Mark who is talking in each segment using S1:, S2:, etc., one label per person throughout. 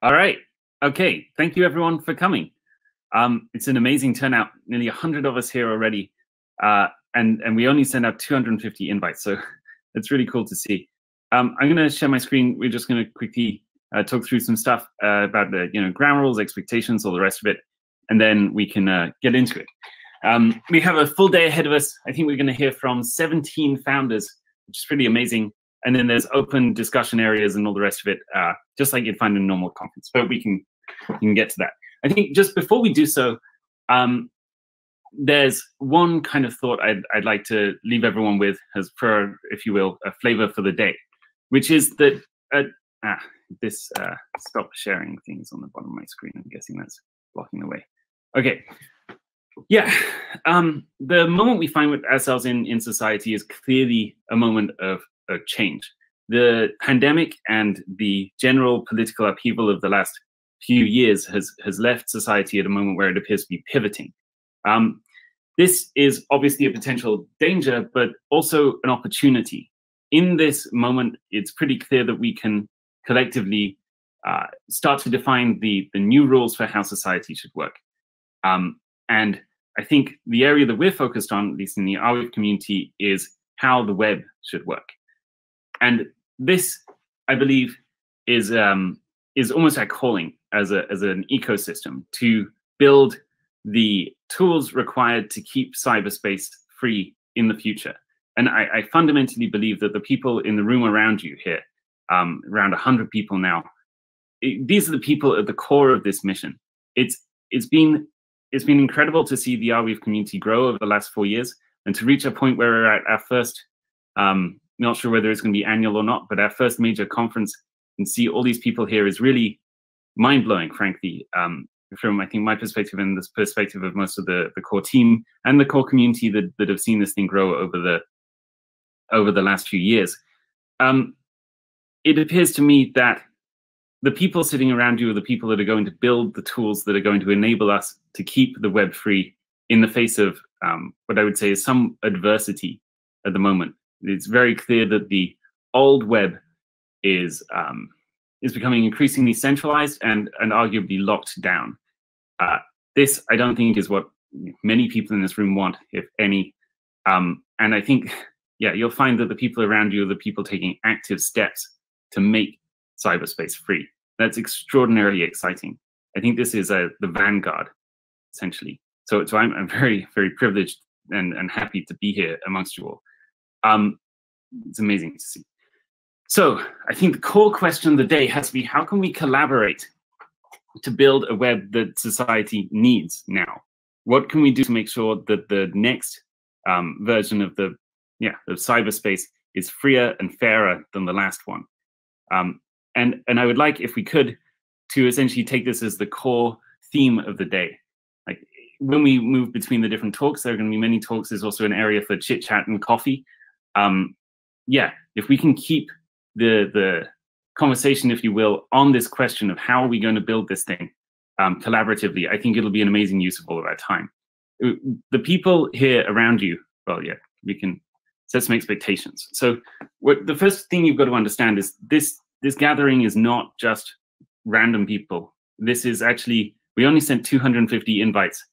S1: All right. Okay. Thank you, everyone, for coming. Um, it's an amazing turnout. Nearly 100 of us here already. Uh, and, and we only sent out 250 invites. So it's really cool to see. Um, I'm going to share my screen. We're just going to quickly uh, talk through some stuff uh, about the you know ground rules, expectations, all the rest of it, and then we can uh, get into it. Um, we have a full day ahead of us. I think we're going to hear from 17 founders, which is pretty amazing. And then there's open discussion areas and all the rest of it, uh, just like you'd find in a normal conference. But we can we can get to that. I think just before we do so, um, there's one kind of thought I'd, I'd like to leave everyone with, as for, if you will, a flavor for the day, which is that uh, ah, this uh, stop sharing things on the bottom of my screen. I'm guessing that's blocking the way. Okay. Yeah, um, the moment we find with ourselves in in society is clearly a moment of change. The pandemic and the general political upheaval of the last few years has, has left society at a moment where it appears to be pivoting. Um, this is obviously a potential danger, but also an opportunity. In this moment, it's pretty clear that we can collectively uh, start to define the, the new rules for how society should work. Um, and I think the area that we're focused on, at least in the Arweave community, is how the web should work. And this, I believe, is um, is almost our calling as a as an ecosystem to build the tools required to keep cyberspace free in the future. And I, I fundamentally believe that the people in the room around you here, um, around 100 people now, it, these are the people at the core of this mission. It's it's been it's been incredible to see the Arweave community grow over the last four years and to reach a point where we're at our first um, not sure whether it's going to be annual or not, but our first major conference and see all these people here is really mind blowing, frankly, um, from I think my perspective and the perspective of most of the, the core team and the core community that, that have seen this thing grow over the over the last few years. Um, it appears to me that the people sitting around you are the people that are going to build the tools that are going to enable us to keep the web free in the face of um, what I would say is some adversity at the moment it's very clear that the old web is um, is becoming increasingly centralized and and arguably locked down. Uh, this, I don't think, is what many people in this room want, if any. Um, and I think, yeah, you'll find that the people around you are the people taking active steps to make cyberspace free. That's extraordinarily exciting. I think this is a, the vanguard, essentially. So, so I'm, I'm very, very privileged and, and happy to be here amongst you all. Um, it's amazing to see. So I think the core question of the day has to be how can we collaborate to build a web that society needs now? What can we do to make sure that the next um, version of the yeah of cyberspace is freer and fairer than the last one? Um, and and I would like, if we could, to essentially take this as the core theme of the day. Like when we move between the different talks, there are going to be many talks. There's also an area for chit chat and coffee um, yeah, if we can keep the the conversation, if you will, on this question of how are we going to build this thing um, collaboratively, I think it'll be an amazing use of all of our time. Uh, the people here around you, well, yeah, we can set some expectations. So, what the first thing you've got to understand is this this gathering is not just random people. This is actually we only sent 250 invites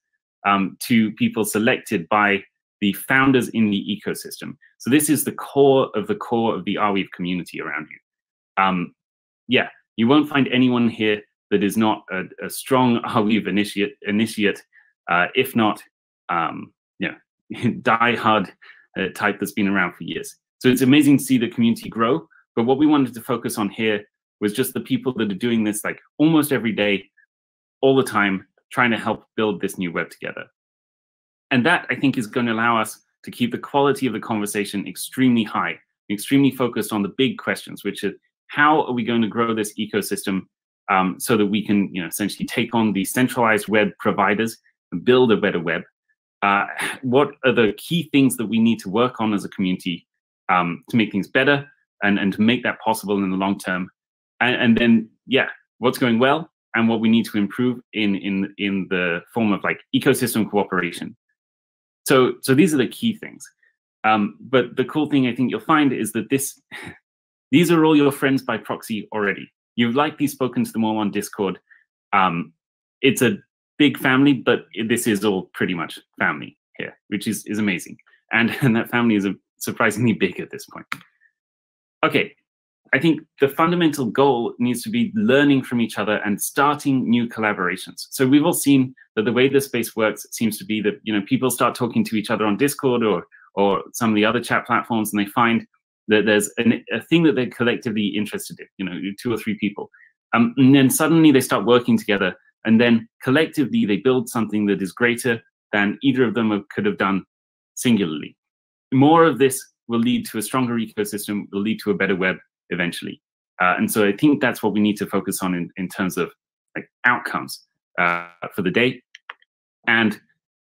S1: um, to people selected by the founders in the ecosystem. So this is the core of the core of the Arweave community around you. Um, yeah, you won't find anyone here that is not a, a strong Arweave initiate, initiate uh, if not, um, you know, die-hard uh, type that's been around for years. So it's amazing to see the community grow. But what we wanted to focus on here was just the people that are doing this like almost every day, all the time, trying to help build this new web together. And that, I think, is going to allow us to keep the quality of the conversation extremely high, extremely focused on the big questions, which is how are we going to grow this ecosystem um, so that we can you know, essentially take on the centralized web providers and build a better web? Uh, what are the key things that we need to work on as a community um, to make things better and, and to make that possible in the long term? And, and then, yeah, what's going well and what we need to improve in, in, in the form of like ecosystem cooperation. So, so these are the key things. Um, but the cool thing I think you'll find is that this, these are all your friends by proxy already. You've likely spoken to them all on Discord. Um, it's a big family, but this is all pretty much family here, which is, is amazing. And, and that family is a surprisingly big at this point. Okay, I think the fundamental goal needs to be learning from each other and starting new collaborations. So we've all seen that the way this space works seems to be that you know people start talking to each other on Discord or or some of the other chat platforms, and they find that there's an, a thing that they're collectively interested in. You know, two or three people, um, and then suddenly they start working together, and then collectively they build something that is greater than either of them could have done singularly. More of this will lead to a stronger ecosystem, will lead to a better web, eventually. Uh, and so I think that's what we need to focus on in, in terms of like outcomes uh, for the day. And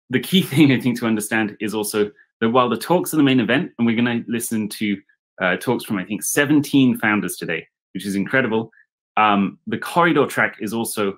S1: the key thing I think to understand is also that while the talks are the main event, and we're going to listen to uh, talks from I think 17 founders today, which is incredible. Um, the corridor track is also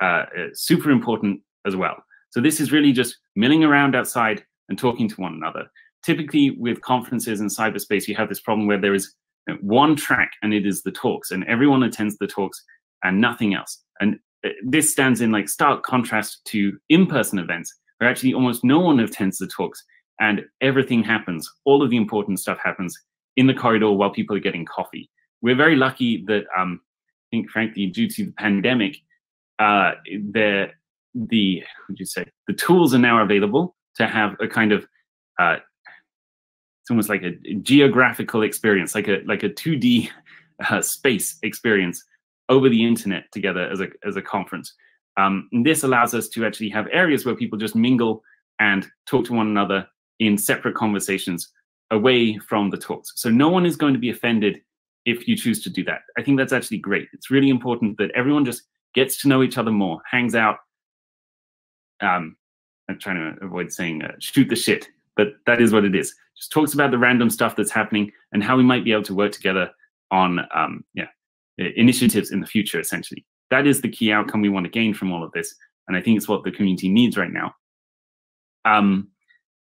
S1: uh, uh, super important as well. So this is really just milling around outside and talking to one another. Typically, with conferences in cyberspace, you have this problem where there is one track and it is the talks and everyone attends the talks and nothing else. And uh, this stands in like stark contrast to in-person events where actually almost no one attends the talks and everything happens. All of the important stuff happens in the corridor while people are getting coffee. We're very lucky that um, i think frankly due to the pandemic uh, the the would you say? The tools are now available to have a kind of uh, it's almost like a geographical experience, like a like a 2D uh, space experience over the internet together as a as a conference. Um, this allows us to actually have areas where people just mingle and talk to one another in separate conversations away from the talks. So no one is going to be offended if you choose to do that. I think that's actually great. It's really important that everyone just gets to know each other more, hangs out. Um, I'm trying to avoid saying uh, shoot the shit, but that is what it is. Just talks about the random stuff that's happening and how we might be able to work together on um, yeah initiatives in the future. Essentially, that is the key outcome we want to gain from all of this, and I think it's what the community needs right now. Um,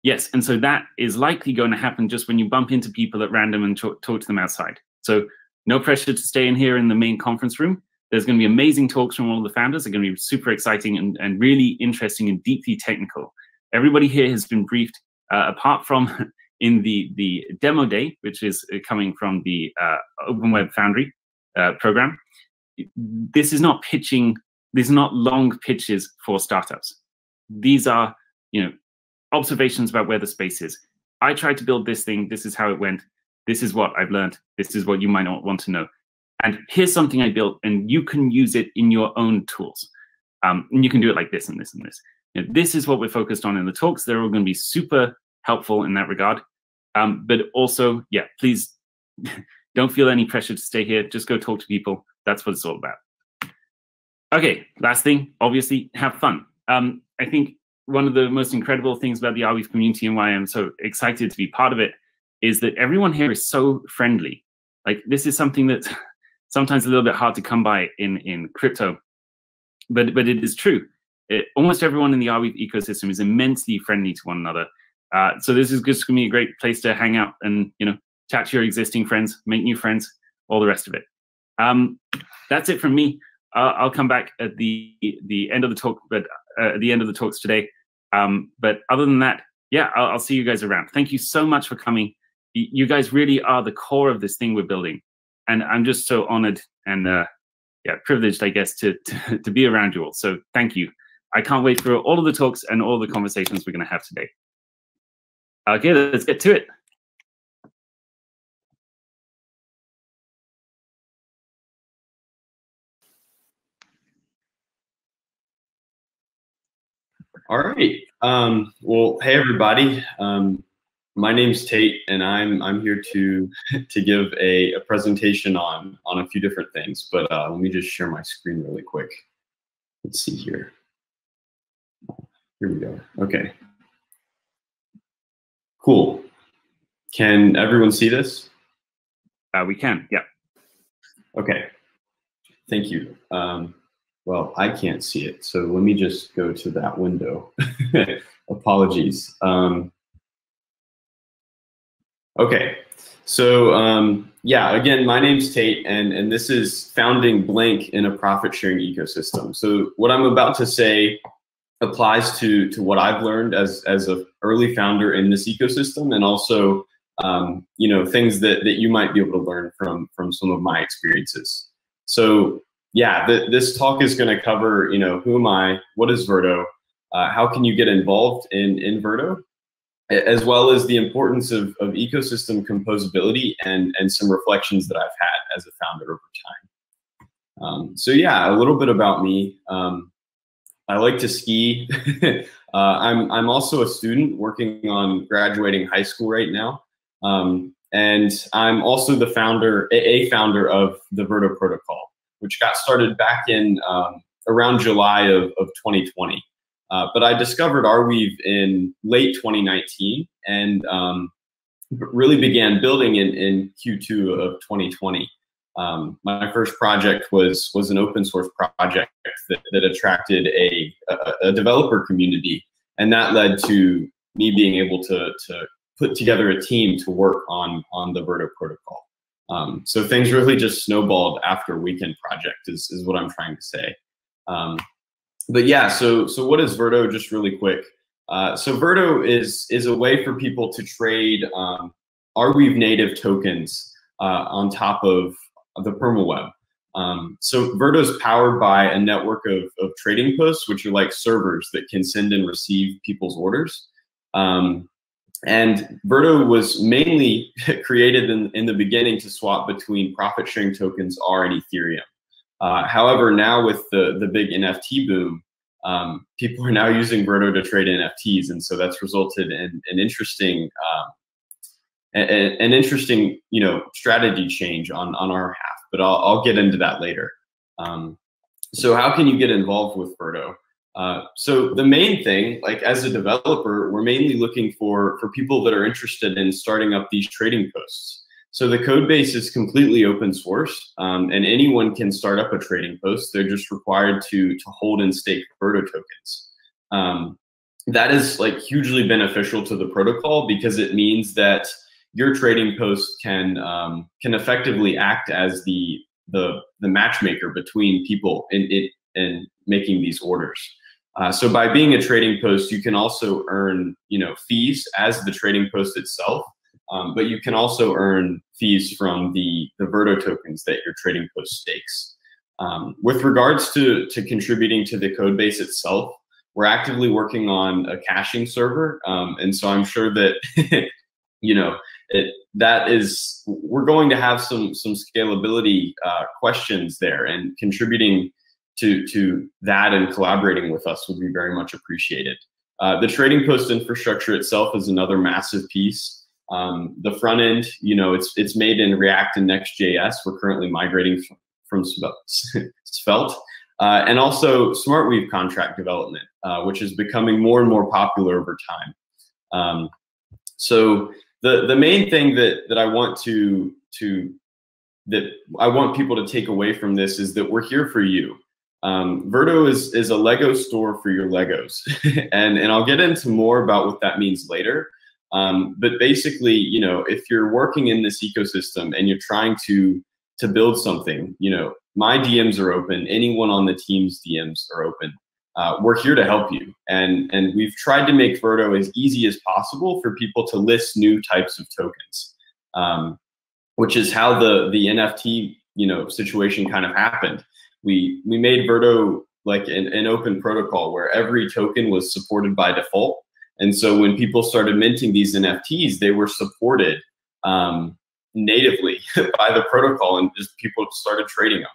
S1: yes, and so that is likely going to happen just when you bump into people at random and talk, talk to them outside. So no pressure to stay in here in the main conference room. There's going to be amazing talks from all of the founders. They're going to be super exciting and, and really interesting and deeply technical. Everybody here has been briefed apart from in the, the demo day, which is uh, coming from the uh, Open Web Foundry uh, program, this is not pitching, these are not long pitches for startups. These are, you know, observations about where the space is. I tried to build this thing. This is how it went. This is what I've learned. This is what you might not want to know. And here's something I built, and you can use it in your own tools. Um, and you can do it like this and this and this. You know, this is what we're focused on in the talks. They're all going to be super helpful in that regard. Um, but also, yeah, please don't feel any pressure to stay here. Just go talk to people. That's what it's all about. Okay, last thing, obviously, have fun. Um, I think one of the most incredible things about the Arweave community and why I'm so excited to be part of it is that everyone here is so friendly. Like this is something that's sometimes a little bit hard to come by in in crypto, but but it is true it, almost everyone in the Arweave ecosystem is immensely friendly to one another. Uh, so this is just going to be a great place to hang out and you know chat to your existing friends, make new friends, all the rest of it. Um, that's it from me. Uh, I'll come back at the the end of the talk, but uh, at the end of the talks today. Um, but other than that, yeah, I'll, I'll, see you guys around. Thank you so much for coming. You guys really are the core of this thing we're building, and I'm just so honored and uh, yeah, privileged, I guess, to, to to be around you all. So thank you. I can't wait for all of the talks and all the conversations we're going to have today. Okay, let's get to it.
S2: All right. Um, well, hey everybody. Um, my name's Tate, and I'm I'm here to to give a, a presentation on on a few different things. But uh, let me just share my screen really quick. Let's see here. Here we go. Okay. Cool. Can everyone see this?
S1: Uh, we can, yeah.
S2: Okay. Thank you. Um, well, I can't see it, so let me just go to that window. Apologies. Um, Okay. So um, yeah, again, my name's Tate, and and this is founding Blink in a profit sharing ecosystem. So what I'm about to say applies to to what I've learned as as a early founder in this ecosystem, and also um, you know things that that you might be able to learn from from some of my experiences. So yeah, this talk is going to cover you know who am I, what is Verto, uh, how can you get involved in in Verto, as well as the importance of, of ecosystem composability and and some reflections that I've had as a founder over time. Um, so yeah, a little bit about me. Um, I like to ski. uh, I'm I'm also a student working on graduating high school right now, um, and I'm also the founder, a, founder of the Verto Protocol, which got started back in um, around July of, of 2020. Uh, but I discovered Arweave in late 2019 and um, really began building in, in Q2 of 2020. Um, my first project was was an open source project that, that attracted a, a, a, developer community, and that led to me being able to to put together a team to work on on the Verto protocol. Um, so things really just snowballed after weekend project is is what I'm trying to say. Um, but yeah, so so what is Verto? Just really quick. Uh, so Verto is is a way for people to trade um, Arweave native tokens uh, on top of the permaweb. Um, so Verto is powered by a network of, of trading posts, which are like servers that can send and receive people's orders. Um, and Verto was mainly created in, in the beginning to swap between profit sharing tokens AR and Ethereum. Uh, however, now with the, the big NFT boom, um, people are now using Verto to trade NFTs. And so that's resulted in an interesting a, an interesting, you know, strategy change on on our half. But I'll I'll get into that later. Um, so how can you get involved with Verto? Uh, so the main thing, like as a developer, we're mainly looking for for people that are interested in starting up these trading posts. So the code base is completely open source, um, and anyone can start up a trading post. They're just required to to hold and stake Verto tokens. Um, that is like hugely beneficial to the protocol because it means that your trading post can um, can effectively act as the the the matchmaker between people in it in making these orders. Uh, so by being a trading post, you can also earn you know fees as the trading post itself, um, but you can also earn fees from the the Verto tokens that your trading post stakes. Um, with regards to to contributing to the code base itself, we're actively working on a caching server, um, and so I'm sure that you know it, that is we're going to have some some scalability uh, questions there and contributing to to that and collaborating with us would be very much appreciated. Uh, the trading post infrastructure itself is another massive piece. Um, the front end you know it's it's made in react and next.js we're currently migrating from, from svelte uh, and also smartweave contract development uh, which is becoming more and more popular over time. Um, so the the main thing that that I want to to that I want people to take away from this is that we're here for you. Um, Verto is is a Lego store for your Legos, and and I'll get into more about what that means later. Um, but basically, you know, if you're working in this ecosystem and you're trying to to build something, you know, my DMs are open. Anyone on the team's DMs are open uh, we're here to help you. And, and we've tried to make Verto as easy as possible for people to list new types of tokens, um, which is how the, the NFT you know, situation kind of happened. We, we made Verto like an, an open protocol where every token was supported by default. And so when people started minting these NFTs, they were supported um, natively by the protocol and just people started trading them.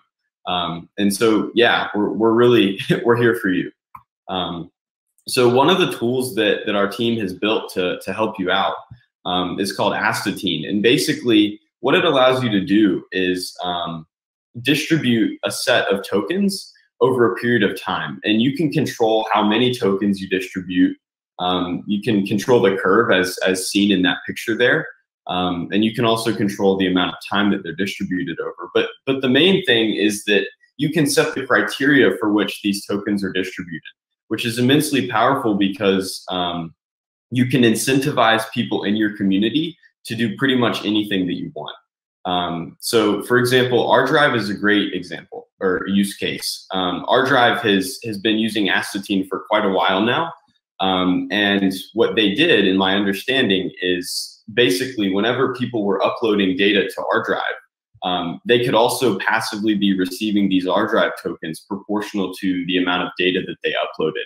S2: Um, and so, yeah, we're, we're really, we're here for you. Um, so one of the tools that, that our team has built to, to help you out um, is called Astatine. And basically what it allows you to do is um, distribute a set of tokens over a period of time. And you can control how many tokens you distribute. Um, you can control the curve as, as seen in that picture there. Um, and you can also control the amount of time that they're distributed over. But, but the main thing is that you can set the criteria for which these tokens are distributed, which is immensely powerful because um, you can incentivize people in your community to do pretty much anything that you want. Um, so, for example, ArDrive is a great example or use case. Um, ArDrive has has been using Astatine for quite a while now, um, and what they did, in my understanding, is basically whenever people were uploading data to ArDrive, um, they could also passively be receiving these ArDrive tokens proportional to the amount of data that they uploaded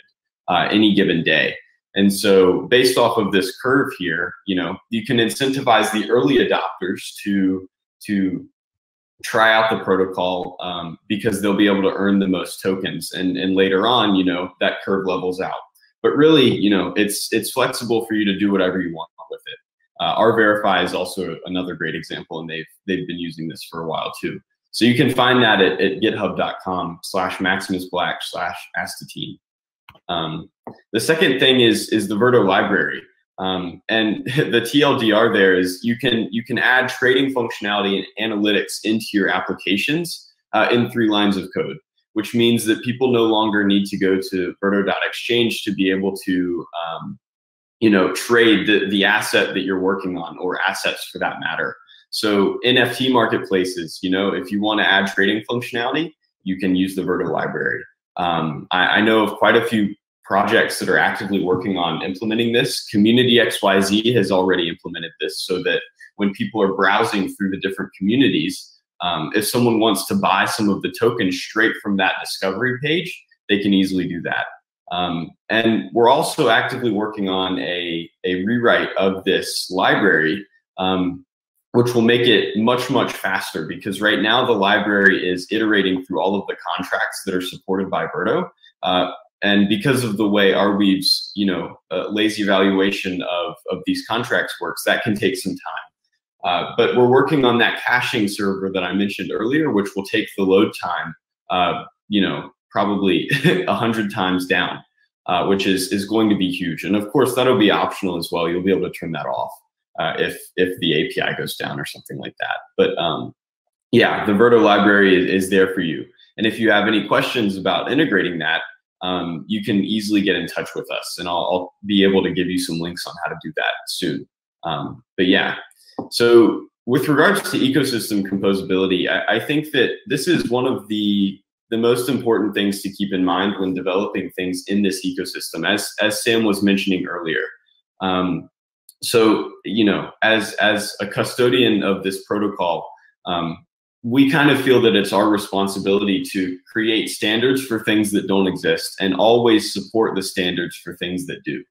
S2: uh, any given day. And so based off of this curve here, you know, you can incentivize the early adopters to, to try out the protocol um, because they'll be able to earn the most tokens. And, and later on, you know, that curve levels out. But really, you know, it's, it's flexible for you to do whatever you want with it. Uh, ArVerify is also another great example, and they've they've been using this for a while too. So you can find that at, at github.com slash Maximus Black slash Astatine. Um, the second thing is is the Verto library. Um, and the TLDR there is you can you can add trading functionality and analytics into your applications uh, in three lines of code, which means that people no longer need to go to Verto.exchange to be able to um, you know, trade the, the asset that you're working on or assets for that matter. So NFT marketplaces, you know, if you want to add trading functionality, you can use the Verto library. Um, I, I, know of quite a few projects that are actively working on implementing this. Community XYZ has already implemented this so that when people are browsing through the different communities, um, if someone wants to buy some of the tokens straight from that discovery page, they can easily do that. Um, and we're also actively working on a, a rewrite of this library, um, which will make it much, much faster because right now the library is iterating through all of the contracts that are supported by Verto. Uh, and because of the way Arweave's, you know, uh, lazy evaluation of, of these contracts works, that can take some time. Uh, but we're working on that caching server that I mentioned earlier, which will take the load time, uh, you know, probably a hundred times down, uh, which is is going to be huge. And of course, that'll be optional as well. You'll be able to turn that off uh, if if the API goes down or something like that. But um, yeah, the Verto library is, is, there for you. And if you have any questions about integrating that, um, you can easily get in touch with us, and I'll, I'll, be able to give you some links on how to do that soon. Um, but yeah, so with regards to ecosystem composability, I, I think that this is one of the the most important things to keep in mind when developing things in this ecosystem, as as Sam was mentioning earlier. Um, so you know, as as a custodian of this protocol, um, we kind of feel that it's our responsibility to create standards for things that don't exist and always support the standards for things that do.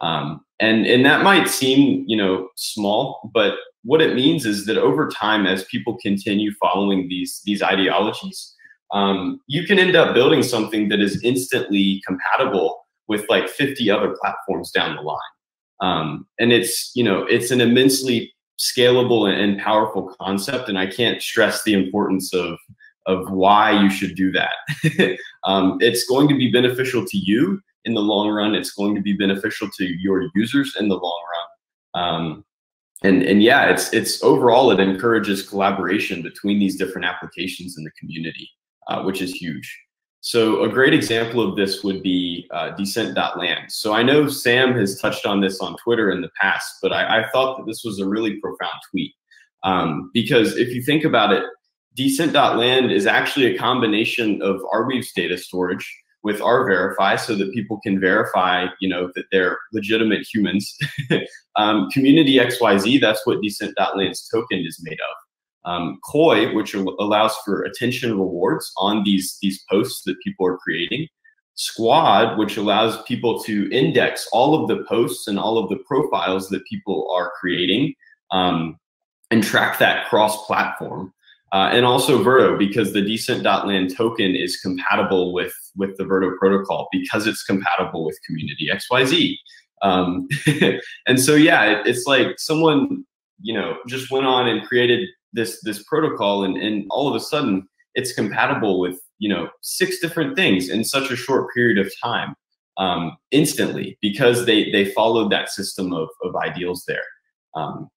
S2: Um, and and that might seem you know small, but what it means is that over time, as people continue following these these ideologies, um, you can end up building something that is instantly compatible with like 50 other platforms down the line. Um, and it's, you know, it's an immensely scalable and, powerful concept. And I can't stress the importance of, of why you should do that. um, it's going to be beneficial to you in the long run. It's going to be beneficial to your users in the long run. Um, and and yeah, it's it's overall it encourages collaboration between these different applications in the community uh, which is huge. So a great example of this would be uh, decent.land. So I know Sam has touched on this on Twitter in the past, but I, I thought that this was a really profound tweet. Um, because if you think about it, decent.land is actually a combination of Arweave's data storage with ArVerify so that people can verify, you know, that they're legitimate humans. um, Community XYZ, that's what decent.land's token is made of um, Koii, which allows for attention rewards on these, these posts that people are creating. Squad, which allows people to index all of the posts and all of the profiles that people are creating um, and track that cross-platform. Uh, and also Verto, because the decent.land token is compatible with, with the Verto protocol because it's compatible with community XYZ. Um, and so, yeah, it, it's like someone, you know, just went on and created this this protocol and, and all of a sudden it's compatible with you know six different things in such a short period of time um, instantly because they they followed that system of, of ideals there um,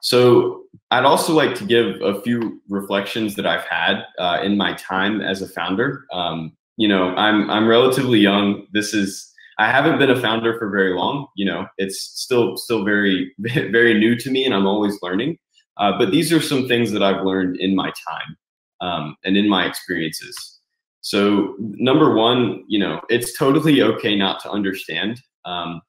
S2: so i'd also like to give a few reflections that i've had uh, in my time as a founder um, you know i'm i'm relatively young this is I haven't been a founder for very long. You know, it's still still very very new to me, and I'm always learning. Uh, but these are some things that I've learned in my time um, and in my experiences. So number one, you know, it's totally okay not to understand. Um,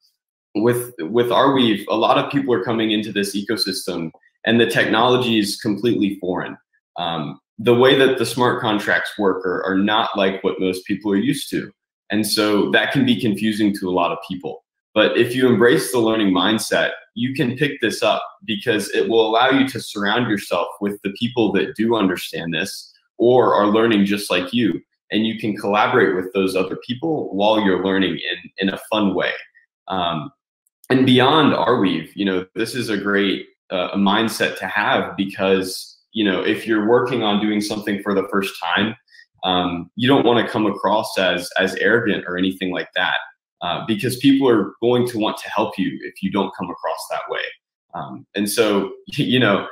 S2: with with Arweave, a lot of people are coming into this ecosystem, and the technology is completely foreign. Um, the way that the smart contracts work are, are not like what most people are used to. And so that can be confusing to a lot of people. But if you embrace the learning mindset, you can pick this up because it will allow you to surround yourself with the people that do understand this or are learning just like you. And you can collaborate with those other people while you're learning in, in a fun way. Um, and beyond Arweave, you know, this is a great uh, mindset to have because you know, if you're working on doing something for the first time, um, you don't want to come across as as arrogant or anything like that, uh, because people are going to want to help you if you don't come across that way. Um, and so, you know,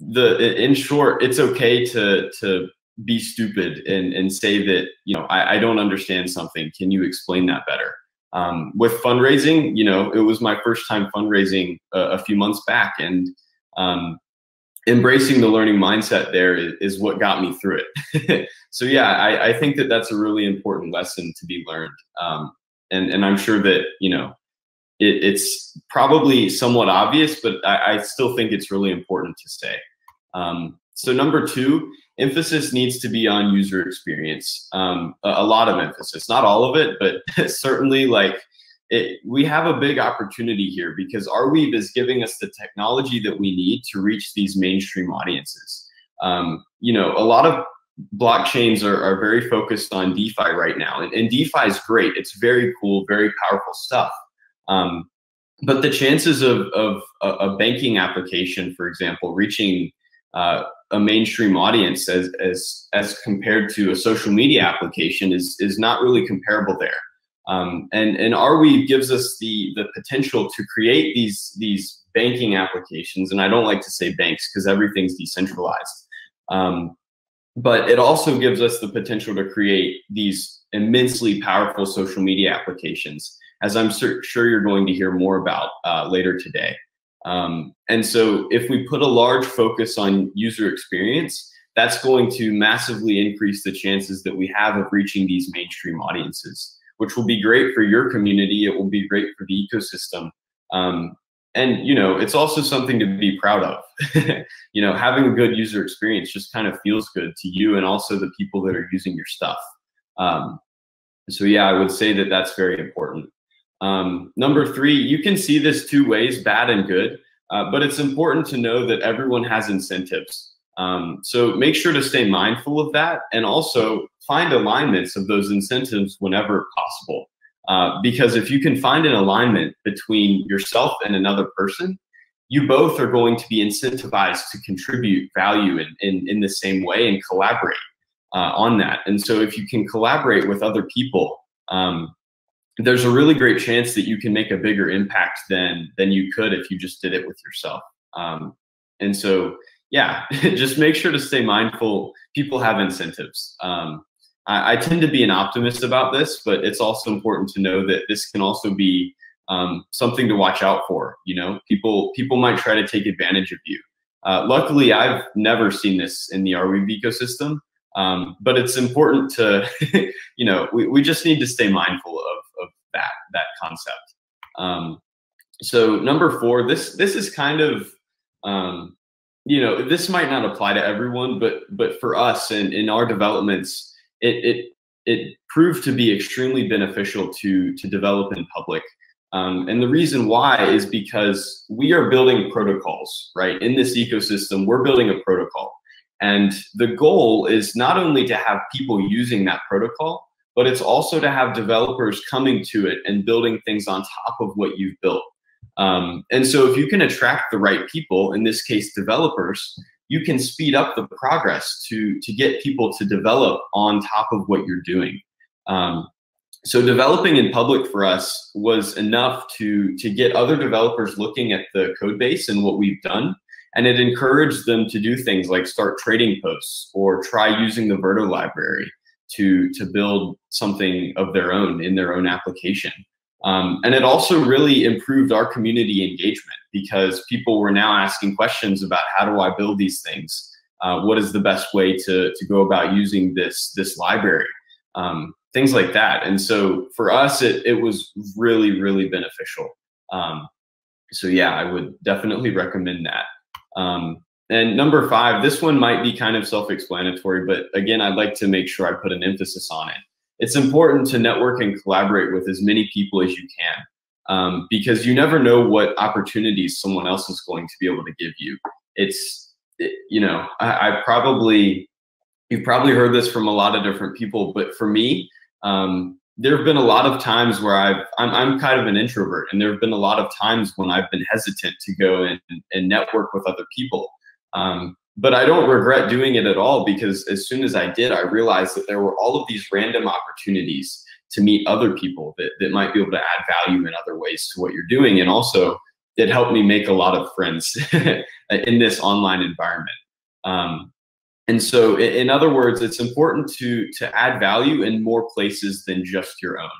S2: the in short, it's okay to to be stupid and and say that you know I, I don't understand something. Can you explain that better? Um, with fundraising, you know, it was my first time fundraising a, a few months back, and um, embracing the learning mindset there is, is what got me through it. so yeah, I, I, think that that's a really important lesson to be learned. Um, and, and I'm sure that, you know, it, it's probably somewhat obvious, but I, I, still think it's really important to say. Um, so number two, emphasis needs to be on user experience. Um, a, a, lot of emphasis, not all of it, but certainly like it, we have a big opportunity here because Arweave is giving us the technology that we need to reach these mainstream audiences. Um, you know, a lot of blockchains are, are very focused on DeFi right now, and, and DeFi is great. It's very cool, very powerful stuff. Um, but the chances of, of a, a, banking application, for example, reaching uh, a mainstream audience as, as, as compared to a social media application is, is not really comparable there. Um, and and Arweave gives us the the potential to create these these banking applications. And I don't like to say banks because everything's decentralized. Um, but it also gives us the potential to create these immensely powerful social media applications, as I'm sur sure you're going to hear more about uh, later today. Um, and so if we put a large focus on user experience, that's going to massively increase the chances that we have of reaching these mainstream audiences which will be great for your community. It will be great for the ecosystem. Um, and you know, it's also something to be proud of. you know, having a good user experience just kind of feels good to you and also the people that are using your stuff. Um, so yeah, I would say that that's very important. Um, number three, you can see this two ways, bad and good, uh, but it's important to know that everyone has incentives. Um, so make sure to stay mindful of that and also find alignments of those incentives whenever possible. Uh, because if you can find an alignment between yourself and another person, you both are going to be incentivized to contribute value in, in, in the same way and collaborate uh, on that. And so if you can collaborate with other people, um, there's a really great chance that you can make a bigger impact than than you could if you just did it with yourself. Um, and so yeah, just make sure to stay mindful. People have incentives. Um, I, I, tend to be an optimist about this, but it's also important to know that this can also be um, something to watch out for. You know, people people might try to take advantage of you. Uh, luckily, I've never seen this in the Arweave ecosystem, um, but it's important to, you know, we, we just need to stay mindful of, of that that concept. Um, so number four, this this is kind of um, you know this might not apply to everyone but but for us and in our developments it it it proved to be extremely beneficial to to develop in public. Um, and the reason why is because we are building protocols right? In this ecosystem we're building a protocol. And the goal is not only to have people using that protocol but it's also to have developers coming to it and building things on top of what you've built. Um, and so if you can attract the right people, in this case, developers, you can speed up the progress to, to get people to develop on top of what you're doing. Um, so developing in public for us was enough to, to get other developers looking at the code base and what we've done. And it encouraged them to do things like start trading posts or try using the Verto library to, to build something of their own in their own application. Um, and it also really improved our community engagement because people were now asking questions about how do I build these things? Uh, what is the best way to, to go about using this, this library? Um, things like that. And so for us, it, it was really, really beneficial. Um, so yeah, I would definitely recommend that. Um, and number five, this one might be kind of self-explanatory, but again, I'd like to make sure I put an emphasis on it. It's important to network and collaborate with as many people as you can um, because you never know what opportunities someone else is going to be able to give you. It's, it, you know, I, I, probably, you've probably heard this from a lot of different people, but for me, um, there have been a lot of times where I've, I'm, I'm kind of an introvert and there have been a lot of times when I've been hesitant to go and, and network with other people. Um, but I don't regret doing it at all because as soon as I did, I realized that there were all of these random opportunities to meet other people that, that might be able to add value in other ways to what you're doing. And also, it helped me make a lot of friends in this online environment. Um, and so, in other words, it's important to to add value in more places than just your own,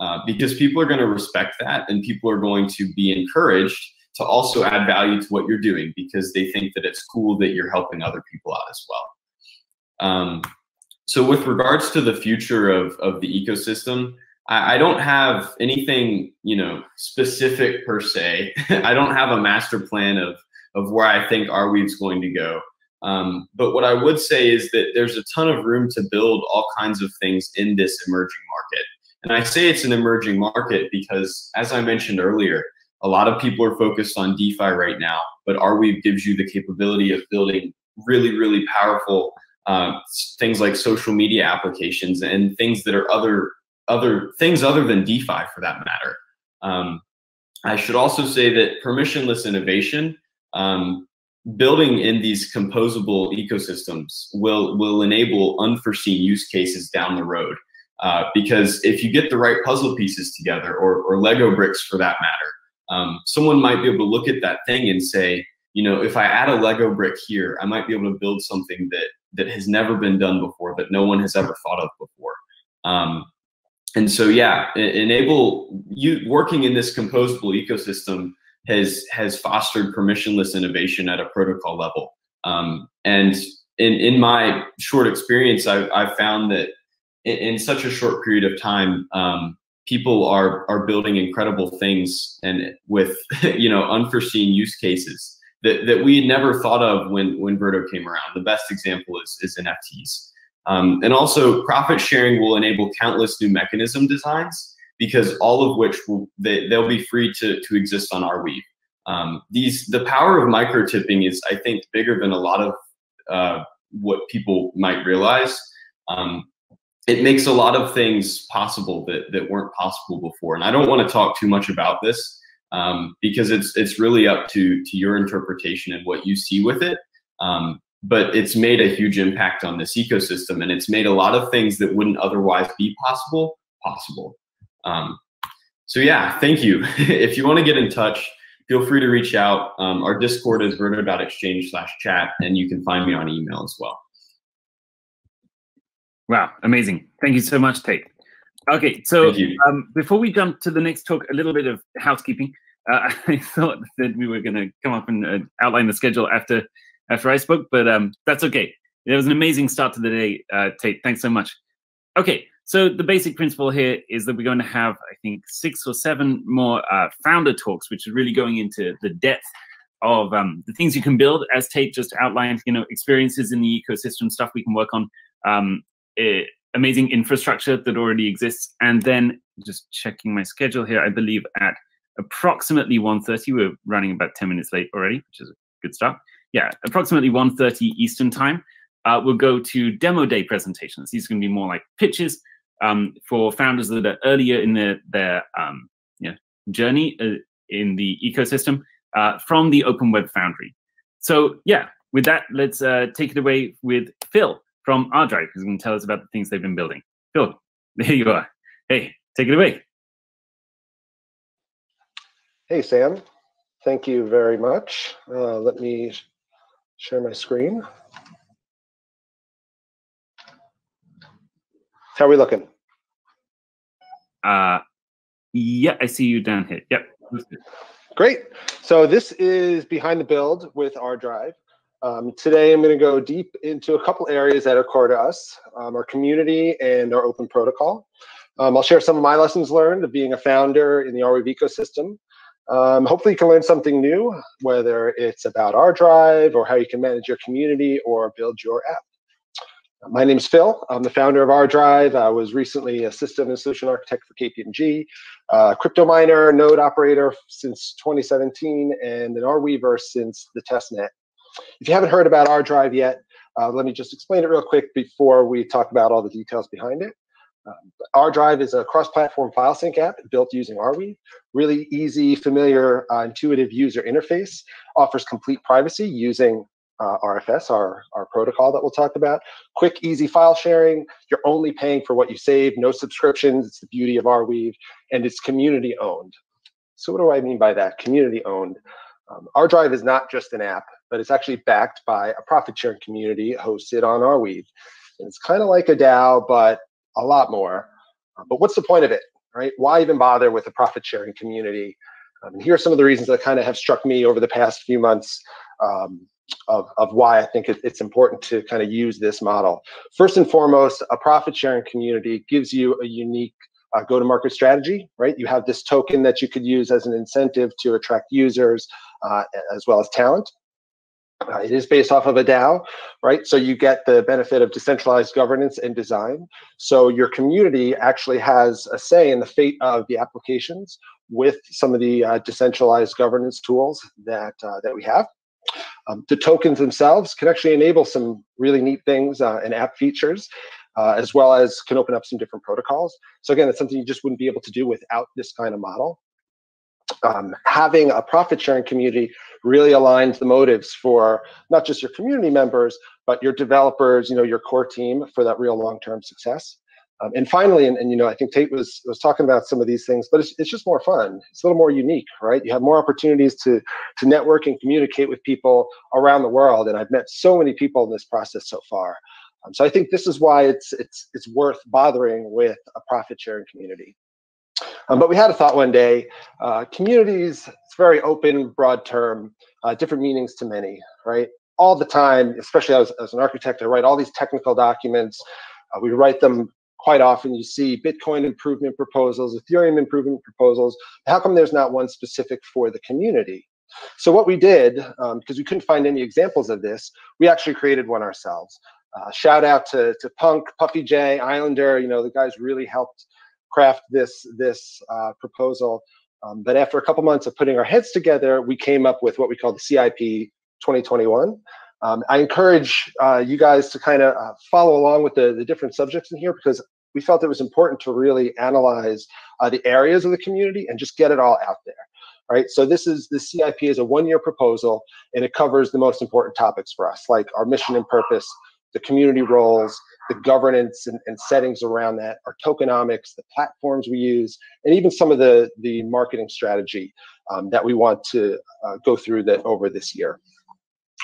S2: uh, because people are going to respect that, and people are going to be encouraged to also add value to what you're doing because they think that it's cool that you're helping other people out as well. Um, so, with regards to the future of of the ecosystem, I, I don't have anything you know specific per se. I don't have a master plan of of where I think Arweave's going to go. Um, but what I would say is that there's a ton of room to build all kinds of things in this emerging market. And I say it's an emerging market because, as I mentioned earlier, a lot of people are focused on DeFi right now, but Arweave gives you the capability of building really, really powerful uh, things like social media applications and things that are other other things other than DeFi for that matter. Um, I should also say that permissionless innovation um, building in these composable ecosystems will will enable unforeseen use cases down the road. Uh, because if you get the right puzzle pieces together, or, or Lego bricks for that matter, um, someone might be able to look at that thing and say, you know, if I add a Lego brick here, I might be able to build something that that has never been done before, that no one has ever thought of before. Um, and so, yeah, enable you working in this composable ecosystem has has fostered permissionless innovation at a protocol level. Um, and in in my short experience, I, I've found that in, in, such a short period of time, um, people are are building incredible things and with you know unforeseen use cases that, that we had never thought of when when Verto came around. The best example is is NFTs. Um, and also profit sharing will enable countless new mechanism designs because all of which will they, they'll be free to, to exist on Arweave. Um, these the power of micro tipping is I think bigger than a lot of uh, what people might realize. Um, it makes a lot of things possible that that weren't possible before, and I don't want to talk too much about this um, because it's it's really up to to your interpretation and what you see with it. Um, but it's made a huge impact on this ecosystem, and it's made a lot of things that wouldn't otherwise be possible possible. Um, so yeah, thank you. if you want to get in touch, feel free to reach out. Um, our Discord is verto.exchange slash chat, and you can find me on email as well.
S1: Wow, amazing. Thank you so much, Tate. Okay, so um, before we jump to the next talk, a little bit of housekeeping. Uh, I thought that we were going to come up and uh, outline the schedule after after I spoke, but um, that's okay. It was an amazing start to the day, uh, Tate. Thanks so much. Okay, so the basic principle here is that we're going to have, I think, six or seven more uh, founder talks, which is really going into the depth of um, the things you can build, as Tate just outlined. You know, experiences in the ecosystem, stuff we can work on, um, it, amazing infrastructure that already exists, and then just checking my schedule here, I believe at approximately 1.30, we're running about 10 minutes late already, which is a good start. Yeah, approximately 1.30 Eastern time, uh, we'll go to demo day presentations. These are going to be more like pitches um, for founders that are earlier in their, their um, you know, journey uh, in the ecosystem uh, from the Open Web Foundry. So yeah, with that, let's uh, take it away with Phil from ArDrive, who's going to tell us about the things they've been building. Phil, there you are. Hey, take it away.
S3: Hey, Sam. Thank you very much. Uh, let me share my screen. How are we looking?
S1: Uh, Yeah, I see you down here. Yep.
S3: Great. So this is behind the build with ArDrive. Um, today, I'm going to go deep into a couple areas that are core to us, um, our community and our open protocol. Um, I'll share some of my lessons learned of being a founder in the Arweave ecosystem. Um, hopefully you can learn something new, whether it's about ArDrive or how you can manage your community or build your app. My name is Phil. I'm the founder of ArDrive. I was recently a system and solution architect for KPMG, uh, crypto miner, node operator since 2017, and an Arweaver since the testnet. If you haven't heard about ArDrive yet, uh, let me just explain it real quick before we talk about all the details behind it. Um, ArDrive is a cross-platform file sync app built using Arweave. Really easy, familiar, uh, intuitive user interface. Offers complete privacy using uh, ArFS, our, our protocol that we'll talk about. Quick, easy file sharing. You're only paying for what you save, no subscriptions. It's the beauty of Arweave, and it's community owned. So what do I mean by that? Community owned. Um, ArDrive is not just an app, but it's actually backed by a profit sharing community hosted on Arweave. And it's kind of like a DAO, but a lot more. Uh, but what's the point of it, right? Why even bother with a profit sharing community? Um, and here are some of the reasons that kind of have struck me over the past few months um, of, of why I think it, it's important to kind of use this model. First and foremost, a profit sharing community gives you a unique uh, go to market strategy, right? You have this token that you could use as an incentive to attract users uh, as well as talent. Uh, it is based off of a DAO, right? So you get the benefit of decentralized governance and design. So your community actually has a say in the fate of the applications with some of the uh, decentralized governance tools that uh, that we have. Um, the tokens themselves can actually enable some really neat things uh, and app features, uh, as well as can open up some different protocols. So again, it's something you just wouldn't be able to do without this kind of model. Um, having a profit sharing community really aligns the motives for not just your community members, but your developers, you know, your core team for that real long-term success. Um, and finally, and, and, you know, I think Tate was was talking about some of these things, but it's, it's just more fun. It's a little more unique, right? You have more opportunities to to network and communicate with people around the world. And I've met so many people in this process so far. Um, so I think this is why it's it's it's worth bothering with a profit sharing community. Um, but we had a thought one day, uh, communities, it's very open, broad term, uh, different meanings to many, right? All the time, especially as, as an architect, I write all these technical documents. Uh, we write them quite often. You see Bitcoin improvement proposals, Ethereum improvement proposals. How come there's not one specific for the community? So what we did, because um, we couldn't find any examples of this, we actually created one ourselves. Uh, shout out to, to Punk, Puffy J, Islander, you know, the guys really helped craft this this uh, proposal. Um, but after a couple months of putting our heads together, we came up with what we call the CIP 2021. Um, I encourage uh, you guys to kind of uh, follow along with the, the different subjects in here because we felt it was important to really analyze uh, the areas of the community and just get it all out there. Right. So this is the CIP is a one-year proposal and it covers the most important topics for us, like our mission and purpose, the community roles, the governance and, and, settings around that, our tokenomics, the platforms we use, and even some of the, the marketing strategy um, that we want to uh, go through that over this year.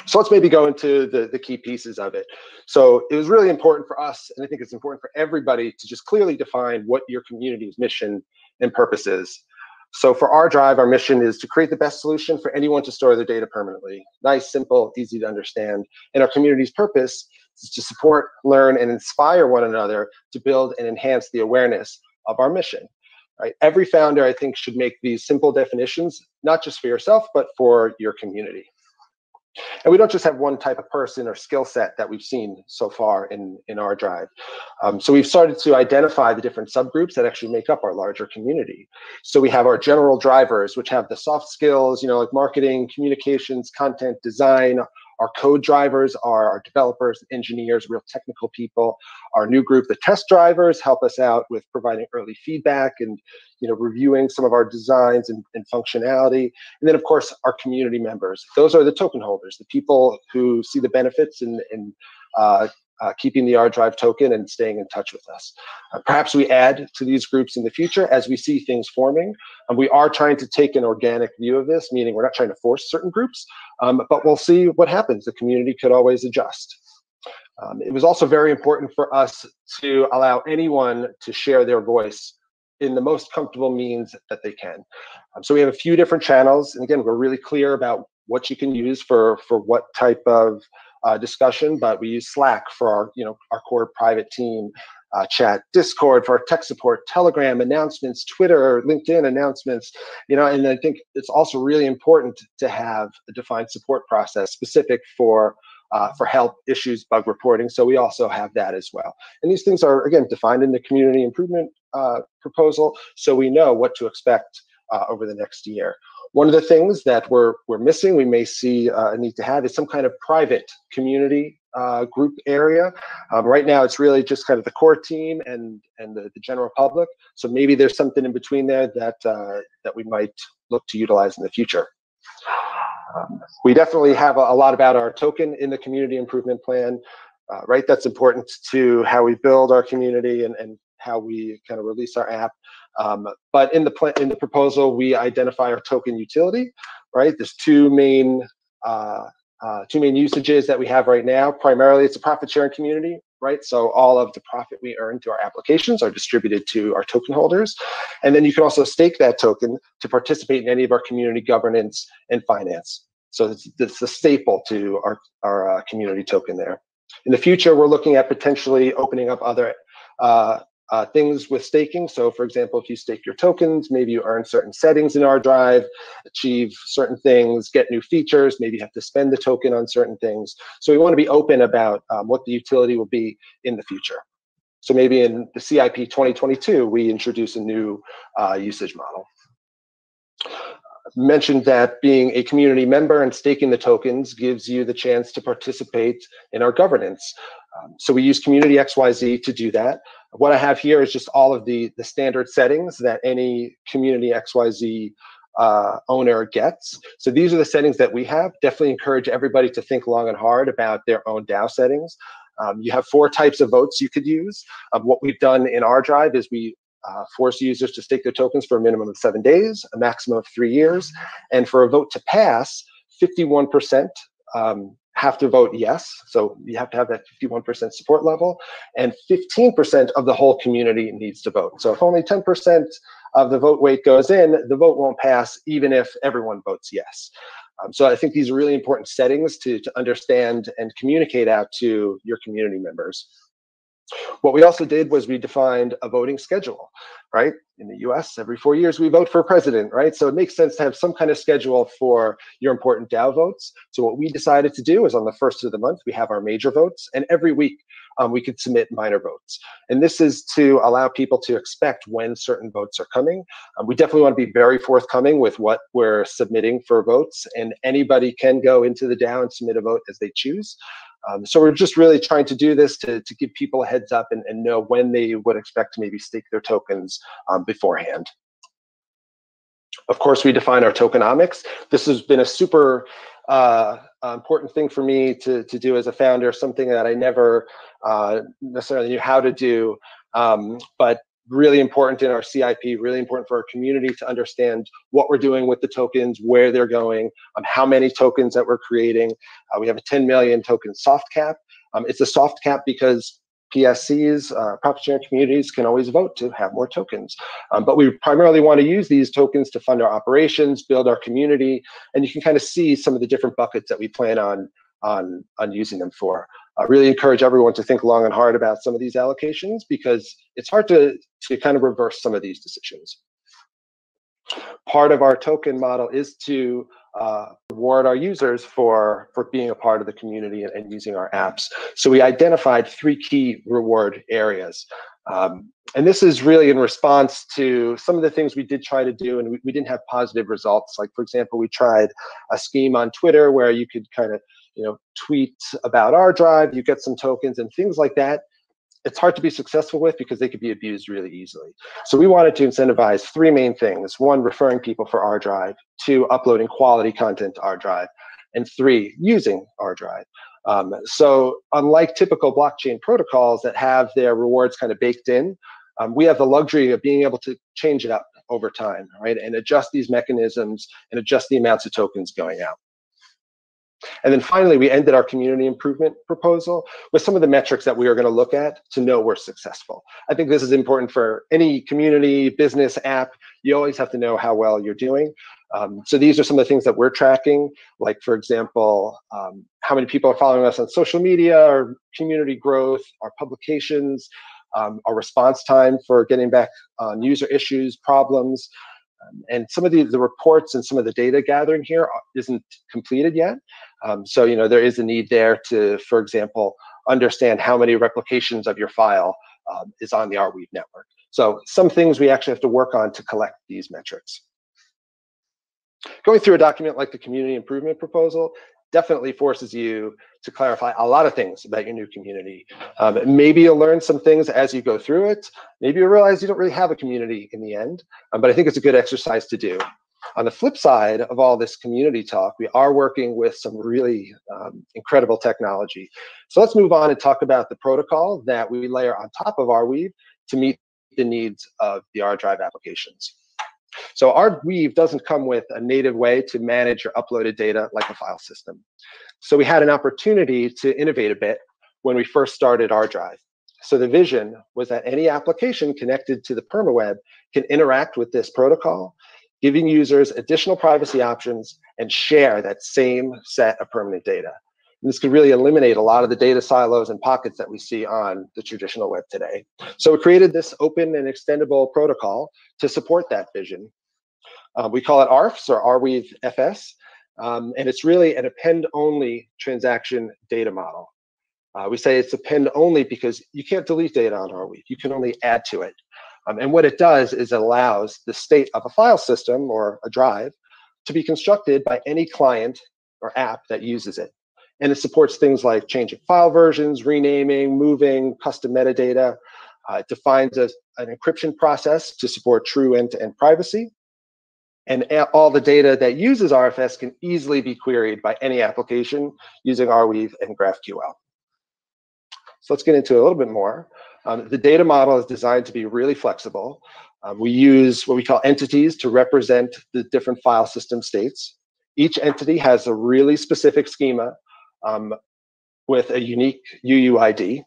S3: So let's maybe go into the, the key pieces of it. So it was really important for us, and I think it's important for everybody to just clearly define what your community's mission and purpose is. So for ArDrive, our mission is to create the best solution for anyone to store their data permanently. Nice, simple, easy to understand. And our community's purpose is to support, learn, and inspire one another to build and enhance the awareness of our mission. Right? Every founder, I think, should make these simple definitions, not just for yourself, but for your community. And we don't just have one type of person or skill set that we've seen so far in, in ArDrive. Um, so we've started to identify the different subgroups that actually make up our larger community. So we have our general drivers, which have the soft skills, you know, like marketing, communications, content, design, our code drivers are our developers, engineers, real technical people. Our new group, the test drivers, help us out with providing early feedback and you know reviewing some of our designs and, and functionality. And then of course our community members. Those are the token holders, the people who see the benefits and, and uh, uh, keeping the ArDrive token and staying in touch with us. Uh, perhaps we add to these groups in the future as we see things forming. And we are trying to take an organic view of this, meaning we're not trying to force certain groups, um, but we'll see what happens. The community could always adjust. Um, it was also very important for us to allow anyone to share their voice in the most comfortable means that they can. Um, so we have a few different channels, and again, we're really clear about what you can use for for what type of uh, discussion. But we use Slack for our you know our core private team. Uh, chat, Discord for our tech support, Telegram announcements, Twitter, LinkedIn announcements, you know, and I think it's also really important to have a defined support process specific for uh, for help, issues, bug reporting. So we also have that as well. And these things are, again, defined in the community improvement uh, proposal, so we know what to expect uh, over the next year. One of the things that we're, we're missing, we may see uh, a need to have, is some kind of private community uh, group area. Um, right now, it's really just kind of the core team and and the, the general public. So maybe there's something in between there that uh, that we might look to utilize in the future. Um, we definitely have a, a, lot about our token in the community improvement plan, uh, right? That's important to how we build our community and, and how we kind of release our app. Um, but in the plan, in the proposal, we identify our token utility, right? There's two main uh, uh, two main usages that we have right now. Primarily, it's a profit sharing community, right? So all of the profit we earn through our applications are distributed to our token holders. And then you can also stake that token to participate in any of our community governance and finance. So it's, it's a staple to our, our uh, community token there. In the future, we're looking at potentially opening up other uh, uh, things with staking. So for example, if you stake your tokens, maybe you earn certain settings in ArDrive, achieve certain things, get new features, maybe you have to spend the token on certain things. So we want to be open about um, what the utility will be in the future. So maybe in the CIP 2022, we introduce a new uh, usage model. Mentioned that being a community member and staking the tokens gives you the chance to participate in our governance. Um, so we use Community XYZ to do that. What I have here is just all of the, the standard settings that any Community XYZ uh, owner gets. So these are the settings that we have. Definitely encourage everybody to think long and hard about their own DAO settings. Um, you have four types of votes you could use. Um, what we've done in ArDrive is we uh, force users to stake their tokens for a minimum of seven days, a maximum of three years. And for a vote to pass, 51% um, have to vote yes. So you have to have that 51% support level, and 15% of the whole community needs to vote. So if only 10% of the vote weight goes in, the vote won't pass, even if everyone votes yes. Um, so I think these are really important settings to, to understand and communicate out to your community members. What we also did was we defined a voting schedule, right? In the US, every four years we vote for president, right? So it makes sense to have some kind of schedule for your important DAO votes. So what we decided to do is on the first of the month, we have our major votes, and every week um, we could submit minor votes. And this is to allow people to expect when certain votes are coming. Um, we definitely want to be very forthcoming with what we're submitting for votes, and anybody can go into the DAO and submit a vote as they choose. Um, so we're just really trying to do this to, to give people a heads up and, and know when they would expect to maybe stake their tokens um, beforehand. Of course, we define our tokenomics. This has been a super uh, important thing for me to, to do as a founder, something that I never uh, necessarily knew how to do. Um, but really important in our CIP, really important for our community to understand what we're doing with the tokens, where they're going, um, how many tokens that we're creating. Uh, we have a 10 million token soft cap. Um, it's a soft cap because PSCs, uh, profit sharing communities, can always vote to have more tokens. Um, but we primarily want to use these tokens to fund our operations, build our community, and you can kind of see some of the different buckets that we plan on on on using them for. I really encourage everyone to think long and hard about some of these allocations because it's hard to, to kind of reverse some of these decisions. Part of our token model is to uh, reward our users for, for being a part of the community and, and using our apps. So we identified three key reward areas. Um, and this is really in response to some of the things we did try to do and we, we didn't have positive results. Like, for example, we tried a scheme on Twitter where you could kind of you know, tweet about ArDrive, you get some tokens and things like that. It's hard to be successful with because they could be abused really easily. So we wanted to incentivize three main things. One, referring people for ArDrive. Two, uploading quality content to ArDrive. And three, using ArDrive. Um, so unlike typical blockchain protocols that have their rewards kind of baked in, um, we have the luxury of being able to change it up over time, right? And adjust these mechanisms and adjust the amounts of tokens going out. And then finally, we ended our community improvement proposal with some of the metrics that we are going to look at to know we're successful. I think this is important for any community, business, app. You always have to know how well you're doing. Um, so these are some of the things that we're tracking, like for example, um, how many people are following us on social media, our community growth, our publications, um, our response time for getting back on user issues, problems, um, and some of the, the reports and some of the data gathering here isn't completed yet. Um, so, you know, there is a need there to, for example, understand how many replications of your file um, is on the Arweave network. So some things we actually have to work on to collect these metrics. Going through a document like the community improvement proposal definitely forces you to clarify a lot of things about your new community. Um, maybe you'll learn some things as you go through it. Maybe you'll realize you don't really have a community in the end, um, but I think it's a good exercise to do. On the flip side of all this community talk, we are working with some really um, incredible technology. So let's move on and talk about the protocol that we layer on top of Arweave to meet the needs of the ArDrive applications. So Arweave doesn't come with a native way to manage your uploaded data like a file system. So we had an opportunity to innovate a bit when we first started ArDrive. So the vision was that any application connected to the permaweb can interact with this protocol, giving users additional privacy options and share that same set of permanent data. And this could really eliminate a lot of the data silos and pockets that we see on the traditional web today. So we created this open and extendable protocol to support that vision. Uh, we call it ARFS or Arweave FS, um, and it's really an append-only transaction data model. Uh, we say it's append only because you can't delete data on Arweave. You can only add to it. Um, and what it does is it allows the state of a file system or a drive to be constructed by any client or app that uses it. And it supports things like changing file versions, renaming, moving, custom metadata. Uh, it defines a, an encryption process to support true end-to-end -end privacy. And all the data that uses ArFS can easily be queried by any application using Arweave and GraphQL. So let's get into a little bit more. Um, the data model is designed to be really flexible. Um, we use what we call entities to represent the different file system states. Each entity has a really specific schema um, with a unique UUID.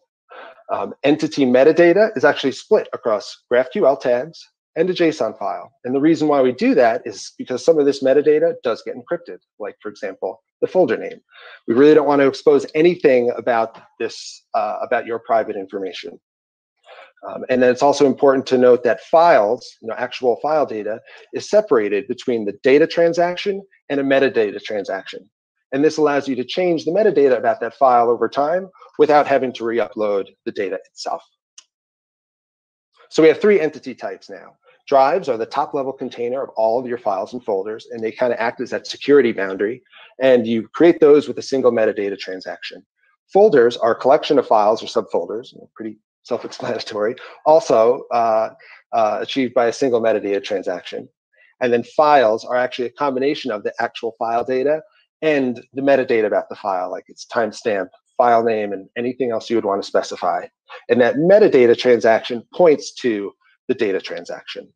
S3: Um, entity metadata is actually split across GraphQL tags and a JSON file. And the reason why we do that is because some of this metadata does get encrypted, like, for example, the folder name. We really don't want to expose anything about this, uh, about your private information. Um, and then it's also important to note that files, you know, actual file data, is separated between the data transaction and a metadata transaction. And this allows you to change the metadata about that file over time without having to re-upload the data itself. So we have three entity types now. Drives are the top level container of all of your files and folders, and they kind of act as that security boundary. And you create those with a single metadata transaction. Folders are a collection of files or subfolders, pretty self-explanatory, also uh, uh, achieved by a single metadata transaction. And then files are actually a combination of the actual file data and the metadata about the file, like its timestamp, file name, and anything else you would want to specify. And that metadata transaction points to the data transaction.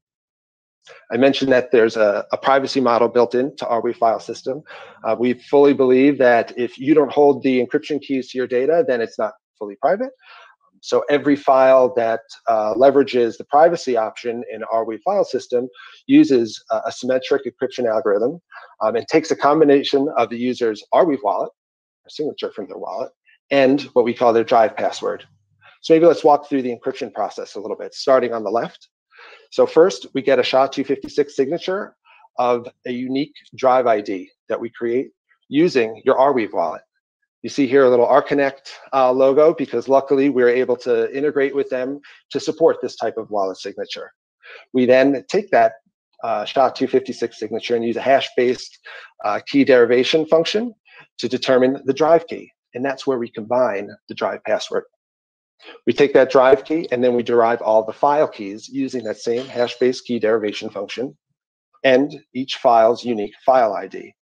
S3: I mentioned that there's a, a privacy model built into Arweave file system. Uh, we fully believe that if you don't hold the encryption keys to your data, then it's not fully private. So every file that uh, leverages the privacy option in our Arweave file system uses a, a symmetric encryption algorithm um, and takes a combination of the user's Arweave wallet, a signature from their wallet, and what we call their drive password. So maybe let's walk through the encryption process a little bit, starting on the left. So first, we get a SHA-256 signature of a unique drive ID that we create using your Arweave wallet. You see here a little ArConnect uh, logo because luckily we are able to integrate with them to support this type of wallet signature. We then take that uh, SHA-256 signature and use a hash-based uh, key derivation function to determine the drive key. And that's where we combine the drive password. We take that drive key and then we derive all the file keys using that same hash-based key derivation function and each file's unique file ID.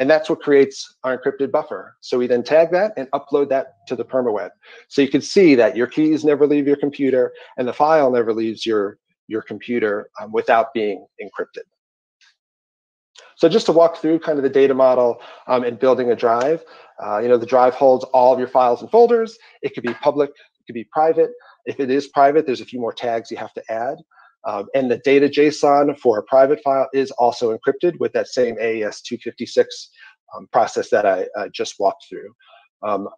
S3: And that's what creates our encrypted buffer. So we then tag that and upload that to the permaweb. So you can see that your keys never leave your computer and the file never leaves your, your computer um, without being encrypted. So just to walk through kind of the data model um, and building a drive, uh, you know, the drive holds all of your files and folders. It could be public, it could be private. If it is private, there's a few more tags you have to add. Um, and the data JSON for a private file is also encrypted with that same AES 256 um, process that I uh, just walked through. Um,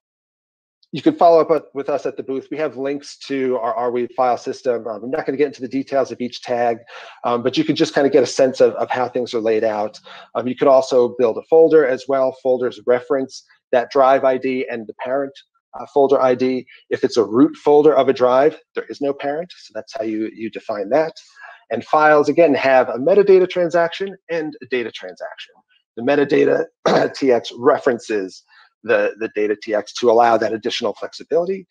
S3: you can follow up with us at the booth. We have links to our Arweave file system. Um, I'm not going to get into the details of each tag, um, but you can just kind of get a sense of, of how things are laid out. Um, you could also build a folder as well. Folders reference that drive ID and the parent uh, folder ID. If it's a root folder of a drive, there is no parent, so that's how you, you define that. And files, again, have a metadata transaction and a data transaction. The metadata TX references the, the data TX to allow that additional flexibility.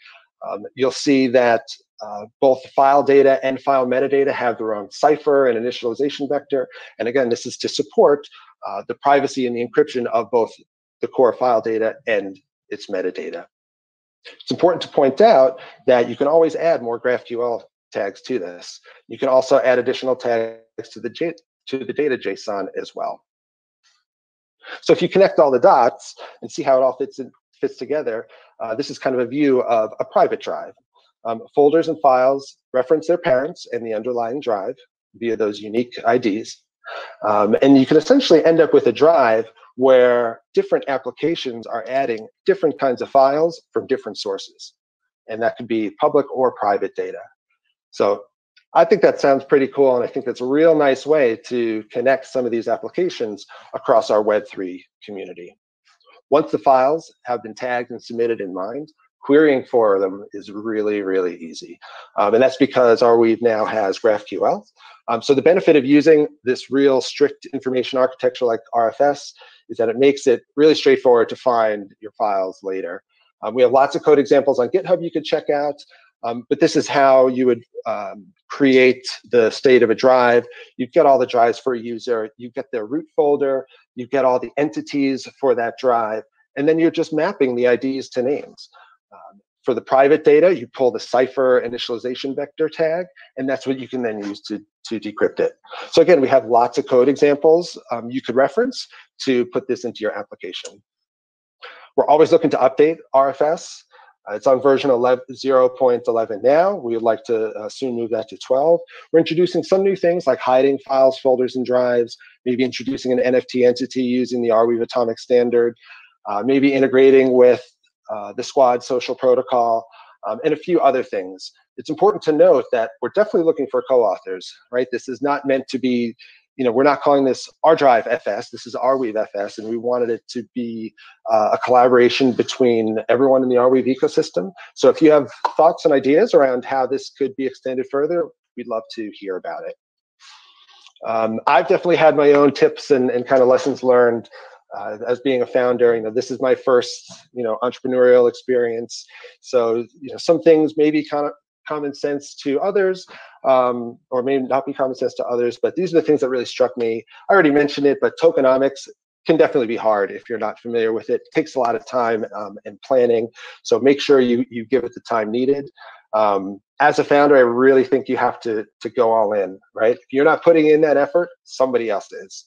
S3: Um, you'll see that uh, both file data and file metadata have their own cipher and initialization vector. And again, this is to support uh, the privacy and the encryption of both the core file data and its metadata. It's important to point out that you can always add more GraphQL tags to this. You can also add additional tags to the, J to the data JSON as well. So if you connect all the dots and see how it all fits in, fits together, uh, this is kind of a view of a private drive. Um, folders and files reference their parents and the underlying drive via those unique IDs. Um, and you can essentially end up with a drive where different applications are adding different kinds of files from different sources. And that could be public or private data. So I think that sounds pretty cool. And I think that's a real nice way to connect some of these applications across our Web3 community. Once the files have been tagged and submitted in mind, querying for them is really, really easy. Um, and that's because Arweave now has GraphQL. Um, so the benefit of using this real strict information architecture like ArFS is that it makes it really straightforward to find your files later. Um, we have lots of code examples on GitHub you could check out. Um, but this is how you would um, create the state of a drive. You get all the drives for a user, you get their root folder, you get all the entities for that drive, and then you're just mapping the IDs to names. Um, for the private data, you pull the cipher initialization vector tag, and that's what you can then use to, to decrypt it. So again, we have lots of code examples um, you could reference to put this into your application. We're always looking to update ArFS. Uh, it's on version 11, 0.11 now. We would like to uh, soon move that to 12. We're introducing some new things like hiding files, folders, and drives, maybe introducing an NFT entity using the Arweave Atomic Standard, uh, maybe integrating with uh, the Squad social protocol, um, and a few other things. It's important to note that we're definitely looking for co-authors, right? This is not meant to be you know, we're not calling this ArDrive FS. This is Arweave FS, and we wanted it to be uh, a collaboration between everyone in the Arweave ecosystem. So if you have thoughts and ideas around how this could be extended further, we'd love to hear about it. Um, I've definitely had my own tips and, and kind of lessons learned uh, as being a founder. You know, this is my first you know entrepreneurial experience. So you know, some things may be kind of common sense to others, um, or may not be common sense to others, but these are the things that really struck me. I already mentioned it, but tokenomics can definitely be hard if you're not familiar with it. It takes a lot of time um, and planning, so make sure you you give it the time needed. Um, as a founder, I really think you have to to go all in, right? If you're not putting in that effort, somebody else is.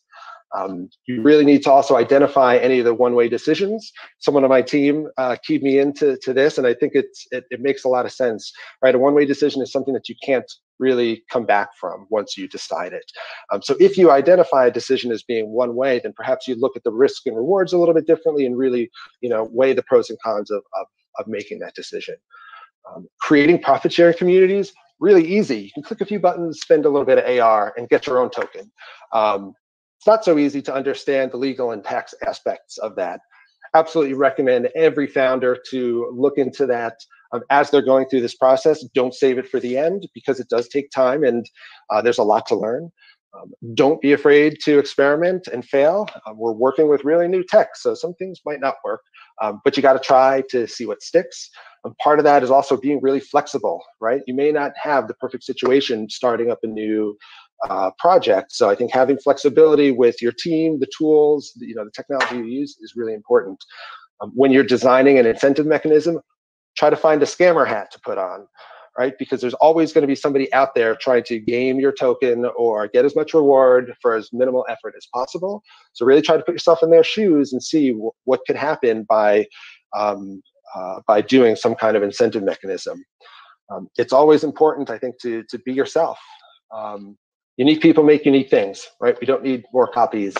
S3: Um, you really need to also identify any of the one-way decisions. Someone on my team uh, keyed me into to this, and I think it's it, it makes a lot of sense. Right, a one-way decision is something that you can't really come back from once you decide it. Um, so if you identify a decision as being one way, then perhaps you look at the risk and rewards a little bit differently and really, you know, weigh the pros and cons of of, of making that decision. Um, creating profit sharing communities really easy. You can click a few buttons, spend a little bit of AR, and get your own token. Um, it's not so easy to understand the legal and tax aspects of that. Absolutely recommend every founder to look into that um, as they're going through this process. Don't save it for the end because it does take time and uh, there's a lot to learn. Um, don't be afraid to experiment and fail. Um, we're working with really new tech, so some things might not work, um, but you got to try to see what sticks. And part of that is also being really flexible, right? You may not have the perfect situation starting up a new uh, project. So I think having flexibility with your team, the tools, the, you know, the technology you use is really important. Um, when you're designing an incentive mechanism, try to find a scammer hat to put on. right? Because there's always going to be somebody out there trying to game your token or get as much reward for as minimal effort as possible. So really try to put yourself in their shoes and see what could happen by um, uh, by doing some kind of incentive mechanism. Um, it's always important, I think, to to be yourself. Um, unique people make unique things, right? We don't need more copies.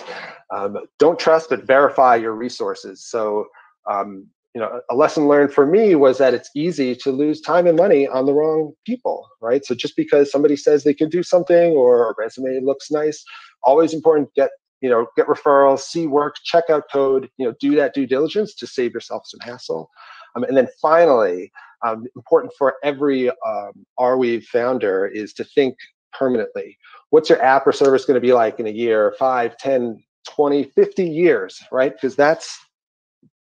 S3: Um, don't trust, but verify your resources. So um, you know, a lesson learned for me was that it's easy to lose time and money on the wrong people, right? So just because somebody says they can do something or a resume looks nice, always important get you know get referrals, see work, check out code, you know, do that due diligence to save yourself some hassle. Um, and then finally, um, important for every um, Arweave founder is to think permanently. What's your app or service going to be like in a year, five, 10, 20, 50 years, right? Because that's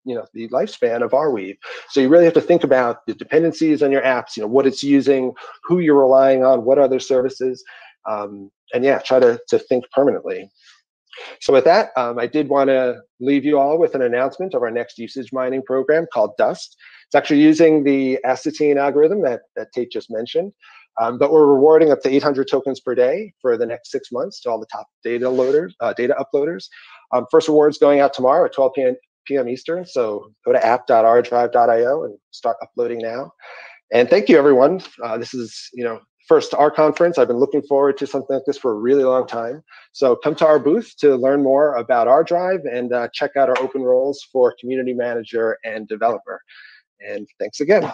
S3: you know the lifespan of Arweave. So you really have to think about the dependencies on your apps, you know, what it's using, who you're relying on, what other services, um, and yeah, try to, to think permanently. So with that, um, I did want to leave you all with an announcement of our next usage mining program called Dust. It's actually using the Asciteen algorithm that, that Tate just mentioned. Um, but we're rewarding up to 800 tokens per day for the next six months to all the top data loaders, uh, data uploaders. Um, first rewards going out tomorrow at 12 p.m p.m. Eastern. So go to app.ardrive.io and start uploading now. And thank you, everyone. Uh, this is, you know, first our conference. I've been looking forward to something like this for a really long time. So come to our booth to learn more about rdrive and uh, check out our open roles for community manager and developer. And thanks again.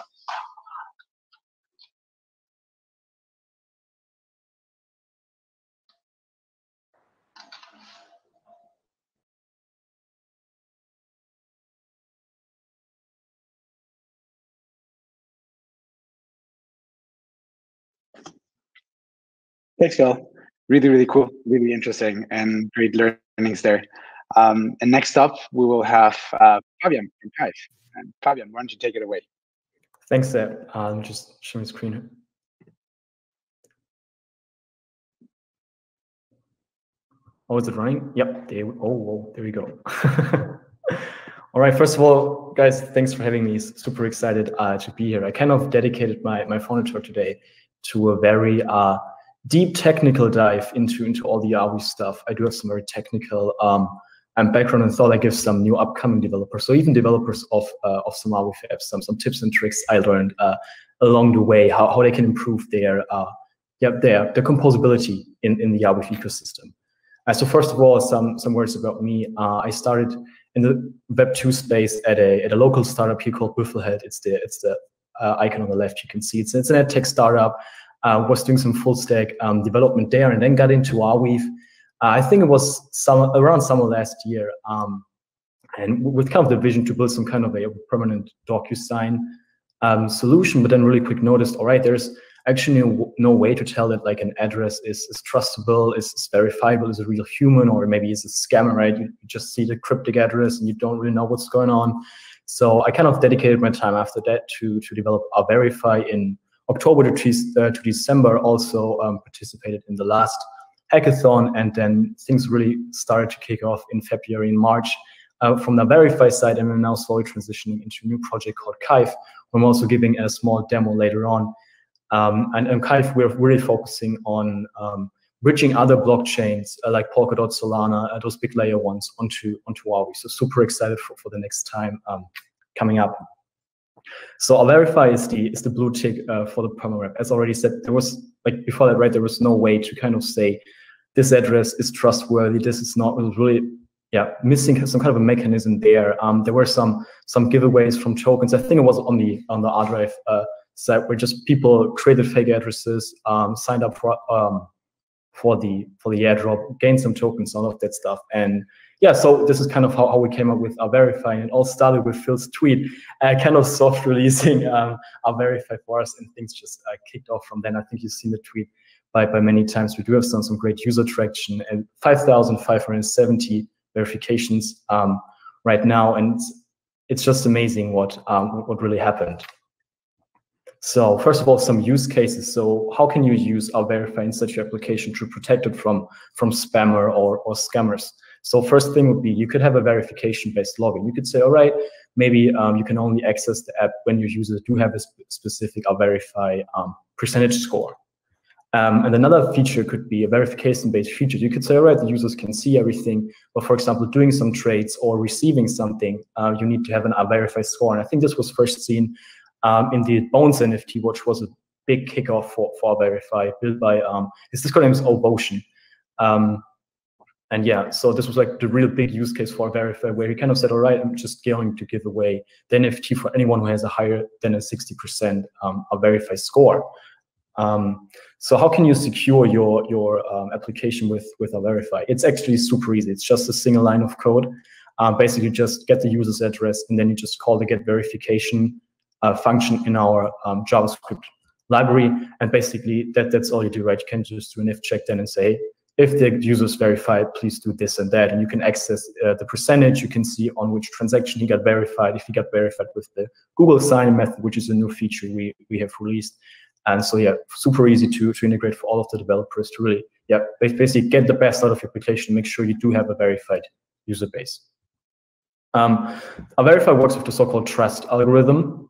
S4: Thanks, Phil. Really, really cool, really interesting, and great learnings there. Um, and next up, we will have uh, Fabian from Kyve. And Fabian, why don't you take it away?
S5: Thanks, Seb. I'm just sharing the screen. Oh, is it running? Yep. There, oh, whoa, there we go. all right. First of all, guys, thanks for having me. Super excited uh, to be here. I kind of dedicated my my talk today to a very uh, deep technical dive into into all the Arweave stuff. I do have some very technical um, and background and thought I give some new upcoming developers, so even developers of uh, of some Arweave apps, some some tips and tricks I learned uh, along the way, how, how they can improve their uh, yeah their their composability in in the Arweave ecosystem. Uh, so first of all, some some words about me. Uh, I started in the Web two space at a at a local startup here called Wifflehead. It's the it's the uh, icon on the left. You can see it's, it's an ed tech startup uh, was doing some full stack um, development there and then got into Arweave. Uh, I think it was some around summer last year. Um, and with kind of the vision to build some kind of a permanent DocuSign um, solution, but then really quick noticed, all right, there's actually no, way to tell that like an address is, is trustable, is, is, verifiable, is a real human, or maybe is a scammer, right? You, just see the cryptic address and you don't really know what's going on. So I kind of dedicated my time after that to, to develop verify in October to, uh, to December also um, participated in the last hackathon, and then things really started to kick off in February and March uh, from the Verify side, and we're now slowly transitioning into a new project called Kyve. I'm also giving a small demo later on. Um, and in Kyve, we're really focusing on um, bridging other blockchains uh, like Polkadot, Solana, uh, those big layer ones onto onto Arweave. So super excited for, for the next time um, coming up. So ArVerify is the is the blue tick uh, for the perma As already said, there was like before that, right? There was no way to kind of say this address is trustworthy. This is not. It was really yeah missing some kind of a mechanism there. Um, there were some some giveaways from tokens. I think it was on the on the ArDrive uh, site where just people created fake addresses, um, signed up for um, for the for the airdrop, gained some tokens, all of that stuff, and yeah, so this is kind of how, how we came up with ArVerify. And it all started with Phil's tweet, uh, kind of soft releasing um, ArVerify for us, and things just uh, kicked off from then. I think you've seen the tweet by, by many times. We do have some, some great user traction and 5,570 verifications um, right now. And it's just amazing what, um, what really happened. So first of all, some use cases. So how can you use ArVerify in such an application to protect it from, from spammer or, or scammers? So first thing would be you could have a verification-based login. You could say, all right, maybe um, you can only access the app when your users do have a sp specific ArVerify um, percentage score. Um, and another feature could be a verification-based feature. You could say, all right, the users can see everything, but for example, doing some trades or receiving something, uh, you need to have an a verified score. And I think this was first seen um, in the Bones NFT, which was a big kickoff for, for Verify, built by, um, his Discord name is Obotion. Um, and yeah, so this was like the real big use case for Verify, where he kind of said, all right, I'm just going to give away the NFT for anyone who has a higher than a 60% um, a Verify score. Um, so how can you secure your your um, application with with a verify? It's actually super easy. It's just a single line of code. Um, basically, just get the user's address, and then you just call the get verification uh, function in our um, JavaScript library. And basically, that that's all you do, right? You can just do an if check then and say, if the user is verified, please do this and that. And you can access uh, the percentage. You can see on which transaction he got verified, if he got verified with the Google sign method, which is a new feature we, we have released. And so yeah, super easy to, to integrate for all of the developers to really, yeah, basically get the best out of your application, make sure you do have a verified user base. Um, a verify works with the so-called trust algorithm.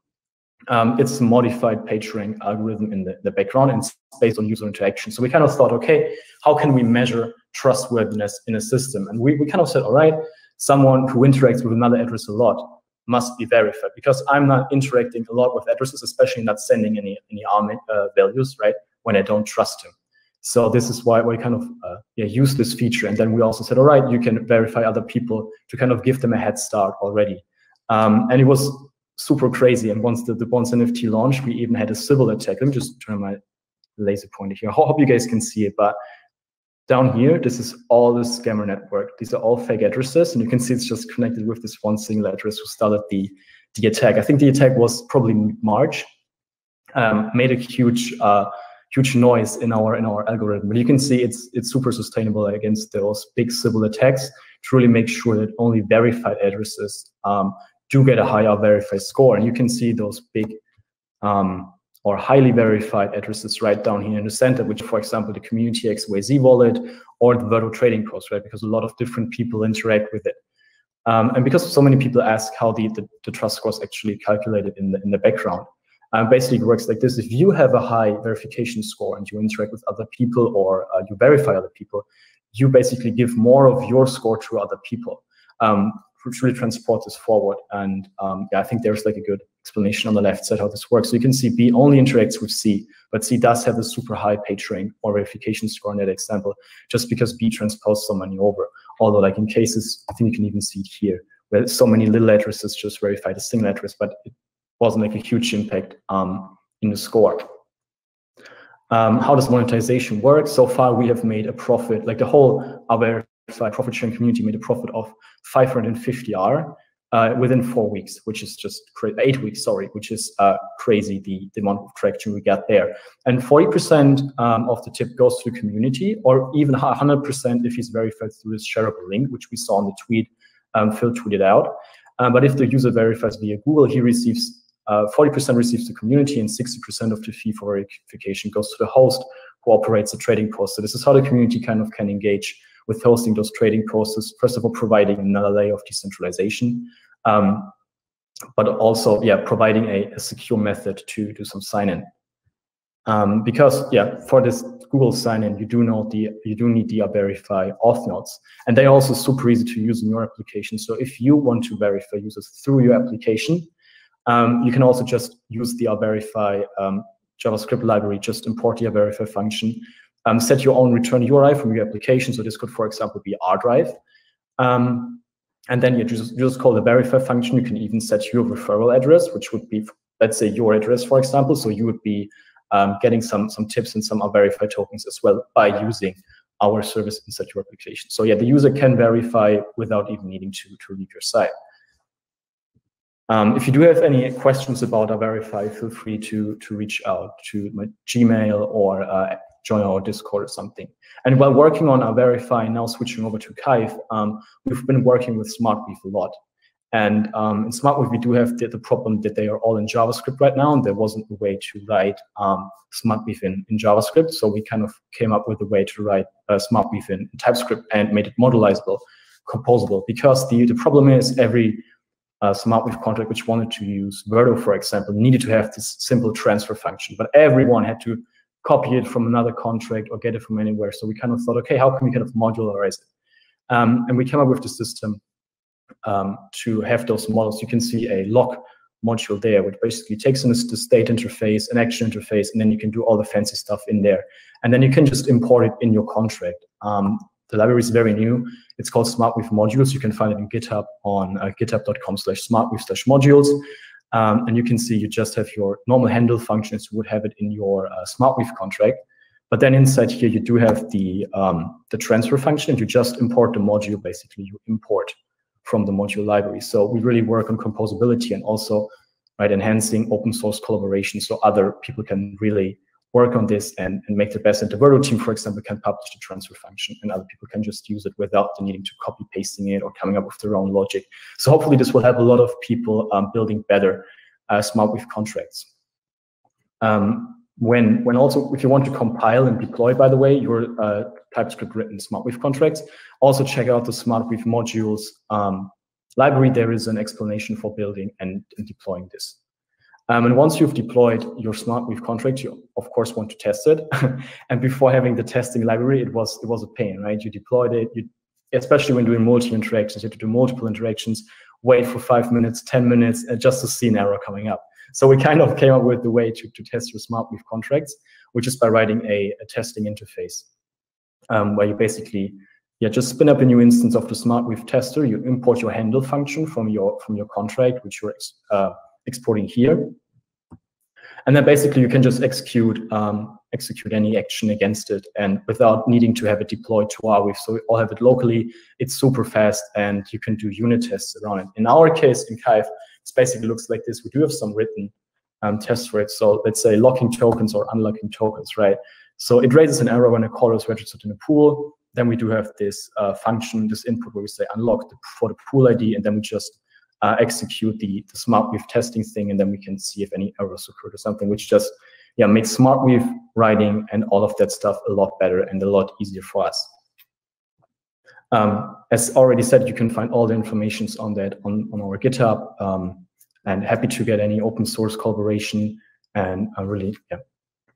S5: Um, it's a modified PageRank algorithm in the, the background and based on user interaction. So we kind of thought, okay, how can we measure trustworthiness in a system? And we, we kind of said, all right, someone who interacts with another address a lot must be verified because I'm not interacting a lot with addresses, especially not sending any any ARM uh, values, right? When I don't trust him. So this is why we kind of uh, yeah, use this feature. And then we also said, all right, you can verify other people to kind of give them a head start already. Um, and it was super crazy. And once the, the Bonds NFT launched, we even had a Sybil attack. Let me just turn my laser pointer here. I hope you guys can see it, but down here, this is all the scammer network. These are all fake addresses, and you can see it's just connected with this one single address who started the, the attack. I think the attack was probably March, um, made a huge uh, huge noise in our in our algorithm. But you can see it's it's super sustainable against those big Sybil attacks to really make sure that only verified addresses um, do get a higher verified score. And you can see those big um, or highly verified addresses right down here in the center, which, for example, the community XYZ wallet or the Virtual Trading Post, right? Because a lot of different people interact with it. Um, and because so many people ask how the, the, the, trust score is actually calculated in the, in the background, um, basically it works like this. If you have a high verification score and you interact with other people or uh, you verify other people, you basically give more of your score to other people. Um, really transport this forward. And um, yeah, I think there's like a good explanation on the left side how this works. So you can see B only interacts with C, but C does have a super high PageRank or verification score in that example, just because B transposed so many over. Although like in cases, I think you can even see it here, where so many little addresses just verified a single address, but it wasn't like a huge impact um, in the score. Um, how does monetization work? So far, we have made a profit, like the whole our profit sharing community made a profit of 550R uh, within four weeks, which is just eight weeks, sorry, which is uh, crazy the, the amount of traction we get there. And 40% um, of the tip goes to the community, or even 100% if he's verified through this shareable link, which we saw in the tweet um, Phil tweeted out. Um, but if the user verifies via Google, he receives 40% uh, receives the community and 60% of the fee for verification goes to the host who operates the trading post. So this is how the community kind of can engage with hosting those trading processes, first of all, providing another layer of decentralization, um, but also, yeah, providing a, a, secure method to do some sign-in. Um, because, yeah, for this Google sign-in, you do know the you do need the verify auth nodes, and they're also super easy to use in your application. So if you want to verify users through your application, um, you can also just use the verify um, JavaScript library, just import the verify function, um, set your own return URI from your application. So this could, for example, be ArDrive. Um, and then you just, you just call the verify function. You can even set your referral address, which would be, let's say, your address, for example. So you would be um, getting some, some tips and some verify tokens as well by using our service inside your application. So yeah, the user can verify without even needing to, to leave your site. Um, if you do have any questions about ArVerify, feel free to to reach out to my Gmail or uh, join our Discord or something. And while working on ArVerify, now switching over to Kyve, um, we've been working with SmartWeave a lot. And um, in SmartWeave, we do have the, the, problem that they are all in JavaScript right now, and there wasn't a way to write um, SmartWeave in, in JavaScript. So we kind of came up with a way to write uh, SmartWeave in, in TypeScript and made it modelizable, composable. Because the, the problem is every uh, SmartWeave contract which wanted to use Verto, for example, needed to have this simple transfer function, but everyone had to copy it from another contract or get it from anywhere. So we kind of thought, okay, how can we kind of modularize it? Um, and we came up with the system um, to have those models. You can see a lock module there, which basically takes in the state interface, an action interface, and then you can do all the fancy stuff in there. And then you can just import it in your contract. Um, the library is very new. It's called SmartWeave Modules. You can find it in GitHub on uh, github.com slash smartweave slash modules. Um, and you can see you just have your normal handle functions. You would have it in your uh, SmartWeave contract. But then inside here, you do have the, um, the transfer function. And you just import the module, basically. You import from the module library. So we really work on composability and also right enhancing open source collaboration so other people can really work on this and, and make the best. And the Verto team, for example, can publish the transfer function and other people can just use it without the needing to copy pasting it or coming up with their own logic. So hopefully this will help a lot of people um, building better uh, SmartWeave contracts. Um, when, when also, if you want to compile and deploy, by the way, your uh, TypeScript written SmartWeave contracts, also check out the SmartWeave modules um, library. There is an explanation for building and, and deploying this. Um, and once you've deployed your SmartWeave contract, you of course want to test it. and before having the testing library, it was it was a pain, right? You deployed it, you, especially when doing multi interactions, you have to do multiple interactions, wait for five minutes, 10 minutes, uh, just to see an error coming up. So we kind of came up with the way to, to test your SmartWeave contracts, which is by writing a, a testing interface, um, where you basically yeah, just spin up a new instance of the SmartWeave tester. You import your handle function from your from your contract, which you're uh, exporting here. And then basically you can just execute um, execute any action against it and without needing to have it deployed to our Arweave. So we all have it locally. It's super fast and you can do unit tests around it. In our case, in Kyve, it basically looks like this. We do have some written um, tests for it. So let's say locking tokens or unlocking tokens, right? So it raises an error when a caller is registered in a pool. Then we do have this uh, function, this input where we say unlock the, for the pool ID, and then we just uh, execute the, the SmartWeave testing thing, and then we can see if any errors occurred or something, which just yeah makes SmartWeave writing and all of that stuff a lot better and a lot easier for us. Um, as already said, you can find all the informations on that on, on our GitHub. Um, and happy to get any open source collaboration and uh, really yeah,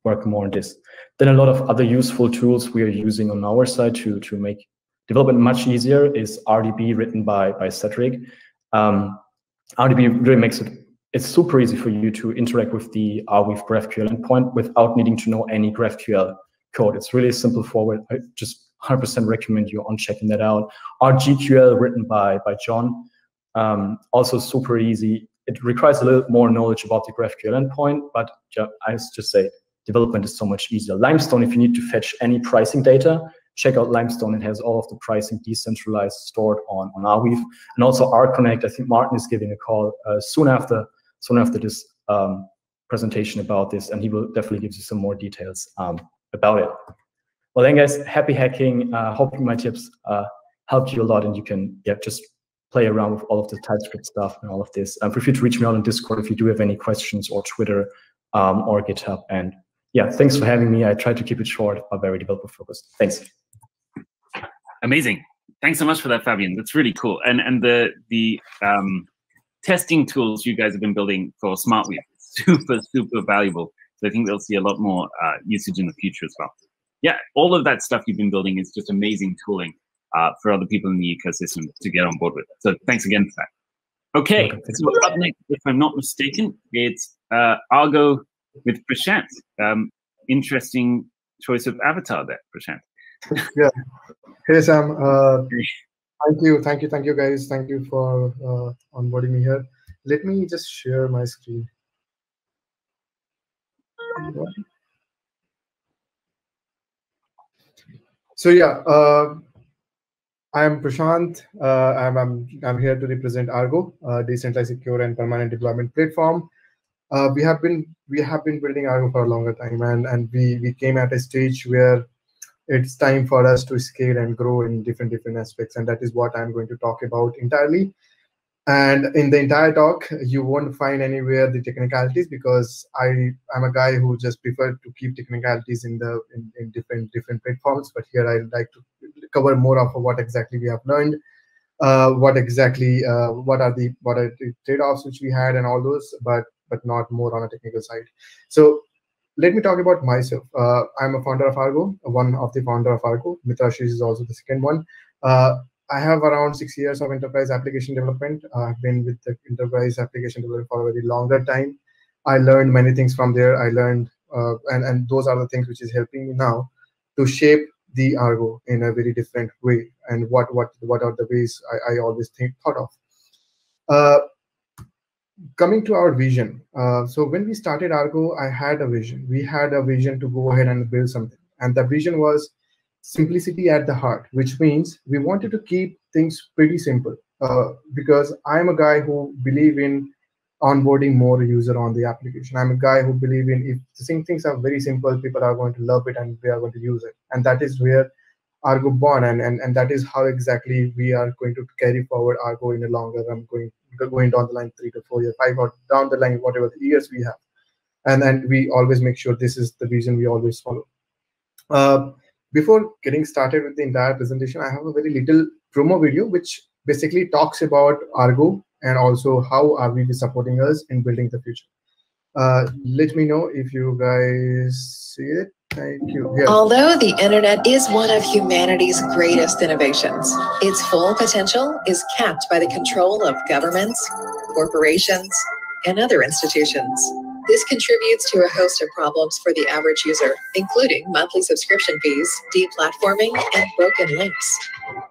S5: work more on this. Then a lot of other useful tools we are using on our side to, to make development much easier is ArDB written by, by Cedrik. Um, ArDB really makes it it's super easy for you to interact with the Arweave GraphQL endpoint without needing to know any GraphQL code. It's really simple forward. I just 100% recommend you on checking that out. ArGQL written by, by John, um, also super easy. It requires a little more knowledge about the GraphQL endpoint, but I just say development is so much easier. Limestone, if you need to fetch any pricing data, check out Limestone. It has all of the pricing decentralized, stored on, on Arweave. And also ArConnect, I think Marton is giving a call uh, soon after soon after this um, presentation about this, and he will definitely give you some more details um, about it. Well then guys, happy hacking. Uh, hoping my tips uh, helped you a lot and you can yeah, just play around with all of the TypeScript stuff and all of this. Um, feel free to reach me out on Discord if you do have any questions or Twitter um, or GitHub. And yeah, thanks for having me. I tried to keep it short, but very developer focused. Thanks.
S1: Amazing. Thanks so much for that, Fabian. That's really cool. And and the the um, testing tools you guys have been building for SmartWeave super super valuable. So I think they'll see a lot more uh, usage in the future as well. Yeah, all of that stuff you've been building is just amazing tooling uh, for other people in the ecosystem to get on board with. So thanks again for that. Okay, so up next, if I'm not mistaken, it's uh, ArGo with Prashant. Um, interesting choice of avatar there, Prashant.
S6: Yeah. Hey, Sam. Uh, thank you. Thank you. Thank you, guys. Thank you for uh, onboarding me here. Let me just share my screen. So yeah, uh, I'm Prashant. Uh, I'm, I'm, I'm here to represent ArGo, uh, decentralized, secure, and permanent deployment platform. Uh, we have been we have been building ArGo for a longer time, and and we we came at a stage where it's time for us to scale and grow in different different aspects and that is what i'm going to talk about entirely and in the entire talk you won't find anywhere the technicalities because i i'm a guy who just prefer to keep technicalities in the in, in different different platforms but here i'd like to cover more of what exactly we have learned uh, what exactly uh, what are the what are the trade-offs which we had and all those, but but not more on a technical side. So let me talk about myself. Uh, I'm a founder of ArGo, one of the founder of ArGo. Mitrashish is also the second one. Uh, I have around six years of enterprise application development. I've been with the enterprise application development for a very longer time. I learned many things from there. I learned, uh, and and those are the things which is helping me now to shape the ArGo in a very different way. And what what what are the ways I, I always think thought of. Coming to our vision. Uh, so when we started ArGo, I had a vision. We had a vision to go ahead and build something, and the vision was simplicity at the heart, which means we wanted to keep things pretty simple. Uh, because I'm a guy who believe in onboarding more user on the application. I'm a guy who believe in if the things are very simple, people are going to love it and they are going to use it. And that is where ArGo born and, and, and that is how exactly we are going to carry forward ArGo in a longer run, going going down the line three to four years, five or down the line, whatever the years we have. And then we always make sure this is the vision we always follow. Uh, before getting started with the entire presentation, I have a very little promo video which basically talks about ArGo and also how are we supporting us in building the future. Uh, let me know if you guys see it. Thank you.
S7: Yes. Although the internet is one of humanity's greatest innovations, its full potential is capped by the control of governments, corporations, and other institutions. This contributes to a host of problems for the average user, including monthly subscription fees, deplatforming, and broken links.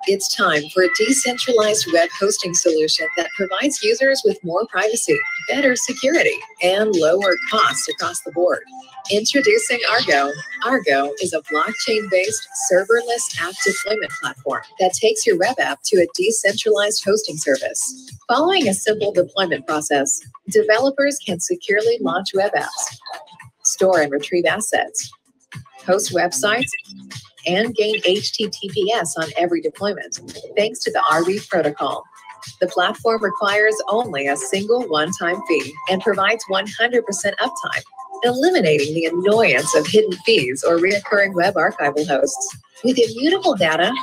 S7: It's time for a decentralized web hosting solution that provides users with more privacy, better security, and lower costs across the board. Introducing ArGo. ArGo is a blockchain based serverless app deployment platform that takes your web app to a decentralized hosting service. Following a simple deployment process, developers can securely launch web apps, store and retrieve assets, host websites, and gain HTTPS on every deployment, thanks to the Arweave protocol. The platform requires only a single one time fee and provides 100% uptime eliminating the annoyance of hidden fees or recurring web archival hosts. With immutable data,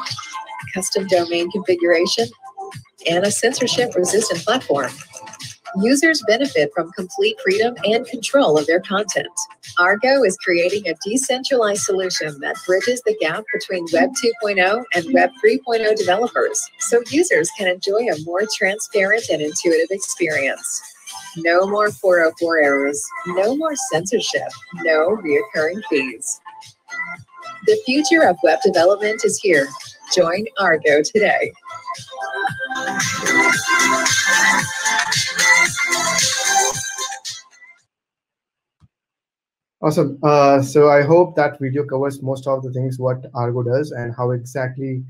S7: custom domain configuration, and a censorship resistant platform, users benefit from complete freedom and control of their content. ArGo is creating a decentralized solution that bridges the gap between Web 2.0 and Web 3.0 developers so users can enjoy a more transparent and intuitive experience. No more 404 errors. No more censorship. No reoccurring fees. The future of web development is here. Join ArGo today.
S6: Awesome. Uh, so I hope that video covers most of the things what ArGo does and how exactly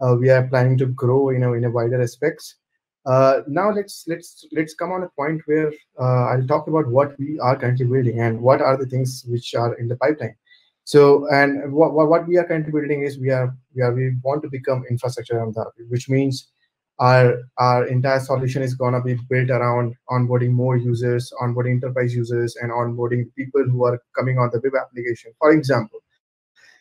S6: uh, we are planning to grow you know, in a wider aspects. Uh, now let's let's let's come on a point where uh, I'll talk about what we are currently building and what are the things which are in the pipeline. So and what what we are currently building is we are we are we want to become infrastructure on that, which means our our entire solution is gonna be built around onboarding more users, onboarding enterprise users, and onboarding people who are coming on the web application. For example,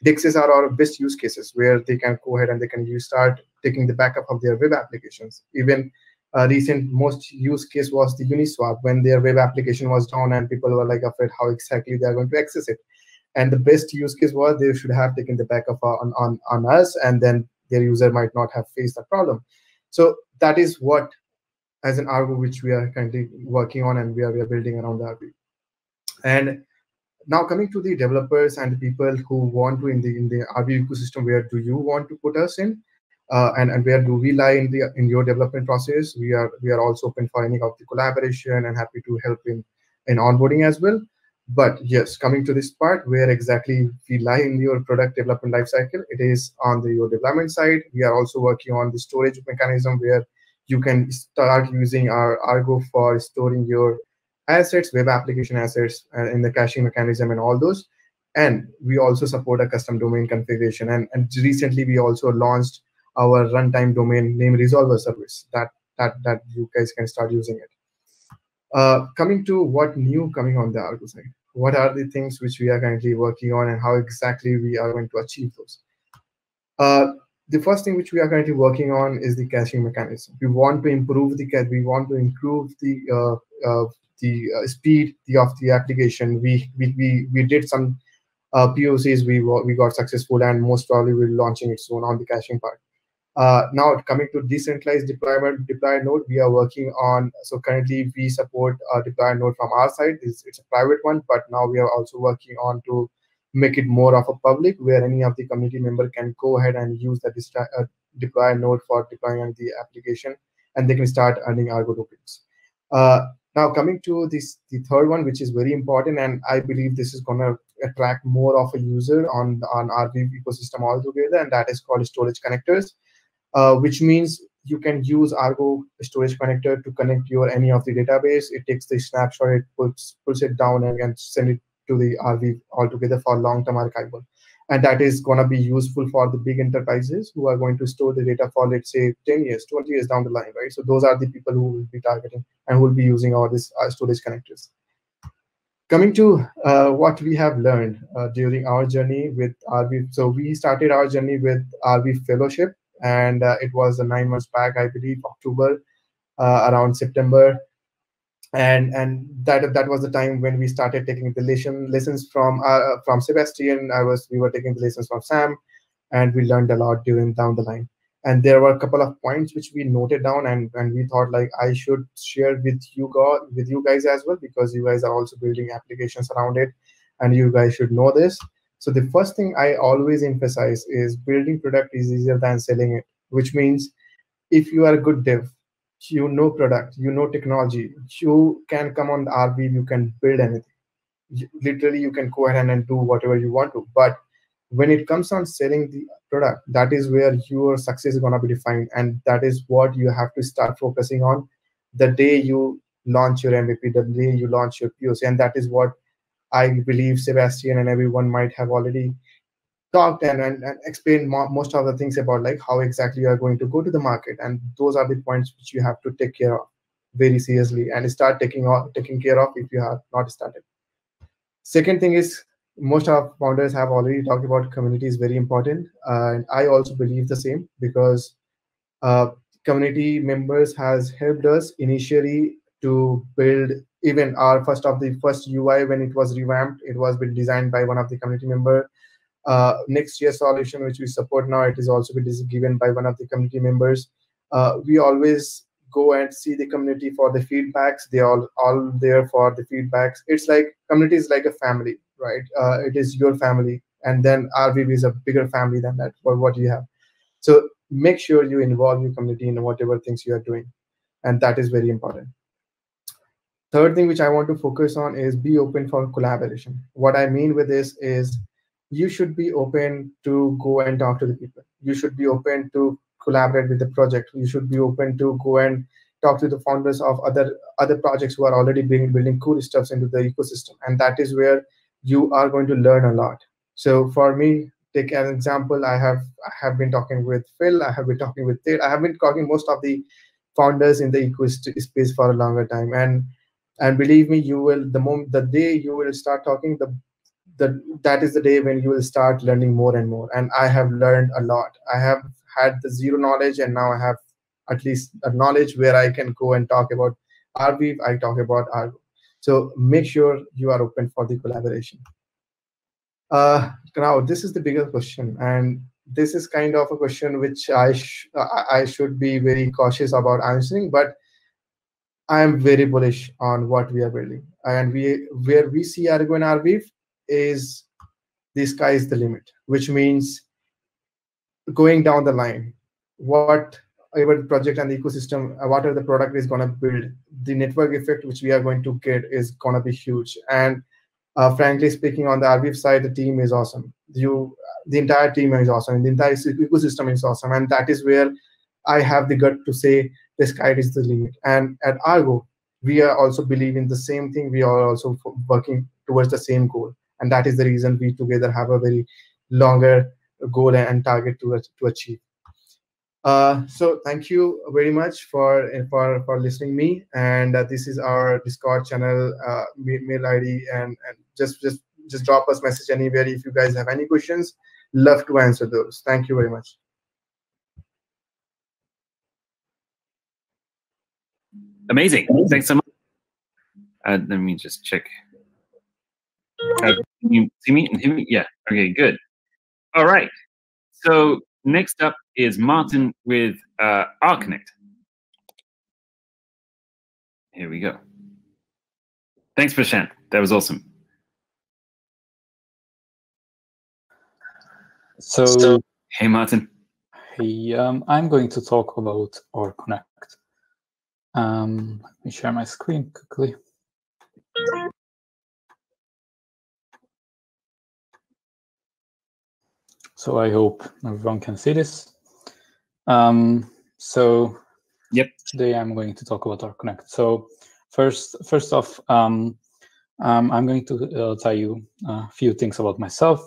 S6: DEXs are our best use cases where they can go ahead and they can use start taking the backup of their web applications. Even uh, recent most use case was the Uniswap when their web application was down and people were like afraid how exactly they are going to access it. And the best use case was they should have taken the backup on, on, on us and then their user might not have faced that problem. So that is what as an ArGo which we are currently working on and we are, we are building around the ArGo. And now coming to the developers and the people who want to in the in the ArGo ecosystem, where do you want to put us in? uh, and, and where do we lie in the in your development process we are we are also open for any of the collaboration and happy to help in in onboarding as well but yes coming to this part where exactly we lie in your product development lifecycle it is on the your development side. We are also working on the storage mechanism where you can start using our ArGo for storing your assets web application assets uh, in the caching mechanism and all those. And we also support a custom domain configuration. And, and recently we also launched our runtime domain name resolver service that that that you guys can start using it. Uh, coming to what new coming on the ArGo side, what are the things which we are currently working on and how exactly we are going to achieve those? Uh, the first thing which we are currently working on is the caching mechanism. We want to improve the cache. We want to improve the uh, uh, the uh, speed of the application. We we we, we did some uh, POCs. We we got successful, and most probably we're launching it soon on the caching part. Uh, now coming to decentralized deployment, deploy node, we are working on. So currently we support a deploy node from our side. It's, it's a private one, but now we are also working on to make it more of a public where any of the community member can go ahead and use the uh, deploy node for deploying the application and they can start earning ArGo tokens. Uh, now coming to this, the third one, which is very important, and I believe this is gonna attract more of a user on on Arweave ecosystem altogether, and that is called storage connectors, uh, which means you can use ArGo storage connector to connect your any of the database. It takes the snapshot, it puts pulls it down and can send it to the Arweave altogether for long-term archival. And that is going to be useful for the big enterprises who are going to store the data for, let's say, 10 years, 20 years down the line, right? So those are the people who will be targeting and who will be using all these uh, storage connectors. Coming to uh, what we have learned uh, during our journey with Arweave. So we started our journey with Arweave Fellowship, and uh, it was nine months back, I believe, October, uh, around September and and that that was the time when we started taking the lesson lessons from uh, from Sebastian. I was we were taking the lessons from Sam, and we learned a lot during down the line. And there were a couple of points which we noted down, and and we thought like I should share with you guys with you guys as well because you guys are also building applications around it, and you guys should know this. So the first thing I always emphasize is building product is easier than selling it, which means if you are a good dev, you know product, you know technology, you can come on the Arweave, you can build anything. You, literally, you can go ahead and do whatever you want to. But when it comes on selling the product, that is where your success is going to be defined. And that is what you have to start focusing on the day you launch your MVP, the day you launch your POC. And that is what I believe Sebastian and everyone might have already talked and, and, and explained mo most of the things about like how exactly you are going to go to the market and those are the points which you have to take care of very seriously and start taking taking care of if you have not started. Second thing is most of founders have already talked about community is very important uh, and i also believe the same because uh, community members has helped us initially to build even our first of the first ui when it was revamped it was been designed by one of the community member uh, Next.js solution, which we support now, it is also been given by one of the community members. Uh, we always go and see the community for the feedbacks. They all, all there for the feedbacks. It's like community is like a family, right? Uh, it is your family. And then Arweave is a bigger family than that for what you have. So make sure you involve your community in whatever things you are doing. And that is very important. Third thing which I want to focus on is be open for collaboration. What I mean with this is you should be open to go and talk to the people. You should be open to collaborate with the project. You should be open to go and talk to the founders of other other projects who are already being, building cool stuffs into the ecosystem. And that is where you are going to learn a lot. So for me, take an example. I have I have been talking with Phil. I have been talking with Ted. I have been talking most of the founders in the ecosystem space for a longer time. And and believe me, you will the moment the day you will start talking, the that that is the day when you will start learning more and more. And i have learned a lot. I have had the zero knowledge and now i have at least a knowledge where i can go and talk about Arweave, i talk about ArGo so make sure you are open for the collaboration. Uh, now this is the bigger question. And this is kind of a question which i sh i should be very cautious about answering but i am very bullish on what we are building and we where we see ArGo and Arweave is the sky is the limit, which means going down the line, what the project and the ecosystem, uh, whatever the product is going to build, the network effect which we are going to get is going to be huge. And uh, frankly speaking, on the Arweave side, the team is awesome. You, the entire team is awesome. The entire ecosystem is awesome, and that is where I have the gut to say the sky is the limit. And at ArGo, we are also believing the same thing. We are also working towards the same goal. And that is the reason we together have a very longer goal and target to, to achieve. Uh, so thank you very much for for for listening me. And uh, this is our discord channel uh, mail id and and just just just drop us message anywhere if you guys have any questions. Love to answer those. Thank you very much
S1: Amazing. Thanks so much. Uh, let me just check. Uh, can you see me and hear me? Yeah. Okay, good. All right. So next up is Marton with uh, ArConnect. Here we go. Thanks, Prashant. That was awesome.
S8: So,
S1: hey, Marton.
S8: Hey, um, I'm going to talk about ArConnect. Um, let me share my screen quickly. So I hope everyone can see this. Um, so
S1: yep.
S8: today I'm going to talk about ArConnect. So first, first off, um, um, I'm going to uh, tell you a few things about myself.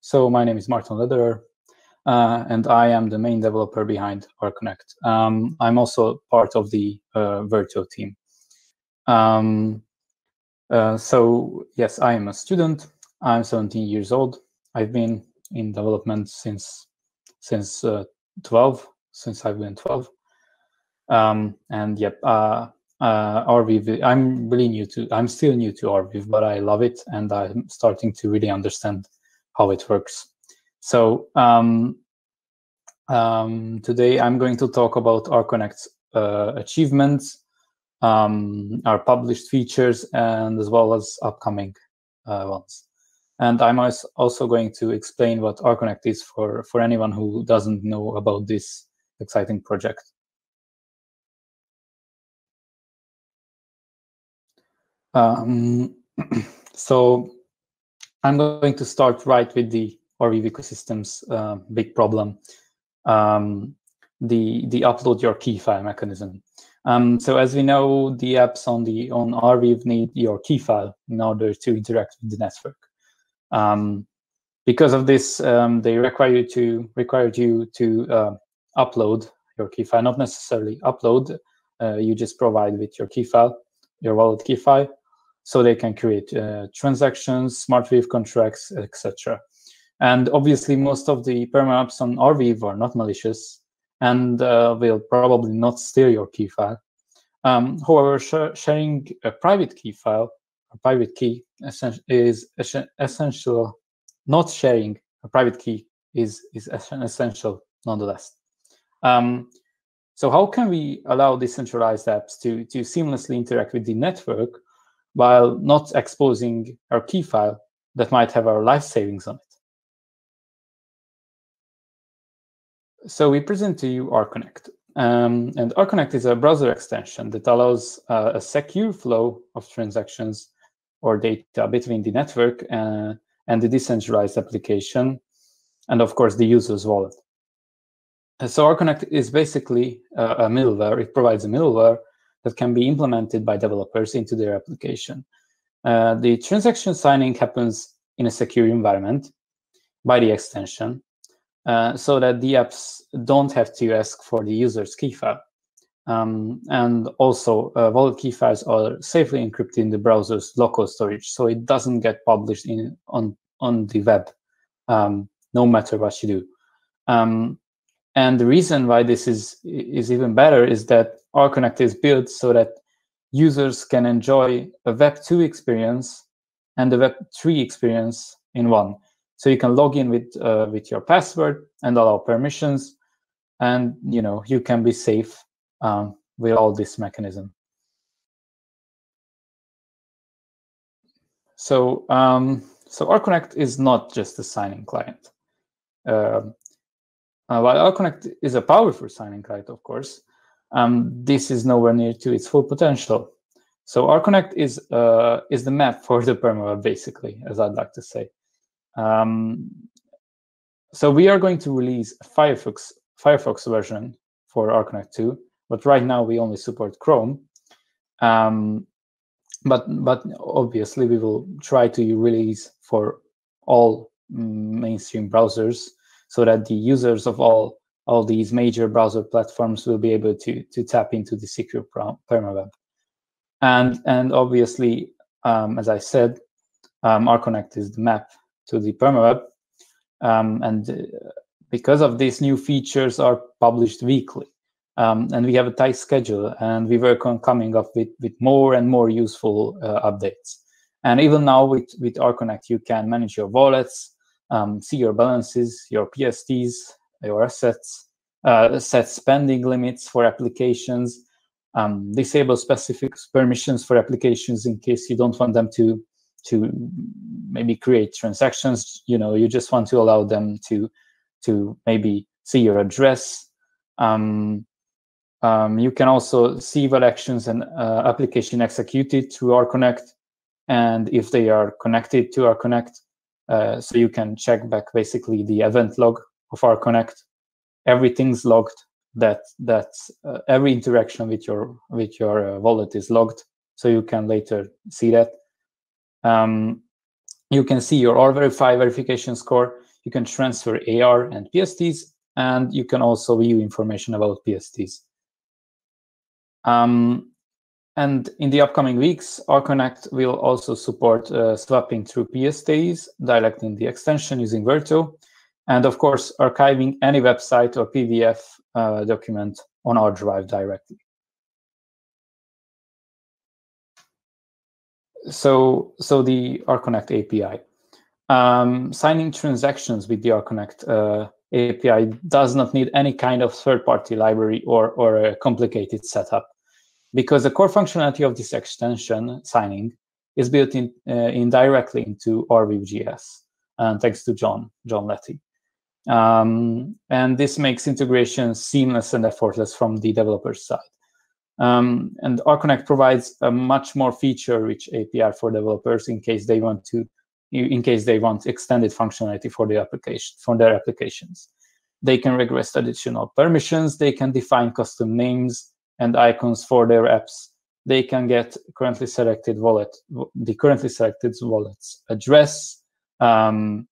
S8: So my name is Marton Lederer, uh, and I am the main developer behind ArConnect. Um, I'm also part of the uh, Verto team. Um, uh, so yes, I am a student. I'm 17 years old. I've been in development since since uh, 12, since I've been 12. Um, and yep, uh, uh, I'm really new to, I'm still new to Arweave, but I love it and I'm starting to really understand how it works. So um, um, today I'm going to talk about ArConnect's uh, achievements, um, our published features, and as well as upcoming uh, ones. And I'm also going to explain what ArConnect is for, for anyone who doesn't know about this exciting project. Um, so I'm going to start right with the Arweave ecosystem's uh, big problem, um, the the upload your key file mechanism. Um, so as we know, the apps on the on Arweave need your key file in order to interact with the network. Um, because of this, um, they require you to require you to uh, upload your key file, not necessarily upload. Uh, you just provide with your key file, your wallet key file, so they can create uh, transactions, SmartWeave contracts, etc. And obviously, most of the perma apps on Arweave are not malicious and uh, will probably not steal your key file. Um, however, sh sharing a private key file, a private key, is essential. Not sharing a private key is is essential nonetheless. Um, so how can we allow decentralized apps to to seamlessly interact with the network while not exposing our key file that might have our life savings on it? So we present to you ArConnect. Um, and ArConnect is a browser extension that allows uh, a secure flow of transactions or data between the network uh, and the decentralized application, and of course the user's wallet. So ArConnect is basically a, a middleware. It provides a middleware that can be implemented by developers into their application. Uh, the transaction signing happens in a secure environment by the extension, uh, so that the apps don't have to ask for the user's key file. Um, and also, uh, wallet key files are safely encrypted in the browser's local storage, so it doesn't get published in on on the web, um, no matter what you do. Um, and the reason why this is is even better is that ArConnect is built so that users can enjoy a Web 2 experience and a Web 3 experience in one. So you can log in with uh, with your password and allow permissions, and you know you can be safe um, with all this mechanism. So um, so ArConnect is not just a signing client. Uh, uh, while ArConnect is a powerful signing client, of course, um, this is nowhere near to its full potential. So ArConnect is uh, is the map for the permaweb, basically, as I'd like to say. Um, so we are going to release Firefox Firefox version for ArConnect 2, but right now we only support Chrome. Um, but but obviously we will try to release for all mainstream browsers so that the users of all all these major browser platforms will be able to to tap into the secure permaweb. And and obviously, um, as I said, um, is the map to the permaweb. Um, and uh, because of these new features are published weekly. Um, and we have a tight schedule, and we work on coming up with, with more and more useful uh, updates. And even now with, with ArConnect, you can manage your wallets, um, see your balances, your PSTs, your assets, uh, set spending limits for applications, um, disable specific permissions for applications in case you don't want them to to maybe create transactions. You know, you just want to allow them to to maybe see your address. Um, um, you can also see what actions an uh, application executed through ArConnect and if they are connected to ArConnect, uh, so you can check back basically the event log of ArConnect Everything's logged. That that uh, every interaction with your with your uh, wallet is logged, so you can later see that. Um, you can see your ArVerify verification score. You can transfer AR and PSTs, and you can also view information about PSTs. Um, and in the upcoming weeks, ArConnect will also support uh, swapping through PSTs, directly in the extension using Verto, and of course, archiving any website or PDF uh, document on ArDrive directly. So, so the ArConnect API. Um, signing transactions with the ArConnect uh, API does not need any kind of third-party library or, or a complicated setup because the core functionality of this extension signing is built in, uh, in directly into Arweave.js, and thanks to John, John Letey. Um, and this makes integration seamless and effortless from the developer's side. Um, and ArConnect provides a much more feature-rich API for developers in case they want to, in case they want extended functionality for the application for their applications. They can request additional permissions. They can define custom names and icons for their apps. They can get currently selected wallet, the currently selected wallet's address, um,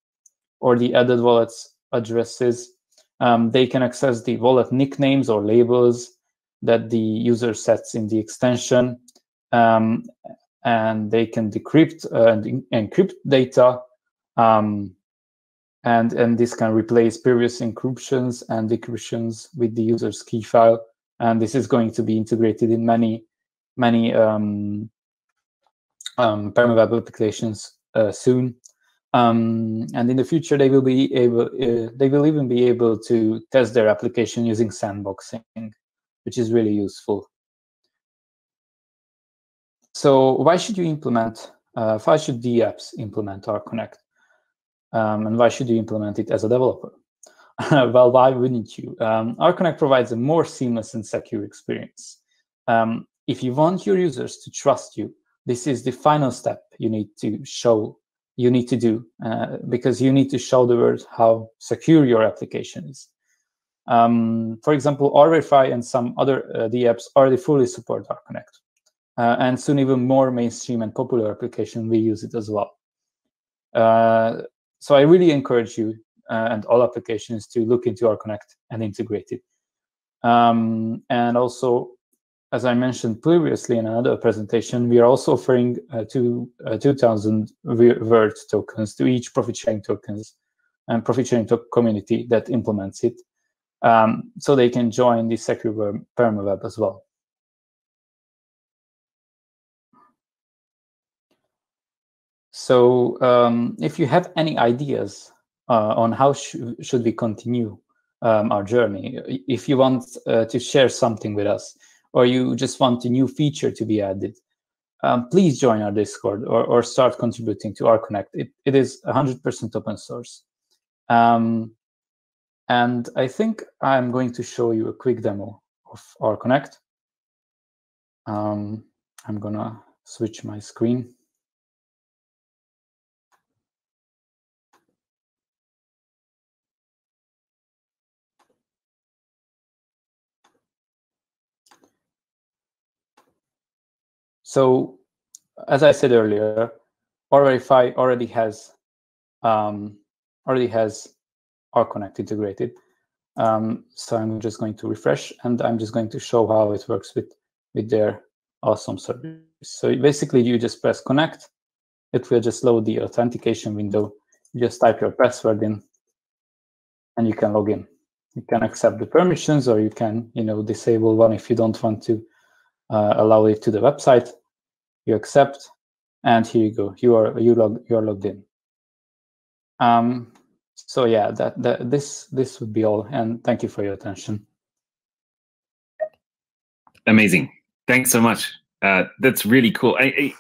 S8: or the added wallet's addresses. Um, they can access the wallet nicknames or labels that the user sets in the extension. Um, and they can decrypt uh, and encrypt data. Um, and, and this can replace previous encryptions and decryptions with the user's key file. And this is going to be integrated in many, many um, um, PermaWeb applications uh, soon. Um, and in the future, they will be able, uh, they will even be able to test their application using sandboxing, which is really useful. So why should you implement, uh, why should the apps implement ArConnect? Um, and why should you implement it as a developer? well, why wouldn't you? Um, ArConnect provides a more seamless and secure experience. Um, if you want your users to trust you, this is the final step you need to show you need to do uh, because you need to show the world how secure your application is. Um, for example, ArVerify and some other uh, already fully support ArConnect. Uh, and soon even more mainstream and popular application will use it as well. Uh, so I really encourage you uh, and all applications to look into ArConnect and integrate it. Um, and also as I mentioned previously in another presentation, we are also offering uh, two, uh, 2,000 VERT tokens to each profit sharing tokens and profit sharing to community that implements it. Um, so they can join the secure permaweb as well. So um, if you have any ideas uh, on how sh should we continue um, our journey, if you want uh, to share something with us, or you just want a new feature to be added, um, please join our Discord or, or start contributing to ArConnect. It, it is 100% open source. Um, and I think I'm going to show you a quick demo of ArConnect. Um, I'm gonna switch my screen. So as I said earlier, ArVerify already has um, already has ArConnect integrated. Um, so I'm just going to refresh and I'm just going to show how it works with, with their awesome service. So basically you just press connect, it will just load the authentication window. You just type your password in and you can log in You can accept the permissions, or you can, you know, disable one if you don't want to uh, allow it to the website. You accept, and here you go. You are you log you are logged in. Um, so yeah, that, that this this would be all. And thank you for your attention.
S1: Amazing. Thanks so much. Uh, that's really cool. I, I,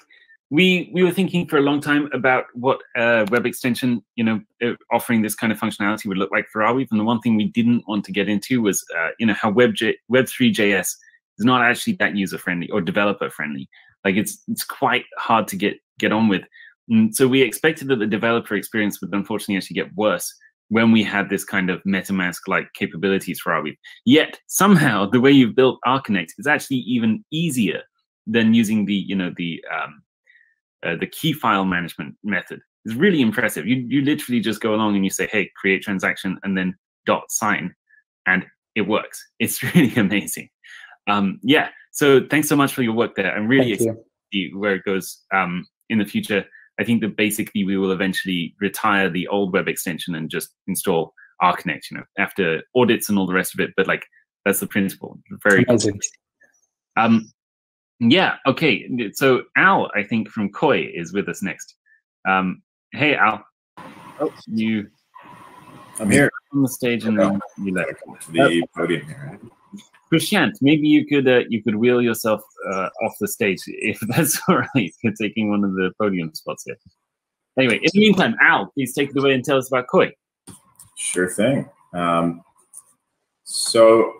S1: we we were thinking for a long time about what a web extension, you know, uh, offering this kind of functionality would look like for Arweave. And the one thing we didn't want to get into was, uh, you know, how Web Web three JS is not actually that user friendly or developer friendly. Like it's it's quite hard to get get on with. And so we expected that the developer experience would unfortunately actually get worse when we had this kind of MetaMask-like capabilities for Arweave. Yet somehow the way you've built ArConnect is actually even easier than using the, you know, the um, uh, the key file management method. It's really impressive. You you literally just go along and you say, hey, create transaction and then dot sign, and it works. It's really amazing. Um, yeah. So thanks so much for your work there. I'm really
S8: Thank
S1: excited to see where it goes um, in the future. I think that basically we will eventually retire the old web extension and just install ArConnect, you know, after audits and all the rest of it. But like that's the principle. Very
S8: Amazing.
S1: um yeah, okay. So Al, I think from Koii is with us next. Um hey Al.
S9: Oh.
S1: You
S9: I'm here.
S1: on the stage and then you left.
S9: To the podium here. Right?
S1: Prashant, maybe you could uh, you could wheel yourself uh, off the stage if that's all right. You're taking one of the podium spots here. Anyway, in the meantime, Al, please take it away and tell us about Koi.
S9: Sure thing. Um, so,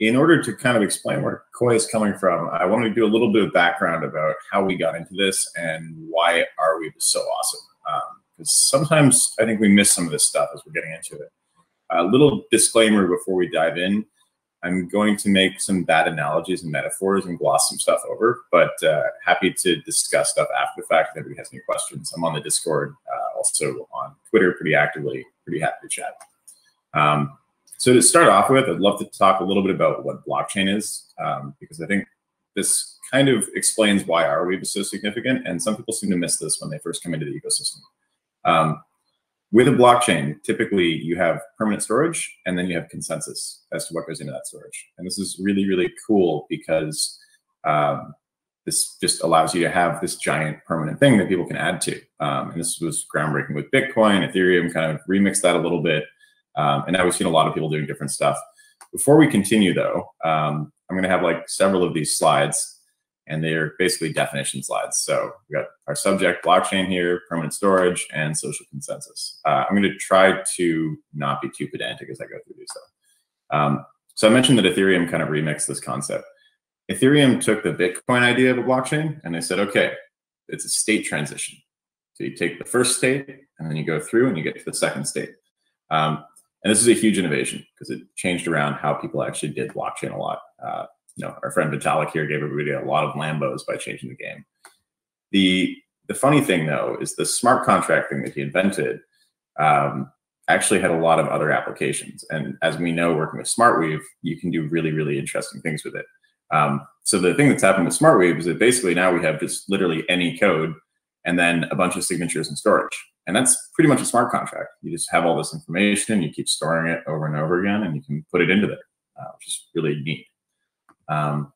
S9: in order to kind of explain where Koi is coming from, I wanted to do a little bit of background about how we got into this and why are we so awesome. Because sometimes I think we miss some of this stuff as we're getting into it. A little disclaimer before we dive in. I'm going to make some bad analogies and metaphors and gloss some stuff over, but uh, happy to discuss stuff after the fact if anybody has any questions. I'm on the Discord, uh, also on Twitter pretty actively, pretty happy to chat. Um, so to start off with, I'd love to talk a little bit about what blockchain is, um, because I think this kind of explains why Arweave is so significant, and some people seem to miss this when they first come into the ecosystem. Um, with a blockchain, typically you have permanent storage and then you have consensus as to what goes into that storage. And this is really, really cool because um, this just allows you to have this giant permanent thing that people can add to. Um, and this was groundbreaking with Bitcoin, Ethereum kind of remixed that a little bit. Um, and now we've seen a lot of people doing different stuff. Before we continue though, um, I'm gonna have like several of these slides and they're basically definition slides. So we got our subject blockchain here, permanent storage, and social consensus. Uh, I'm going to try to not be too pedantic as I go through these. Though. Um, so I mentioned that Ethereum kind of remixed this concept. Ethereum took the Bitcoin idea of a blockchain and they said, okay, it's a state transition. So you take the first state and then you go through and you get to the second state. Um, and this is a huge innovation because it changed around how people actually did blockchain a lot. Uh, you know, our friend Vitalik here gave everybody a lot of Lambos by changing the game. The the funny thing though is the smart contract thing that he invented um, actually had a lot of other applications. And as we know, working with SmartWeave, you can do really, really interesting things with it. Um, so the thing that's happened with SmartWeave is that basically now we have just literally any code and then a bunch of signatures and storage. And that's pretty much a smart contract. You just have all this information, you keep storing it over and over again, and you can put it into there, uh, which is really neat. Um,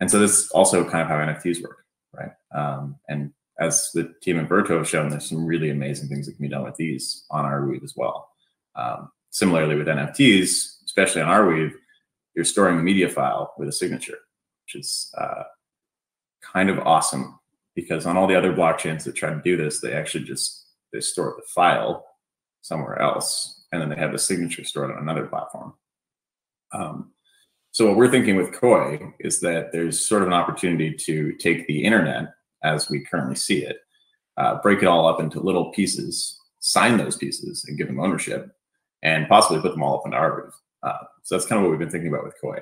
S9: and so this is also kind of how NFTs work, right? Um, and as the team at Verto have shown, there's some really amazing things that can be done with these on Arweave as well. Um, similarly with NFTs, especially on Arweave, you're storing a media file with a signature, which is uh, kind of awesome because on all the other blockchains that try to do this, they actually just they store the file somewhere else, and then they have the signature stored on another platform. Um, so what we're thinking with Koii is that there's sort of an opportunity to take the internet as we currently see it, uh, break it all up into little pieces, sign those pieces and give them ownership, and possibly put them all up into Arweave. Uh, so that's kind of what we've been thinking about with Koii.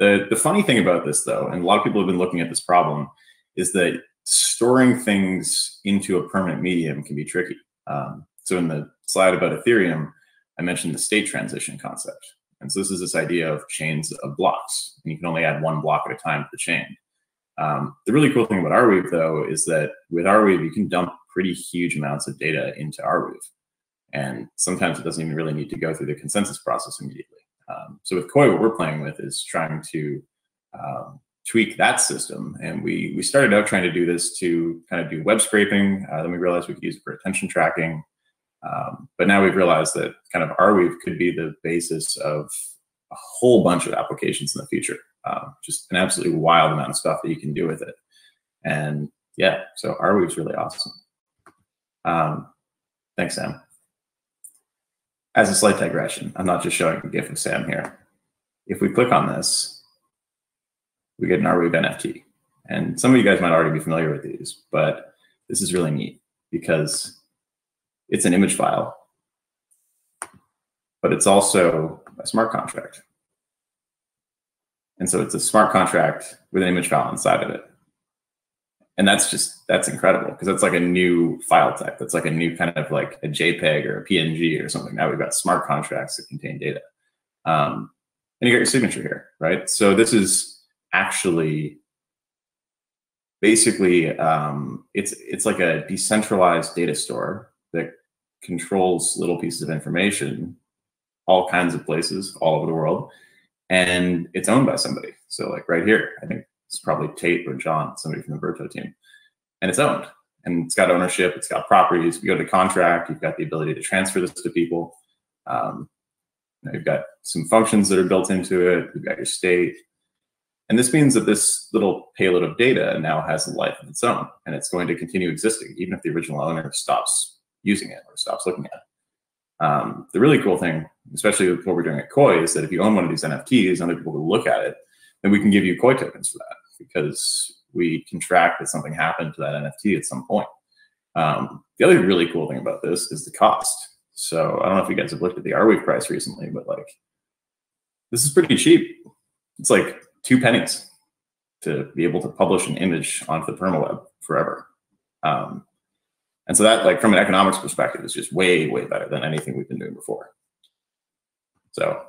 S9: The, the funny thing about this, though, and a lot of people have been looking at this problem, is that storing things into a permanent medium can be tricky. Um, so in the slide about Ethereum, I mentioned the state transition concept. And so this is this idea of chains of blocks. And you can only add one block at a time to the chain. Um, the really cool thing about Arweave, though, is that with Arweave, you can dump pretty huge amounts of data into Arweave. And sometimes it doesn't even really need to go through the consensus process immediately. Um, so with Koii, what we're playing with is trying to um, tweak that system. And we we started out trying to do this to kind of do web scraping. Uh, then we realized we could use it for attention tracking. Um, but now we've realized that kind of Arweave could be the basis of a whole bunch of applications in the future. Uh, just an absolutely wild amount of stuff that you can do with it. And yeah, so Arweave is really awesome. Um, thanks, Sam. As a slight digression, I'm not just showing a GIF of Sam here. If we click on this, we get an Arweave NFT. And some of you guys might already be familiar with these, but this is really neat because it's an image file, but it's also a smart contract. And so it's a smart contract with an image file inside of it. And that's just, that's incredible because that's like a new file type. That's like a new kind of like a JPEG or a PNG or something. Now we've got smart contracts that contain data. Um, and you got your signature here, right? So this is actually basically um, it's it's like a decentralized data store that controls little pieces of information, all kinds of places all over the world, and it's owned by somebody. So like right here, I think it's probably Tate or John, somebody from the Verto team, and it's owned and it's got ownership, it's got properties. We go to contract, you've got the ability to transfer this to people. Um, you you've got some functions that are built into it. You've got your state. And this means that this little payload of data now has a life of its own, and it's going to continue existing, even if the original owner stops using it or stops looking at it. Um, the really cool thing, especially with what we're doing at Koii, is that if you own one of these NFTs and other people will look at it, then we can give you Koii tokens for that because we can track that something happened to that NFT at some point. Um, the other really cool thing about this is the cost. So I don't know if you guys have looked at the Arweave price recently, but like this is pretty cheap. It's like two pennies to be able to publish an image onto the permaweb forever. Um, and so that, like, from an economics perspective, is just way, way better than anything we've been doing before. So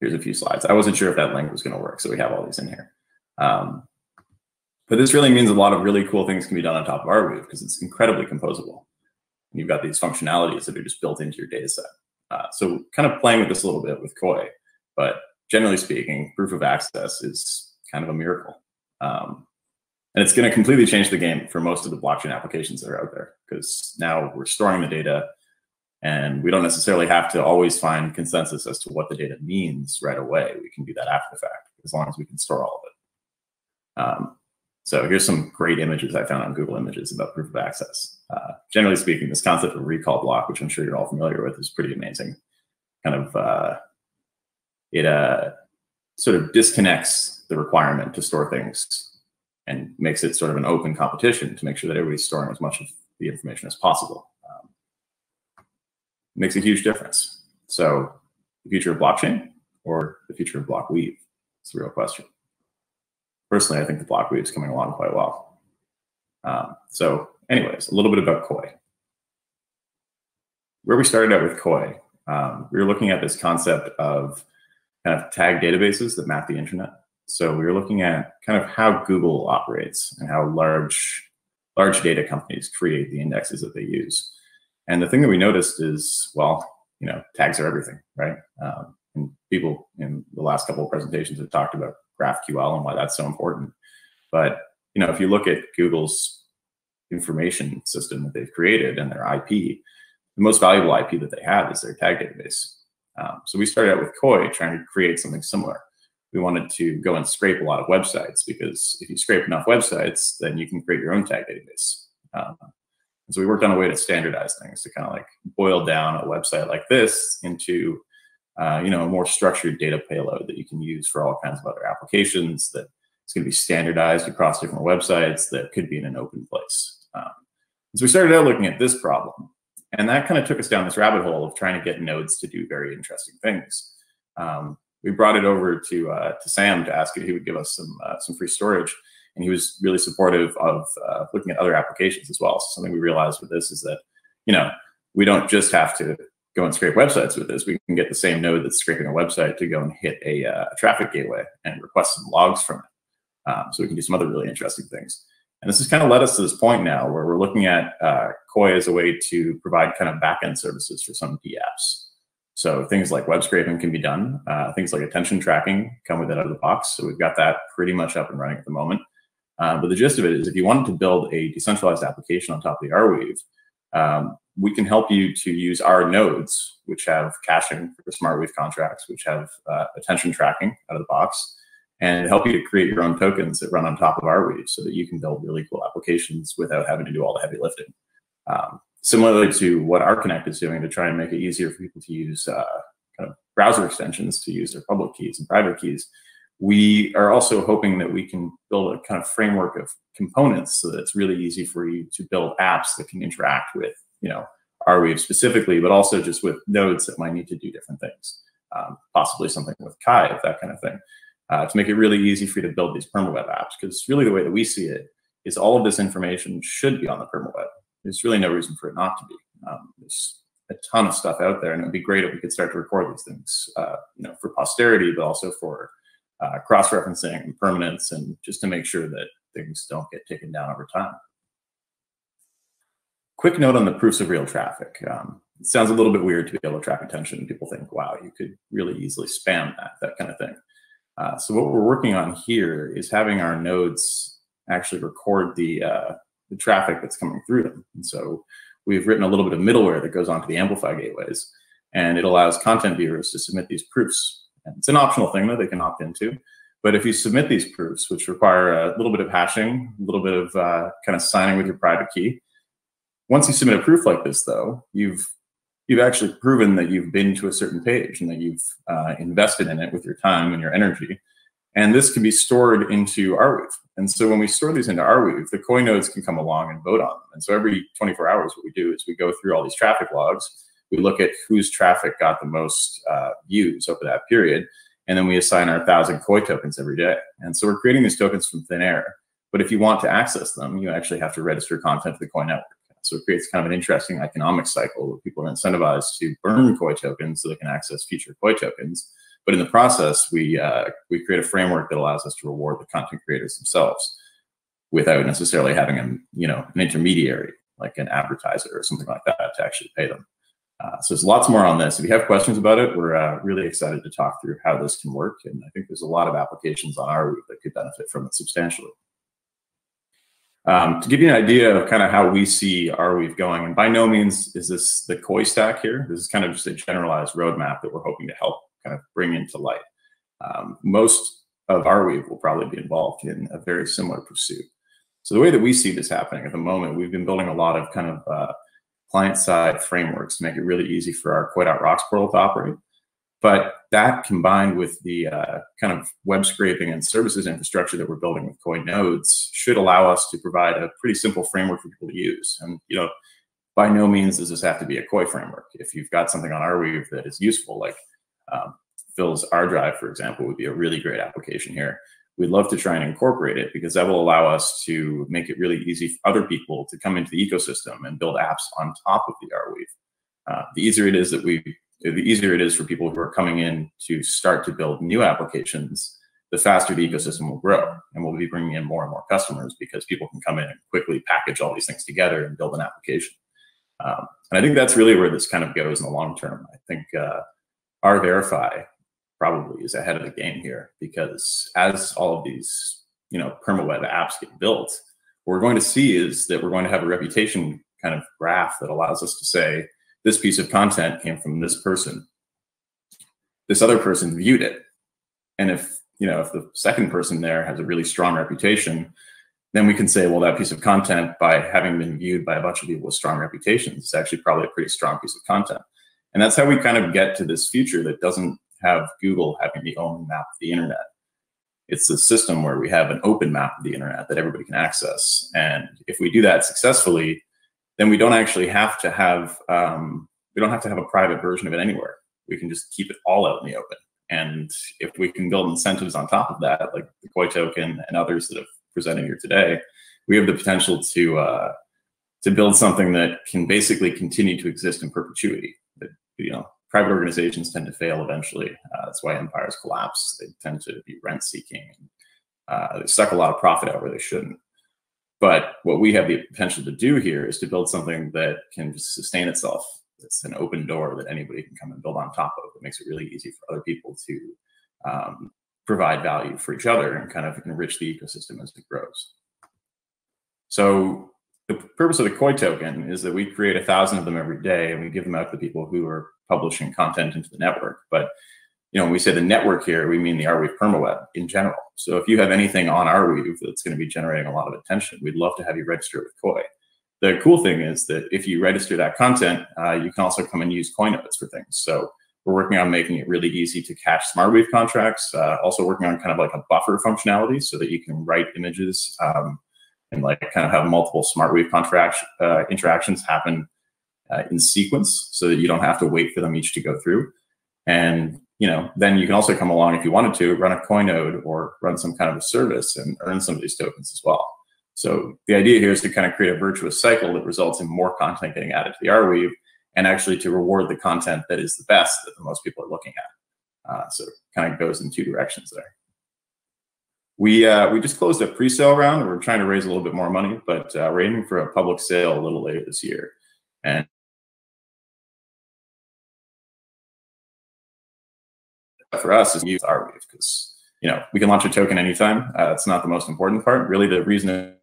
S9: here's a few slides. I wasn't sure if that link was going to work, so we have all these in here. Um, but this really means a lot of really cool things can be done on top of our Arweave because it's incredibly composable. And you've got these functionalities that are just built into your data set. Uh, so kind of playing with this a little bit with Koii, but generally speaking, proof of access is kind of a miracle. Um, and it's going to completely change the game for most of the blockchain applications that are out there because now we're storing the data and we don't necessarily have to always find consensus as to what the data means right away. We can do that after the fact as long as we can store all of it. Um, so here's some great images I found on Google Images about proof of access. Uh, generally speaking, this concept of recall block, which I'm sure you're all familiar with, is pretty amazing. Kind of uh, it uh, sort of disconnects the requirement to store things and makes it sort of an open competition to make sure that everybody's storing as much of the information as possible. Um, makes a huge difference. So the future of blockchain or the future of blockweave? It's the real question. Personally, I think the blockweave is coming along quite well. Um, so anyways, a little bit about Koii. Where we started out with Koii, um, we were looking at this concept of kind of tag databases that map the internet. So we were looking at kind of how Google operates and how large large data companies create the indexes that they use. And the thing that we noticed is, well, you know, tags are everything, right? Um, and people in the last couple of presentations have talked about GraphQL and why that's so important. But you know, if you look at Google's information system that they've created and their IP, the most valuable IP that they have is their tag database. Um, so we started out with Koii trying to create something similar. We wanted to go and scrape a lot of websites because if you scrape enough websites, then you can create your own tag database. Um, so we worked on a way to standardize things to kind of like boil down a website like this into uh, you know a more structured data payload that you can use for all kinds of other applications that it's going to be standardized across different websites that could be in an open place. Um, so we started out looking at this problem and that kind of took us down this rabbit hole of trying to get nodes to do very interesting things. Um, we brought it over to uh, to Sam to ask if he would give us some uh, some free storage, and he was really supportive of uh, looking at other applications as well. So something we realized with this is that you know we don't just have to go and scrape websites with this. We can get the same node that's scraping a website to go and hit a, uh, a traffic gateway and request some logs from it. Um, so we can do some other really interesting things. And this has kind of led us to this point now where we're looking at uh, Koii as a way to provide kind of backend services for some DApps. So things like web scraping can be done. Uh, things like attention tracking come with it out of the box. So we've got that pretty much up and running at the moment. Uh, but the gist of it is if you wanted to build a decentralized application on top of the Arweave, um, we can help you to use our nodes, which have caching for SmartWeave contracts, which have uh, attention tracking out of the box, and help you to create your own tokens that run on top of Arweave so that you can build really cool applications without having to do all the heavy lifting. Um, similarly to what ArConnect is doing to try and make it easier for people to use uh, kind of browser extensions to use their public keys and private keys, we are also hoping that we can build a kind of framework of components so that it's really easy for you to build apps that can interact with, you know, Arweave specifically, but also just with nodes that might need to do different things, um, possibly something with Kyve, that kind of thing, uh, to make it really easy for you to build these permaweb apps. Because really the way that we see it is all of this information should be on the permaweb there's really no reason for it not to be. Um, there's a ton of stuff out there, and it'd be great if we could start to record these things, uh, you know, for posterity, but also for uh, cross-referencing and permanence, and just to make sure that things don't get taken down over time. Quick note on the proofs of real traffic. Um, it sounds a little bit weird to be able to track attention. People think, wow, you could really easily spam that, that kind of thing. Uh, so what we're working on here is having our nodes actually record the uh, the traffic that's coming through them. And so we've written a little bit of middleware that goes onto the Amplify gateways, and it allows content viewers to submit these proofs. And it's an optional thing that they can opt into. But if you submit these proofs, which require a little bit of hashing, a little bit of uh, kind of signing with your private key, once you submit a proof like this, though, you've you've actually proven that you've been to a certain page and that you've uh, invested in it with your time and your energy. And this can be stored into Arweave. And so when we store these into Arweave, the Koii nodes can come along and vote on them. And so every 24 hours, what we do is we go through all these traffic logs. We look at whose traffic got the most uh, views over that period. And then we assign our 1,000 Koii tokens every day. And so we're creating these tokens from thin air. But if you want to access them, you actually have to register content to the Koii network. So it creates kind of an interesting economic cycle where people are incentivized to burn Koii tokens so they can access future Koii tokens. But in the process, we uh, we create a framework that allows us to reward the content creators themselves without necessarily having a you know an intermediary like an advertiser or something like that to actually pay them. Uh, so there's lots more on this. If you have questions about it, we're uh, really excited to talk through how this can work. And I think there's a lot of applications on our route that could benefit from it substantially. Um, to give you an idea of kind of how we see Arweave going, and by no means is this the Koii stack here. This is kind of just a generalized roadmap that we're hoping to help kind of bring into light. Um, most of Arweave will probably be involved in a very similar pursuit. So the way that we see this happening at the moment, we've been building a lot of kind of uh, client-side frameworks to make it really easy for our Koii.rocks portal to operate. But that combined with the uh, kind of web scraping and services infrastructure that we're building with Koii nodes should allow us to provide a pretty simple framework for people to use. And you know, by no means does this have to be a Koii framework. If you've got something on Arweave that is useful, like um, Phil's ArDrive, for example, would be a really great application here. We'd love to try and incorporate it because that will allow us to make it really easy for other people to come into the ecosystem and build apps on top of the Arweave. Uh, the easier it is that we, the easier it is for people who are coming in to start to build new applications, the faster the ecosystem will grow. And we'll be bringing in more and more customers because people can come in and quickly package all these things together and build an application. Um, and I think that's really where this kind of goes in the long term. I think uh, ArVerify probably is ahead of the game here because as all of these, you know, permaweb apps get built, what we're going to see is that we're going to have a reputation kind of graph that allows us to say this piece of content came from this person. This other person viewed it. And if, you know, if the second person there has a really strong reputation, then we can say, well, that piece of content, by having been viewed by a bunch of people with strong reputations, is actually probably a pretty strong piece of content. And that's how we kind of get to this future that doesn't have Google having the only map of the internet. It's a system where we have an open map of the internet that everybody can access. And if we do that successfully, then we don't actually have to have um, we don't have to have a private version of it anywhere. We can just keep it all out in the open. And if we can build incentives on top of that, like the Koii token and others that have presented here today, we have the potential to uh, to build something that can basically continue to exist in perpetuity private organizations tend to fail eventually. Uh, that's why empires collapse. They tend to be rent seeking. Uh, they suck a lot of profit out where they shouldn't. But what we have the potential to do here is to build something that can sustain itself it's an open door that anybody can come and build on top of. It makes it really easy for other people to um, provide value for each other and kind of enrich the ecosystem as it grows. So the purpose of the Koii token is that we create a thousand of them every day and we give them out to people who are publishing content into the network. But you know, when we say the network here, we mean the Arweave permaweb in general. So if you have anything on Arweave that's going to be generating a lot of attention, we'd love to have you register with Koii. The cool thing is that if you register that content, uh, you can also come and use Koii nodes for things. So we're working on making it really easy to cache SmartWeave contracts. Uh, also working on kind of like a buffer functionality so that you can write images um, and like kind of have multiple SmartWeave contract uh, interactions happen uh, in sequence so that you don't have to wait for them each to go through. And you know, then you can also come along if you wanted to run a Koii node or run some kind of a service and earn some of these tokens as well. So the idea here is to kind of create a virtuous cycle that results in more content getting added to the Arweave and actually to reward the content that is the best that the most people are looking at. Uh, so it kind of goes in two directions there. We uh, we just closed a pre-sale round. We're trying to raise a little bit more money, but uh, we're aiming for a public sale a little later this year. And for us is use Arweave because you know we can launch a token anytime. Uh, it's not the most important part. Really, the reason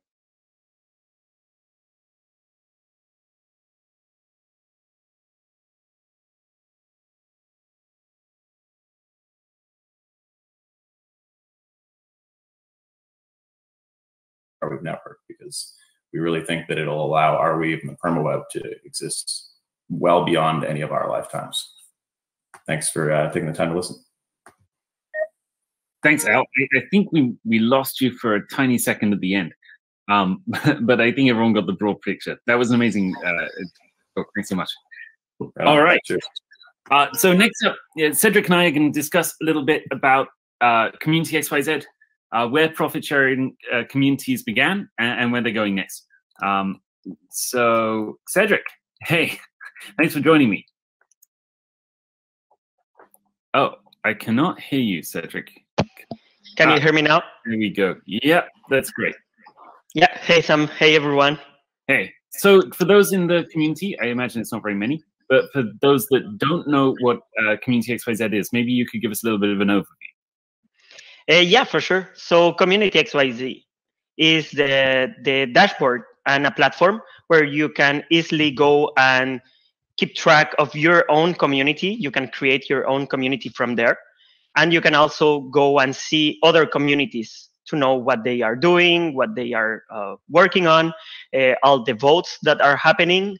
S9: because we really think that it'll allow Arweave and the permaweb to exist well beyond any of our lifetimes. Thanks for uh, taking the time to listen.
S1: Thanks, Al. I, I, think we, we lost you for a tiny second at the end, um, but I think everyone got the broad picture. That was an amazing. Uh, oh, thanks so much. All right. Uh, so next up, yeah, Cedrik and I are going to discuss a little bit about uh, Community XYZ uh, where profit sharing uh, communities began and, and, where they're going next. Um, so, Cedrik, hey, thanks for joining me. Oh, I cannot hear you, Cedrik.
S10: Can ah, you hear me now?
S1: There we go. Yeah, that's great.
S10: Yeah. Hey, Sam. Hey, everyone.
S1: Hey. So, for those in the community, I imagine it's not very many, but for those that don't know what uh, Community XYZ is, maybe you could give us a little bit of an overview.
S10: Uh, yeah, for sure. So Community XYZ is the, the dashboard and a platform where you can easily go and keep track of your own community. You can create your own community from there. And you can also go and see other communities to know what they are doing, what they are uh, working on, uh, all the votes that are happening.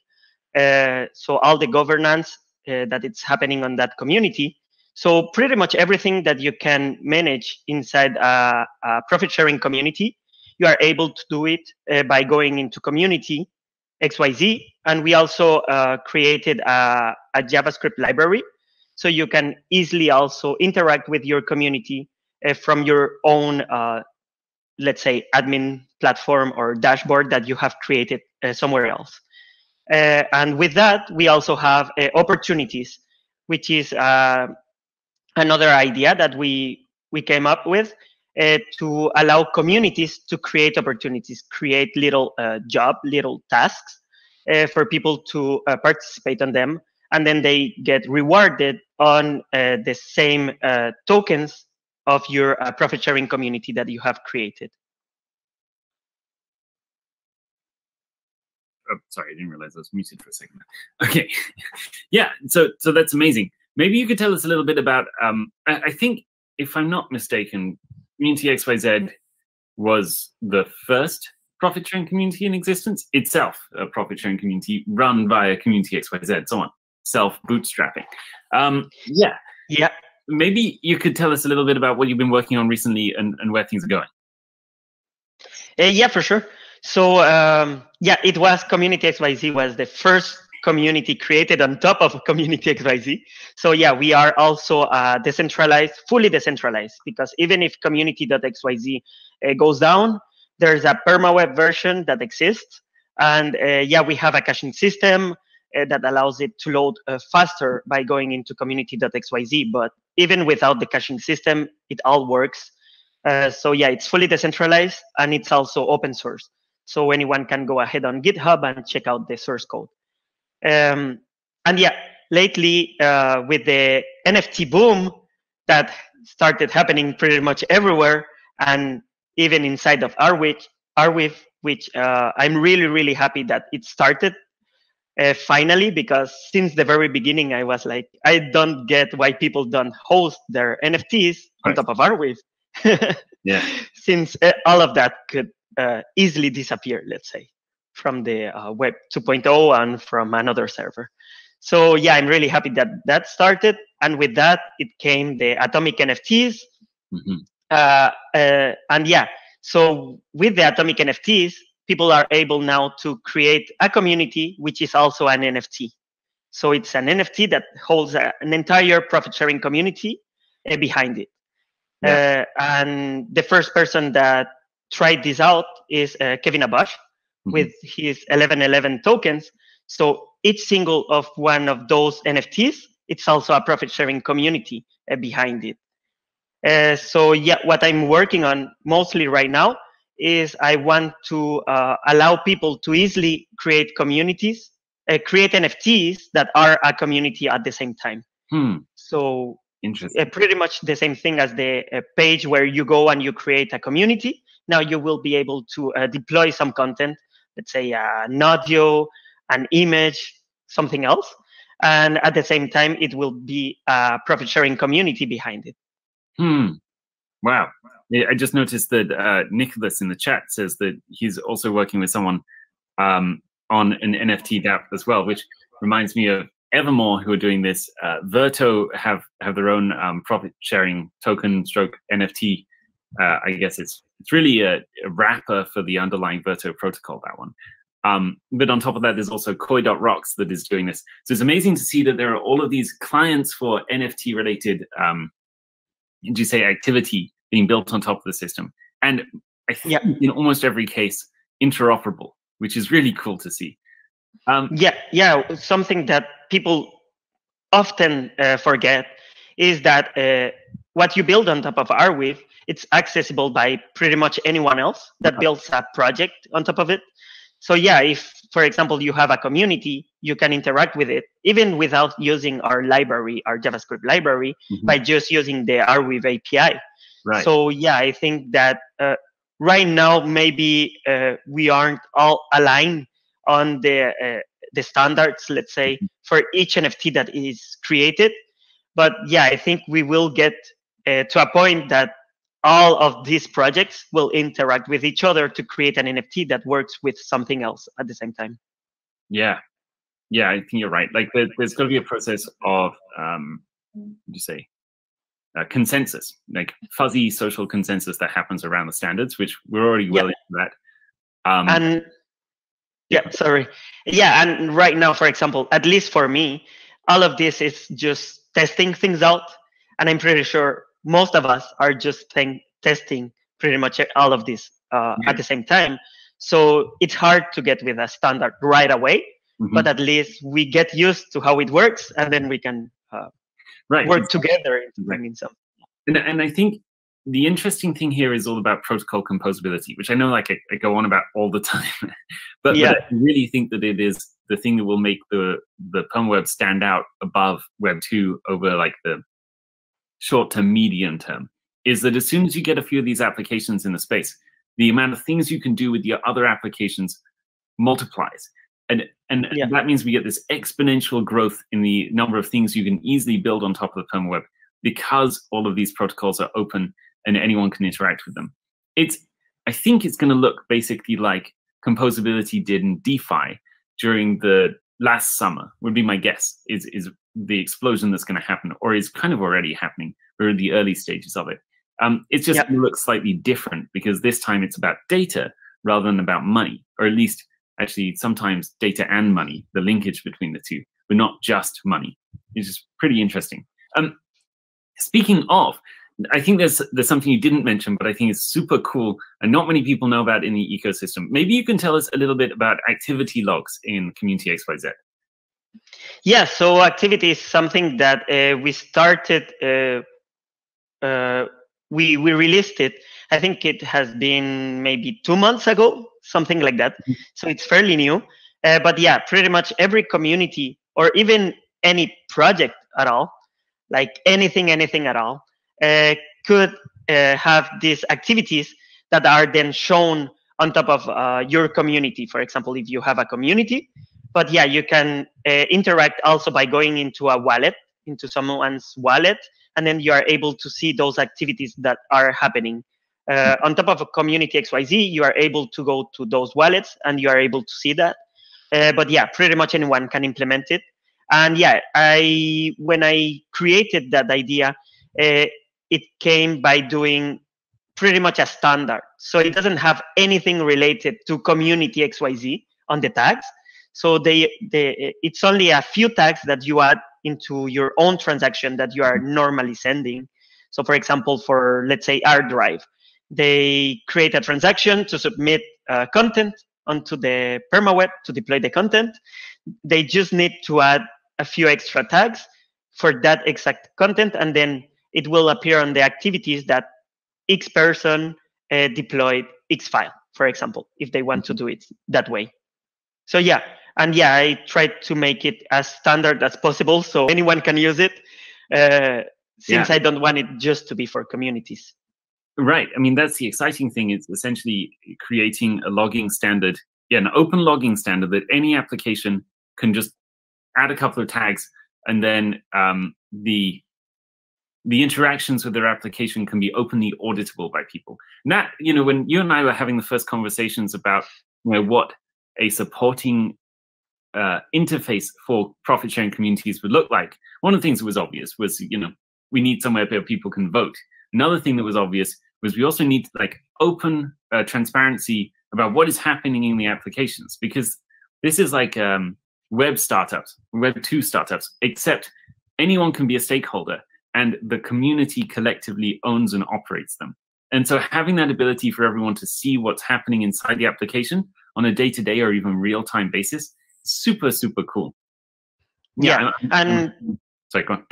S10: Uh, so all the governance uh, that it's happening on that community. So pretty much everything that you can manage inside a, a profit sharing community, you are able to do it uh, by going into community XYZ. And we also uh, created a, a, JavaScript library. So you can easily also interact with your community uh, from your own, uh, let's say, admin platform or dashboard that you have created uh, somewhere else. Uh, and with that, we also have opportunities, which is another idea that we we came up with uh, to allow communities to create opportunities, create little uh, job, little tasks uh, for people to uh, participate on them, and then they get rewarded on uh, the same uh, tokens of your profit sharing community that you have created.
S1: Oh, sorry, I didn't realize I was muted for a second. Okay, yeah, so so that's amazing. Maybe you could tell us a little bit about. Um, I, I think, if I'm not mistaken, Community XYZ was the first profit sharing community in existence itself, a profit sharing community run by a Community XYZ, so on, self bootstrapping. Um, yeah,
S10: yeah.
S1: Maybe you could tell us a little bit about what you've been working on recently and, and where things are going.
S10: Uh, yeah, for sure. So um, yeah, it was Community XYZ was the first community created on top of community xyz so yeah we are also uh, decentralized fully decentralized because even if community.xyz uh, goes down there's a permaweb version that exists. And uh, yeah we have a caching system uh, that allows it to load uh, faster by going into community.xyz but even without the caching system it all works. Uh, so yeah it's fully decentralized and it's also open source. So anyone can go ahead on github and check out the source code um, and yeah, lately uh, with the NFT boom that started happening pretty much everywhere, and even inside of Arweave, Arweave, which uh, I'm really really happy that it started uh, finally because since the very beginning I was like I don't get why people don't host their NFTs on top of Arweave.
S1: yeah.
S10: Since uh, all of that could uh, easily disappear, let's say, from the uh, Web 2.0 and from another server. So yeah, I'm really happy that that started, and with that it came the Atomic NFTs.
S1: Mm-hmm.
S10: Uh, uh, and yeah, so with the Atomic NFTs, people are able now to create a community which is also an NFT. So it's an NFT that holds a, an entire profit sharing community uh, behind it.
S1: Yeah.
S10: Uh, and the first person that tried this out is uh, Kevin Abosch
S1: Mhm.
S10: with his 1111 tokens. So each single of one of those NFTs, it's also a profit sharing community uh, behind it. Uh, so yeah, what I'm working on mostly right now is I want to uh, allow people to easily create communities, uh, create NFTs that are a community at the same time.
S1: Hmm.
S10: So
S1: Interesting.
S10: uh, pretty much the same thing as the uh, page where you go and you create a community. Now you will be able to uh, deploy some content, let's say uh, an audio, an image, something else. And at the same time, it will be a profit sharing community behind it.
S1: Hmm. Wow. I just noticed that uh, Nicholas in the chat says that he's also working with someone um, on an NFT dApp as well, which reminds me of Evermore, who are doing this. Uh, Verto have have their own um, profit sharing token stroke NFT. Uh, I guess it's it's really a, a wrapper for the underlying Verto protocol. That one. Um, but on top of that, there's also Koii.rocks that is doing this. So it's amazing to see that there are all of these clients for NFT related um, did you say activity being built on top of the system and i think
S10: Yeah.
S1: in almost every case interoperable which is really cool to see um,
S10: Yeah, yeah. Something that people often uh, forget is that uh, what you build on top of Arweave, it's accessible by pretty much anyone else that builds a project on top of it. So yeah, if for example you have a community, you can interact with it even without using our library, our JavaScript library,
S1: Mhm.
S10: by just using the Arweave API.
S1: right
S10: So yeah, I think that uh, right now maybe uh, we aren't all aligned on the uh, the standards, let's say,
S1: Mm-hmm.
S10: for each NFT that is created. But yeah, I think we will get uh, to a point that all of these projects will interact with each other to create an NFT that works with something else at the same time.
S1: yeah. Yeah i think you're right. Like there, there's got to be a process of um what do you say? Uh, consensus like fuzzy social consensus that happens around the standards which we're already well into that. Um
S10: and yeah. sorry. Yeah and right now for example at least for me all of this is just testing things out and i'm pretty sure most of us are just think, testing pretty much all of this uh,
S1: Yeah.
S10: at the same time so it's hard to get with a standard right away
S1: mhm.
S10: but at least we get used to how it works and then we can uh,
S1: right
S10: work together in
S1: Right.
S10: finding some
S1: and, and I think the interesting thing here is all about protocol composability, which I know like I, I go on about all the time, but,
S10: Yeah.
S1: but I really think that it is the thing that will make the the perm web stand out above Web two over like the short to medium term. Is that as soon as you get a few of these applications in the space, the amount of things you can do with your other applications multiplies. And, and
S10: Yeah.
S1: that means we get this exponential growth in the number of things you can easily build on top of the permaweb because all of these protocols are open and anyone can interact with them. It's I think it's going to look basically like composability did in DeFi during the last summer. Would be my guess. Is is the explosion that's going to happen, or is kind of already happening? We're in the early stages of it. Um, it's just
S10: Yeah.
S1: going to look slightly different because this time it's about data rather than about money, or at least actually sometimes data and money, the linkage between the two, but not just money. It's just pretty interesting. Um, speaking of, I think there's there's something you didn't mention, but I think it's super cool and not many people know about in the ecosystem. Maybe you can tell us a little bit about activity logs in Community XYZ.
S10: Yeah, so activity is something that uh, we started. Uh, uh, we we released it. I think it has been maybe two months ago, something like that. So it's fairly new. Uh, but yeah, pretty much every community or even any project at all, like anything, anything at all, uh, could uh, have these activities that are then shown on top of uh, your community. For example, if you have a community, but yeah, you can uh, interact also by going into a wallet, into someone's wallet, and then you are able to see those activities that are happening. Uh, on top of a community XYZ, you are able to go to those wallets and you are able to see that. Uh, but yeah, pretty much anyone can implement it. And yeah, I when I created that idea, uh, it came by doing pretty much a standard. So it doesn't have anything related to community XYZ on the tags. So they, they it's only a few tags that you add into your own transaction that you are normally sending. So for example, for let's say ArDrive, they create a transaction to submit uh, content onto the permaweb to deploy the content. They just need to add a few extra tags for that exact content, and then it will appear on the activities that X person uh, deployed X file, for example, if they want to do it that way. So yeah, and yeah, I tried to make it as standard as possible so anyone can use it. Uh, since
S1: Yeah.
S10: I don't want it just to be for communities.
S1: Right. I mean, that's the exciting thing. It's essentially creating a logging standard, yeah, an open logging standard that any application can just add a couple of tags, and then um, the the interactions with their application can be openly auditable by people. And that, you know, when you and I were having the first conversations about, you know, what a supporting uh, interface for profit sharing communities would look like, one of the things that was obvious was, you know, we need somewhere where people can vote. Another thing that was obvious was we also need like open uh, transparency about what is happening in the applications because this is like um, web startups, web two startups, except anyone can be a stakeholder and the community collectively owns and operates them. And so having that ability for everyone to see what's happening inside the application on a day to day or even real time basis, super, super cool.
S10: Yeah,
S1: and-
S10: and
S1: sorry, go on.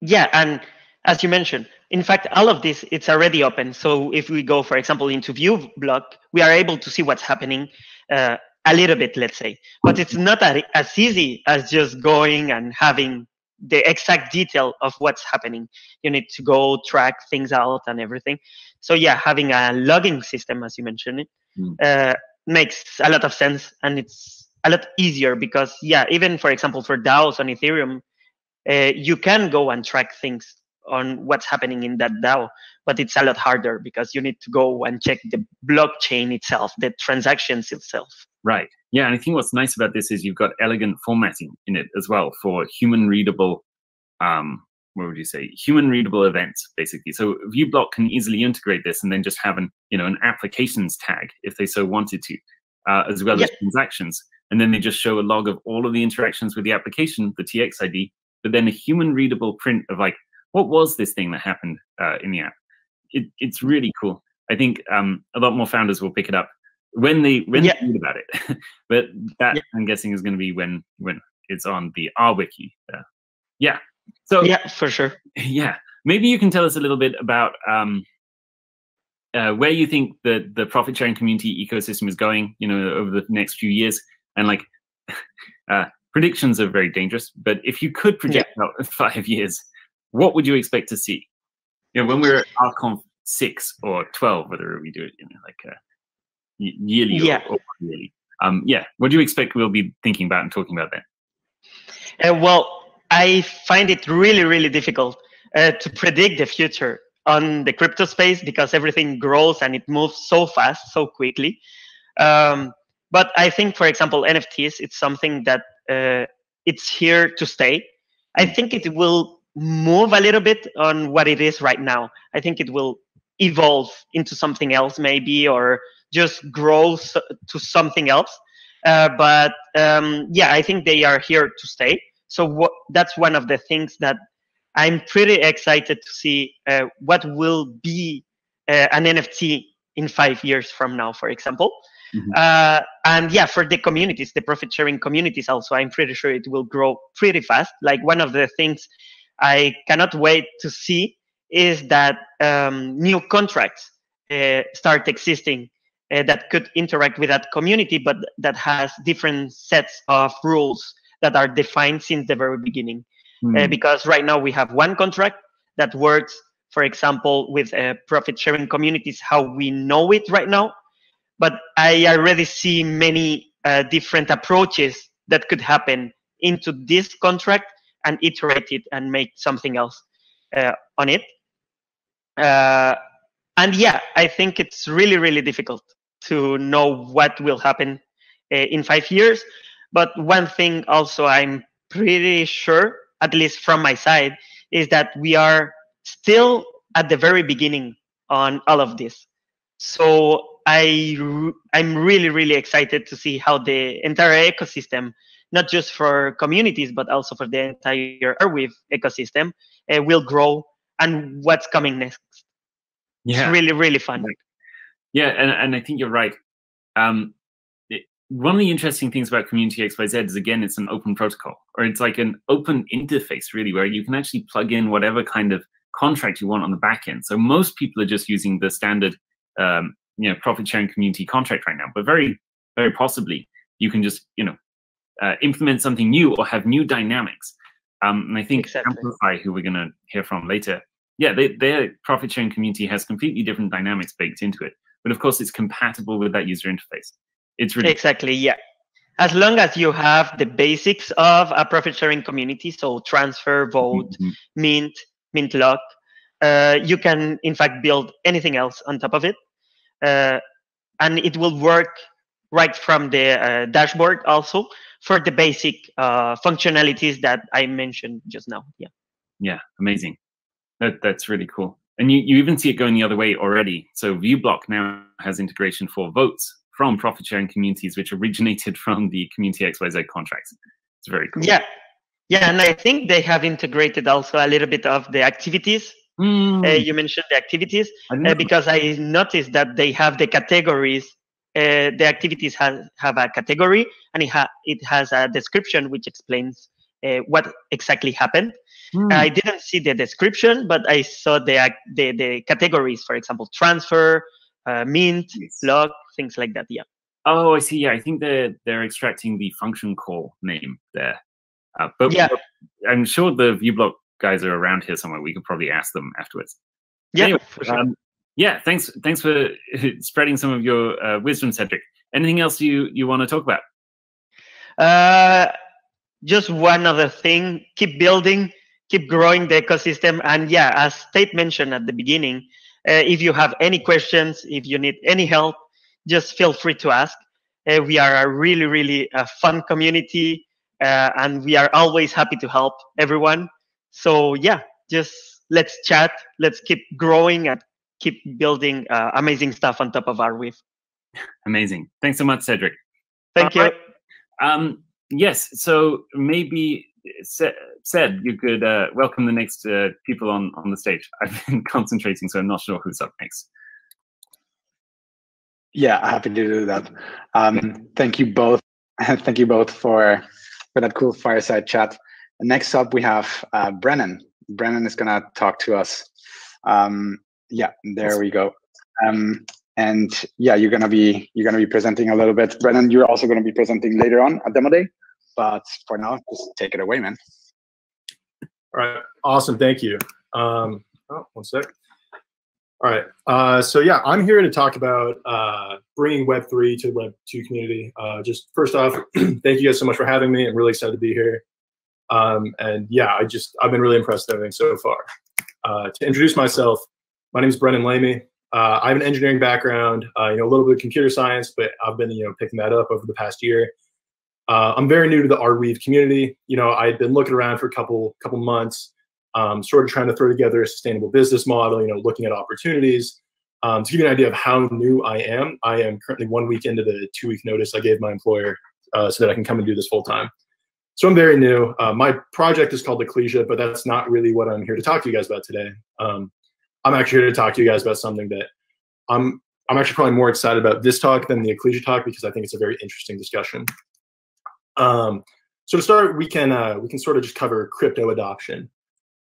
S10: Yeah, and as you mentioned, in fact, all of this it's already open. So if we go, for example, into ViewBlock, we are able to see what's happening uh, a little bit, let's say. But it's not as easy as just going and having the exact detail of what's happening. You need to go track things out and everything. So yeah, having a logging system, as you mentioned it,
S1: Mm.
S10: uh, makes a lot of sense, and it's a lot easier because yeah, even for example for DAOs on Ethereum, uh, you can go and track things on what's happening in that DAO, but it's a lot harder because you need to go and check the blockchain itself, the transactions itself.
S1: Right. Yeah, and I think what's nice about this is you've got elegant formatting in it as well for human readable um what would you say? Human readable events basically. So ViewBlock can easily integrate this and then just have an you know an applications tag if they so wanted to uh, as well as transactions. And then they just show a log of all of the interactions with the application the tx id but then a human readable print of like what was this thing that happened uh, in the app? It, it's really cool. I think um, a lot more founders will pick it up when they when
S10: Yeah.
S1: they read about it. But that
S10: Yeah.
S1: i'm guessing is going to be when when it's on the ArWiki uh, yeah so
S10: Yeah, for sure.
S1: yeah maybe you can tell us a little bit about um, uh, where you think the the profit sharing community ecosystem is going you know over the next few years. And like uh, predictions are very dangerous but if you could project out five years what would you expect to see? You know when we're at ArConf 6 or 12 whether we do it you know like uh, yearly
S10: Yeah.
S1: or, or yearly. Um yeah what do you expect we'll be thinking about and talking about then?
S10: Uh, well, I find it really, really difficult uh, to predict the future on the crypto space because everything grows and it moves so fast, so quickly. Um, but I think, for example, NFTs, it's something that uh, it's here to stay. I think it will move a little bit on what it is right now. I think it will evolve into something else, maybe, or just grow to something else. Uh, but um, yeah, I think they are here to stay. So wha- that's one of the things that I'm pretty excited to see uh, what will be uh, an NFT in five years from now, for example.
S1: Mhm.
S10: Uh, and yeah, for the communities, the profit sharing communities also, I'm pretty sure it will grow pretty fast. Like one of the things I cannot wait to see is that um, new contracts uh, start existing uh, that could interact with that community, but that has different sets of rules that are defined since the very beginning.
S1: Hmm.
S10: Uh, because right now we have one contract that works, for example, with uh, profit sharing communities, how we know it right now. But I already see many uh, different approaches that could happen into this contract and iterate it and make something else uh, on it. Uh, and yeah, I think it's really, really difficult to know what will happen uh, in five years. But one thing also I'm pretty sure, at least from my side, is that we are still at the very beginning on all of this. So I I'm really really excited to see how the entire ecosystem, not just for communities but also for the entire Arweave ecosystem, uh, will grow and what's coming next.
S1: Yeah.
S10: It's really really fun.
S1: Yeah, and, and I think you're right. Um, one of the interesting things about Community XYZ is again, it's an open protocol, or it's like an open interface, really, where you can actually plug in whatever kind of contract you want on the back end. So most people are just using the standard, um, you know, profit sharing community contract right now, but very, very possibly you can just, you know, uh, implement something new or have new dynamics. Um, and I think
S10: Exactly.
S1: Amplify, who we're going to hear from later, yeah, they, their profit sharing community has completely different dynamics baked into it. But of course, it's compatible with that user interface. It's really
S10: Exactly, yeah. As long as you have the basics of a profit sharing community, so transfer, vote,
S1: Mhm.
S10: mint, mint lock, uh, you can in fact build anything else on top of it. Uh, and it will work right from the uh, dashboard also for the basic uh, functionalities that I mentioned just now. Yeah.
S1: Yeah, amazing. That that's really cool. And you, you even see it going the other way already. So ViewBlock now has integration for votes from profit sharing communities, which originated from the Community XYZ contracts. It's very cool.
S10: Yeah. Yeah. And I think they have integrated also a little bit of the activities.
S1: Mm,
S10: Uh, you mentioned the activities.
S1: I
S10: uh, because I noticed that they have the categories. Uh, the activities have, have a category and it, ha- it has a description which explains uh, what exactly happened.
S1: Hmm.
S10: I didn't see the description, but I saw the the, the categories, for example, transfer, uh, mint,
S1: Yes.
S10: log, things like that. Yeah.
S1: Oh, I see. Yeah, I think they're they're extracting the function call name there. Uh, but
S10: Yeah.
S1: I'm sure the ViewBlock guys are around here somewhere. We could probably ask them afterwards.
S10: Yeah,
S1: Anyway,
S10: for sure.
S1: um, yeah, thanks thanks for spreading some of your uh, wisdom, Cedrik. Anything else you you want to talk about?
S10: Uh, just one other thing keep building keep growing the ecosystem and yeah as tate mentioned at the beginning uh, if you have any questions if you need any help just feel free to ask uh, we are a really really uh, fun community uh, and we are always happy to help everyone so yeah just let's chat let's keep growing and keep building uh, amazing stuff on top of Arweave
S1: Amazing. Thanks so much, Cedrik.
S10: thank
S1: All
S10: you
S1: right. Um, yes, so maybe said, you could uh, welcome the next uh, people on on the stage. I've been concentrating, so I'm not sure who's up next.
S4: Yeah, happy to do that. Um, thank you both. thank you both for for that cool fireside chat. Next up, we have uh, Brennan. Brennan is gonna talk to us. Um, yeah, there we go. Um, and yeah, you're gonna be you're gonna be presenting a little bit. Brennan, you're also gonna be presenting later on at demo day. But for now, just take it away, man.
S11: All right, awesome. Thank you. Um, oh, one sec. All right. Uh, so yeah, I'm here to talk about uh, bringing Web3 to the Web2 community. Uh, just first off, thank you guys so much for having me. I'm really excited to be here. Um, and yeah, I just I've been really impressed with everything so far. Uh, to introduce myself, my name is Brennan Lamey. Uh, I have an engineering background, uh, you know, a little bit of computer science, but I've been you know picking that up over the past year. I'm very new to the Arweave community. You know, I'd been looking around for a couple couple months, um, sort of trying to throw together a sustainable business model. You know, looking at opportunities. Um, to give you an idea of how new I am, I am currently one week into the two week notice I gave my employer uh, so that I can come and do this full time. So I'm very new. Uh, my project is called Ecclesia, but that's not really what I'm here to talk to you guys about today. Um, I'm actually here to talk to you guys about something that I'm I'm actually probably more excited about this talk than the Ecclesia talk because I think it's a very interesting discussion. Um, so to start, we can uh, we can sort of just cover crypto adoption.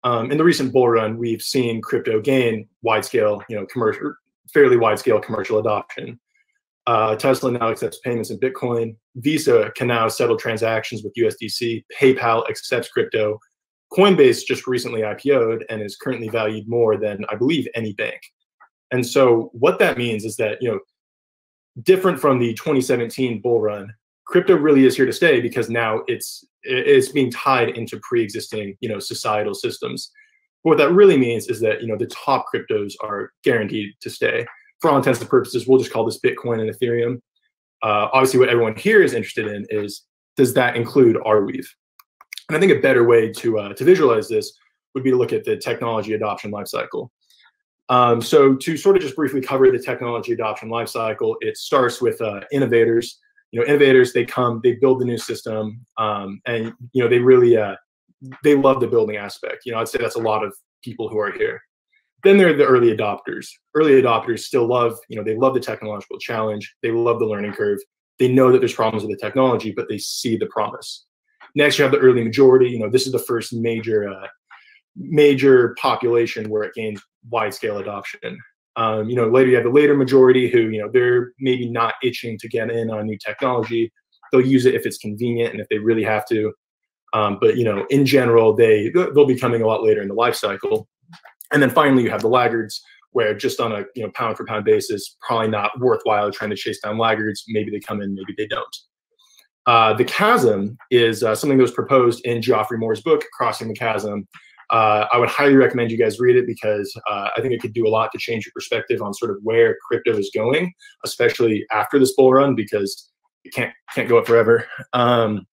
S11: Um, in the recent bull run, we've seen crypto gain wide scale, you know, commercial, fairly wide scale commercial adoption. Uh, Tesla now accepts payments in Bitcoin. Visa can now settle transactions with USDC. PayPal accepts crypto. Coinbase just recently IPO'd and is currently valued more than I believe any bank. And so what that means is that you know, different from the 2017 bull run, crypto really is here to stay because now it's it's being tied into pre-existing you know societal systems. But what that really means is that you know the top cryptos are guaranteed to stay. For all intents and purposes, we'll just call this Bitcoin and Ethereum. Uh, obviously, what everyone here is interested in is does that include Arweave? And I think a better way to uh, to visualize this would be to look at the technology adoption lifecycle. Um, so to sort of just briefly cover the technology adoption lifecycle, it starts with uh, innovators. You know, innovators they come, they build the new system, um, and you know they really uh, they love the building aspect. You know, I'd say that's a lot of people who are here. Then there are the early adopters. Early adopters still love, you know, they love the technological challenge. They love the learning curve. They know that there's problems with the technology, but they see the promise. Next, you have the early majority. You know, this is the first major uh, major population where it gains wide scale adoption. Um, you know, later you have the later majority who, you know, they're maybe not itching to get in on new technology. They'll use it if it's convenient and if they really have to. Um, but you know, in general, they they'll be coming a lot later in the life cycle. And then finally, you have the laggards, where just on a you know pound for pound basis, probably not worthwhile trying to chase down laggards. Maybe they come in, maybe they don't. Uh, the chasm is uh, something that was proposed in Geoffrey Moore's book, Crossing the Chasm, uh, I would highly recommend you guys read it because uh, I think it could do a lot to change your perspective on sort of where crypto is going, especially after this bull run, because it can't can't go up forever. Um,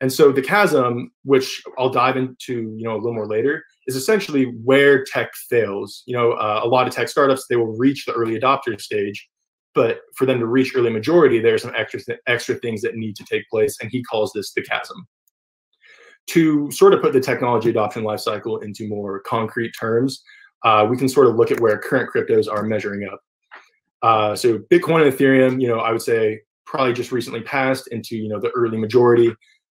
S11: and so the chasm, which I'll dive into, you know, a little more later, is essentially where tech fails. You know, uh, a lot of tech startups they will reach the early adopter stage, but for them to reach early majority, there are some extra th extra things that need to take place, and he calls this the chasm to sort of put the technology adoption lifecycle into more concrete terms, uh, we can sort of look at where current cryptos are measuring up. Uh, so Bitcoin and Ethereum, you know, I would say probably just recently passed into, you know, the early majority.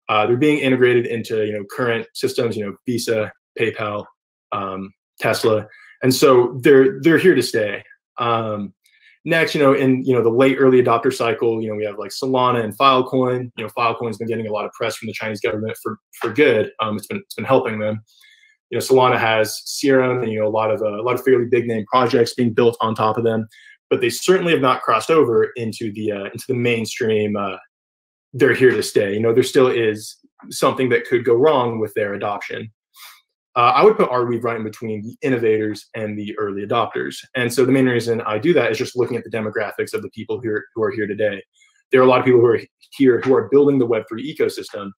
S11: Uh, they're being integrated into, you know, current systems, you know, Visa, PayPal, um, Tesla, and so they're they're here to stay. Um, Next, you know, in you know the late early adopter cycle, you know, we have like Solana and Filecoin. You know, Filecoin's been getting a lot of press from the Chinese government for for good. Um, it's been it's been helping them. You know, Solana has Serum and you know a lot of uh, a lot of fairly big name projects being built on top of them, but they certainly have not crossed over into the uh, into the mainstream. Uh, they're here to stay. You know, there still is something that could go wrong with their adoption uh, I would put Arweave right in between the innovators and the early adopters. And so the main reason I do that is just looking at the demographics of the people who are, who are here today. There are a lot of people who are here who are building the Web3 ecosystem.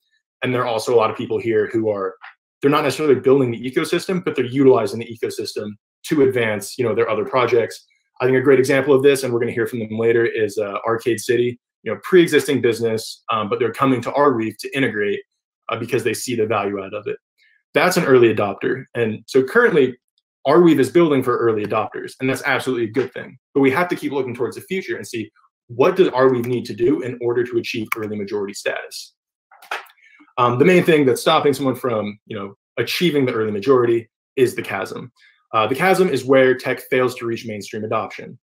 S11: And there are also a lot of people here who are, they're not necessarily building the ecosystem, but they're utilizing the ecosystem to advance, you know, their other projects. I think a great example of this, and we're going to hear from them later, is uh, Arcade City. You know, pre-existing business, um, but they're coming to Arweave to integrate uh, because they see the value out of it that's an early adopter. And so currently, Arweave is building for early adopters, and that's absolutely a good thing. But we have to keep looking towards the future and see what does Arweave need to do in order to achieve early majority status. Um, the main thing that's stopping someone from, you know, achieving the early majority is the chasm. Uh, the chasm is where tech fails to reach mainstream adoption.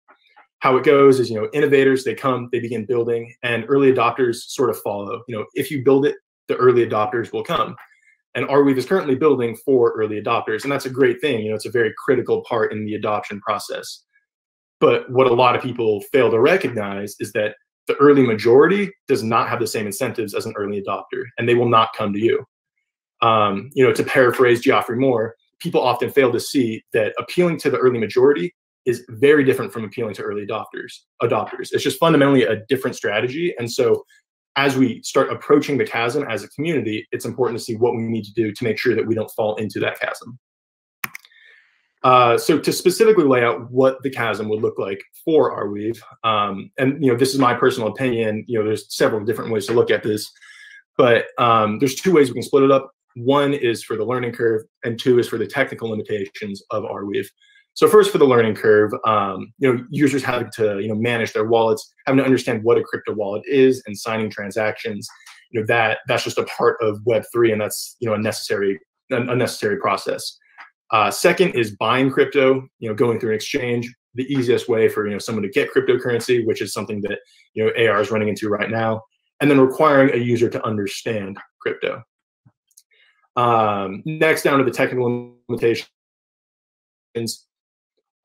S11: How it goes is, you know, innovators they come, they begin building, and early adopters sort of follow. You know, if you build it, the early adopters will come. And Arweave is currently building for early adopters. And that's a great thing. You know, it's a very critical part in the adoption process. But what a lot of people fail to recognize is that the early majority does not have the same incentives as an early adopter, and they will not come to you. Um, you know, to paraphrase Geoffrey Moore, people often fail to see that appealing to the early majority is very different from appealing to early adopters. Adopters. It's just fundamentally a different strategy. And so as we start approaching the chasm as a community, it's important to see what we need to do to make sure that we don't fall into that chasm. Uh, so to specifically lay out what the chasm would look like for Arweave, um, and you know this is my personal opinion. You know, there's several different ways to look at this, but um, there's two ways we can split it up. One is for the learning curve, and two is for the technical limitations of our Arweave. So first, for the learning curve, um, you know, users having to you know manage their wallets, having to understand what a crypto wallet is, and signing transactions. You know that that's just a part of Web three, and that's you know a necessary a necessary process. Uh, second is buying crypto, you know, going through an exchange. the easiest way for you know someone to get cryptocurrency, which is something that you know AR is running into right now, and then requiring a user to understand crypto. Um, next, down to the technical limitations.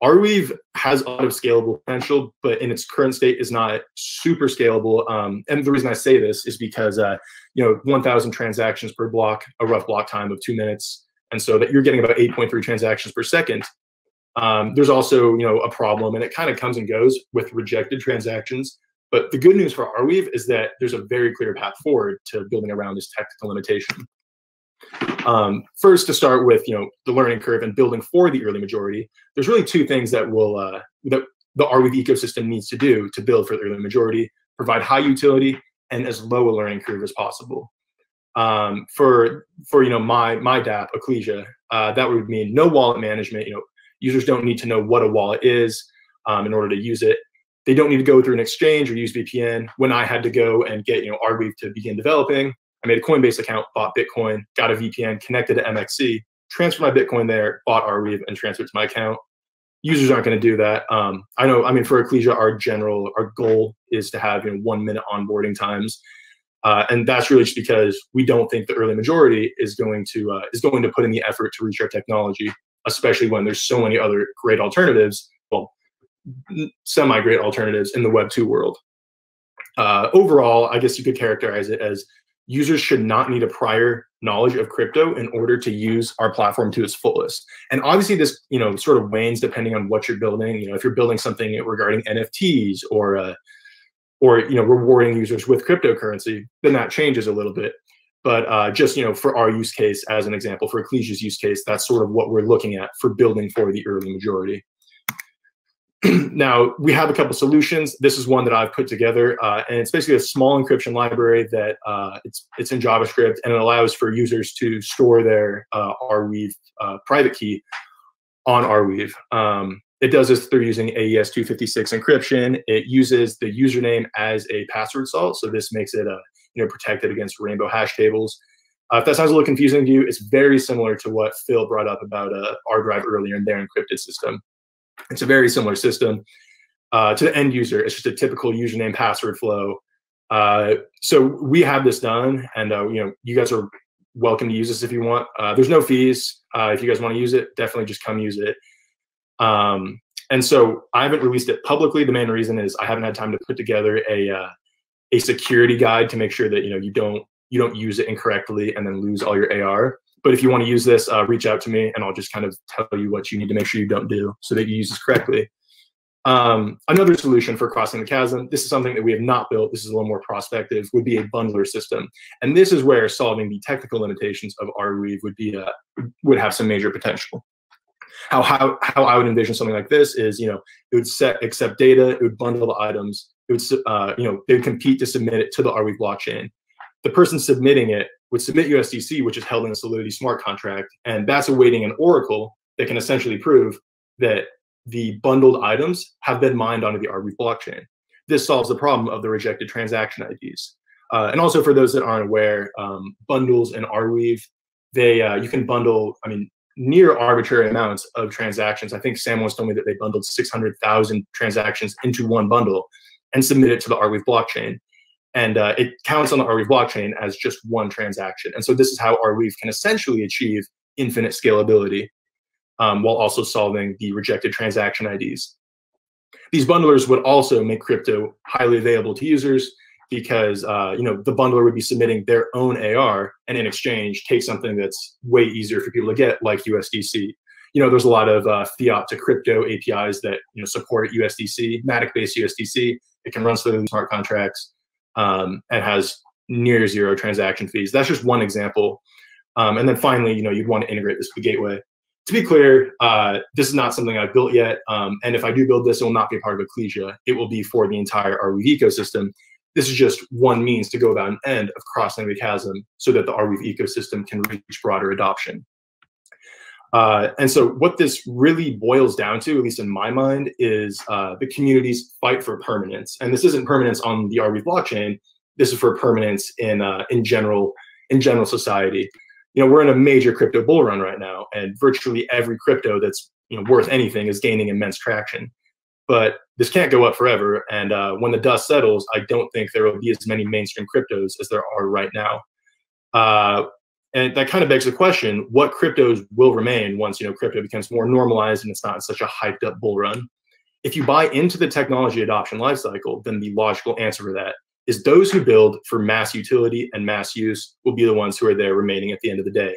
S11: Arweave has a lot of scalable potential, but in its current state is not super scalable. Um, and the reason I say this is because uh, you know 1,000 transactions per block, a rough block time of two minutes, and so that you're getting about 8.3 transactions per second. Um, there's also you know a problem, and it kind of comes and goes with rejected transactions. But the good news for Arweave is that there's a very clear path forward to building around this technical limitation. Um, first, to start with, you know, the learning curve and building for the early majority, there's really two things that will uh, that the Arweave ecosystem needs to do to build for the early majority: provide high utility and as low a learning curve as possible. Um, for for you know my my DApp Ecclesia, uh, that would mean no wallet management. You know, users don't need to know what a wallet is um, in order to use it. They don't need to go through an exchange or use VPN. When I had to go and get you know Arweave to begin developing, I made a Coinbase account, bought Bitcoin, got a VPN, connected to MXC, transferred my Bitcoin there, bought Arweave, and transferred to my account. Users aren't going to do that. Um, I know. I mean, for Ecclesia, our general, our goal is to have you know one minute onboarding times, uh, and that's really just because we don't think the early majority is going to uh, is going to put in the effort to reach our technology, especially when there's so many other great alternatives. Well, semi great alternatives in the Web two world. Uh, overall, I guess you could characterize it as users should not need a prior knowledge of crypto in order to use our platform to its fullest. And obviously this, you know, sort of wanes depending on what you're building. You know, if you're building something regarding NFTs or uh, or you know rewarding users with cryptocurrency, then that changes a little bit. But uh, just you know, for our use case, as an example, for Ecclesia's use case, that's sort of what we're looking at for building for the early majority. now we have a couple solutions. This is one that I've put together, uh, and it's basically a small encryption library that uh, it's it's in JavaScript, and it allows for users to store their uh, uh, private key on Arweave. Um, it does this through using AES 256 encryption. It uses the username as a password salt, so this makes it uh, you know protected against rainbow hash tables. Uh, if that sounds a little confusing to you, it's very similar to what Phil brought up about uh, ArDrive earlier in their encrypted system. It's a very similar system uh, to the end user. It's just a typical username password flow. Uh, so we have this done, and uh, you know, you guys are welcome to use this if you want. Uh, there's no fees. Uh, if you guys want to use it, definitely just come use it. Um, and so I haven't released it publicly. The main reason is I haven't had time to put together a uh, a security guide to make sure that you know you don't you don't use it incorrectly and then lose all your AR. But if you want to use this, uh, reach out to me and I'll just kind of tell you what you need to make sure you don't do so that you use this correctly. Um, another solution for crossing the chasm, this is something that we have not built, this is a little more prospective, would be a bundler system. And this is where solving the technical limitations of Arweave would be a, would have some major potential. How, how, how I would envision something like this is, you know, it would set accept data, it would bundle the items, it would, uh, you know, they would compete to submit it to the Arweave blockchain. The person submitting it would submit USDC, which is held in a Solidity smart contract, and that's awaiting an oracle that can essentially prove that the bundled items have been mined onto the Arweave blockchain. This solves the problem of the rejected transaction IDs. Uh, and also for those that aren't aware, um, bundles in Arweave, they uh, you can bundle, I mean, near arbitrary amounts of transactions. I think Sam once told me that they bundled 600,000 transactions into one bundle and submit it to the Arweave blockchain and uh, it counts on the Arweave blockchain as just one transaction. And so this is how Arweave can essentially achieve infinite scalability um, while also solving the rejected transaction IDs. These bundlers would also make crypto highly available to users because uh, you know the bundler would be submitting their own AR and in exchange take something that's way easier for people to get, like USDC. You know, there's a lot of uh, fiat to crypto APIs that you know support USDC, Matic-based USDC. It can run through smart contracts um, and has near zero transaction fees. That's just one example. Um, and then finally, you know, you'd want to integrate this with the gateway. To be clear, uh, this is not something I've built yet. Um, and if I do build this, it will not be part of Ecclesia. It will be for the entire Arweave ecosystem. This is just one means to go about an end of crossing the chasm so that the Arweave ecosystem can reach broader adoption. Uh, and so what this really boils down to, at least in my mind, is uh, the community's fight for permanence. And this isn't permanence on the Arweave blockchain. This is for permanence in uh, in general in general society. You know, we're in a major crypto bull run right now, and virtually every crypto that's you know worth anything is gaining immense traction. but this can't go up forever. And uh, when the dust settles, I don't think there will be as many mainstream cryptos as there are right now. And that kind of begs the question: What cryptos will remain once you know crypto becomes more normalized and it's not such a hyped up bull run? If you buy into the technology adoption lifecycle, then the logical answer for that is those who build for mass utility and mass use will be the ones who are there remaining at the end of the day.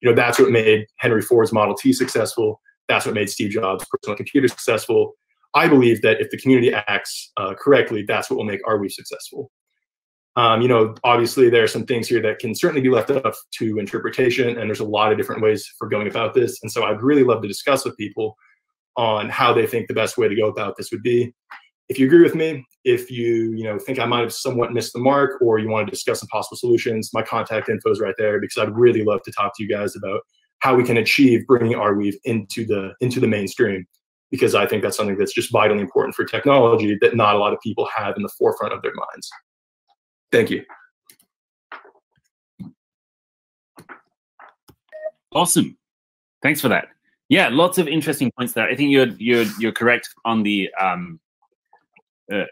S11: You know, that's what made Henry Ford's Model T successful. That's what made Steve Jobs' personal computer successful. I believe that if the community acts uh, correctly, that's what will make Arweave successful. Um, you know, obviously there are some things here that can certainly be left up to interpretation, and there's a lot of different ways for going about this. And so I'd really love to discuss with people on how they think the best way to go about this would be. If you agree with me, if you you know think I might have somewhat missed the mark, or you want to discuss some possible solutions, my contact info is right there because I'd really love to talk to you guys about how we can achieve bringing Arweave into the into the mainstream because I think that's something that's just vitally important for technology that not a lot of people have in the forefront of their minds. Thank you.
S1: Awesome. Thanks for that. Yeah, lots of interesting points there. I think you're you're you're correct on the um uh,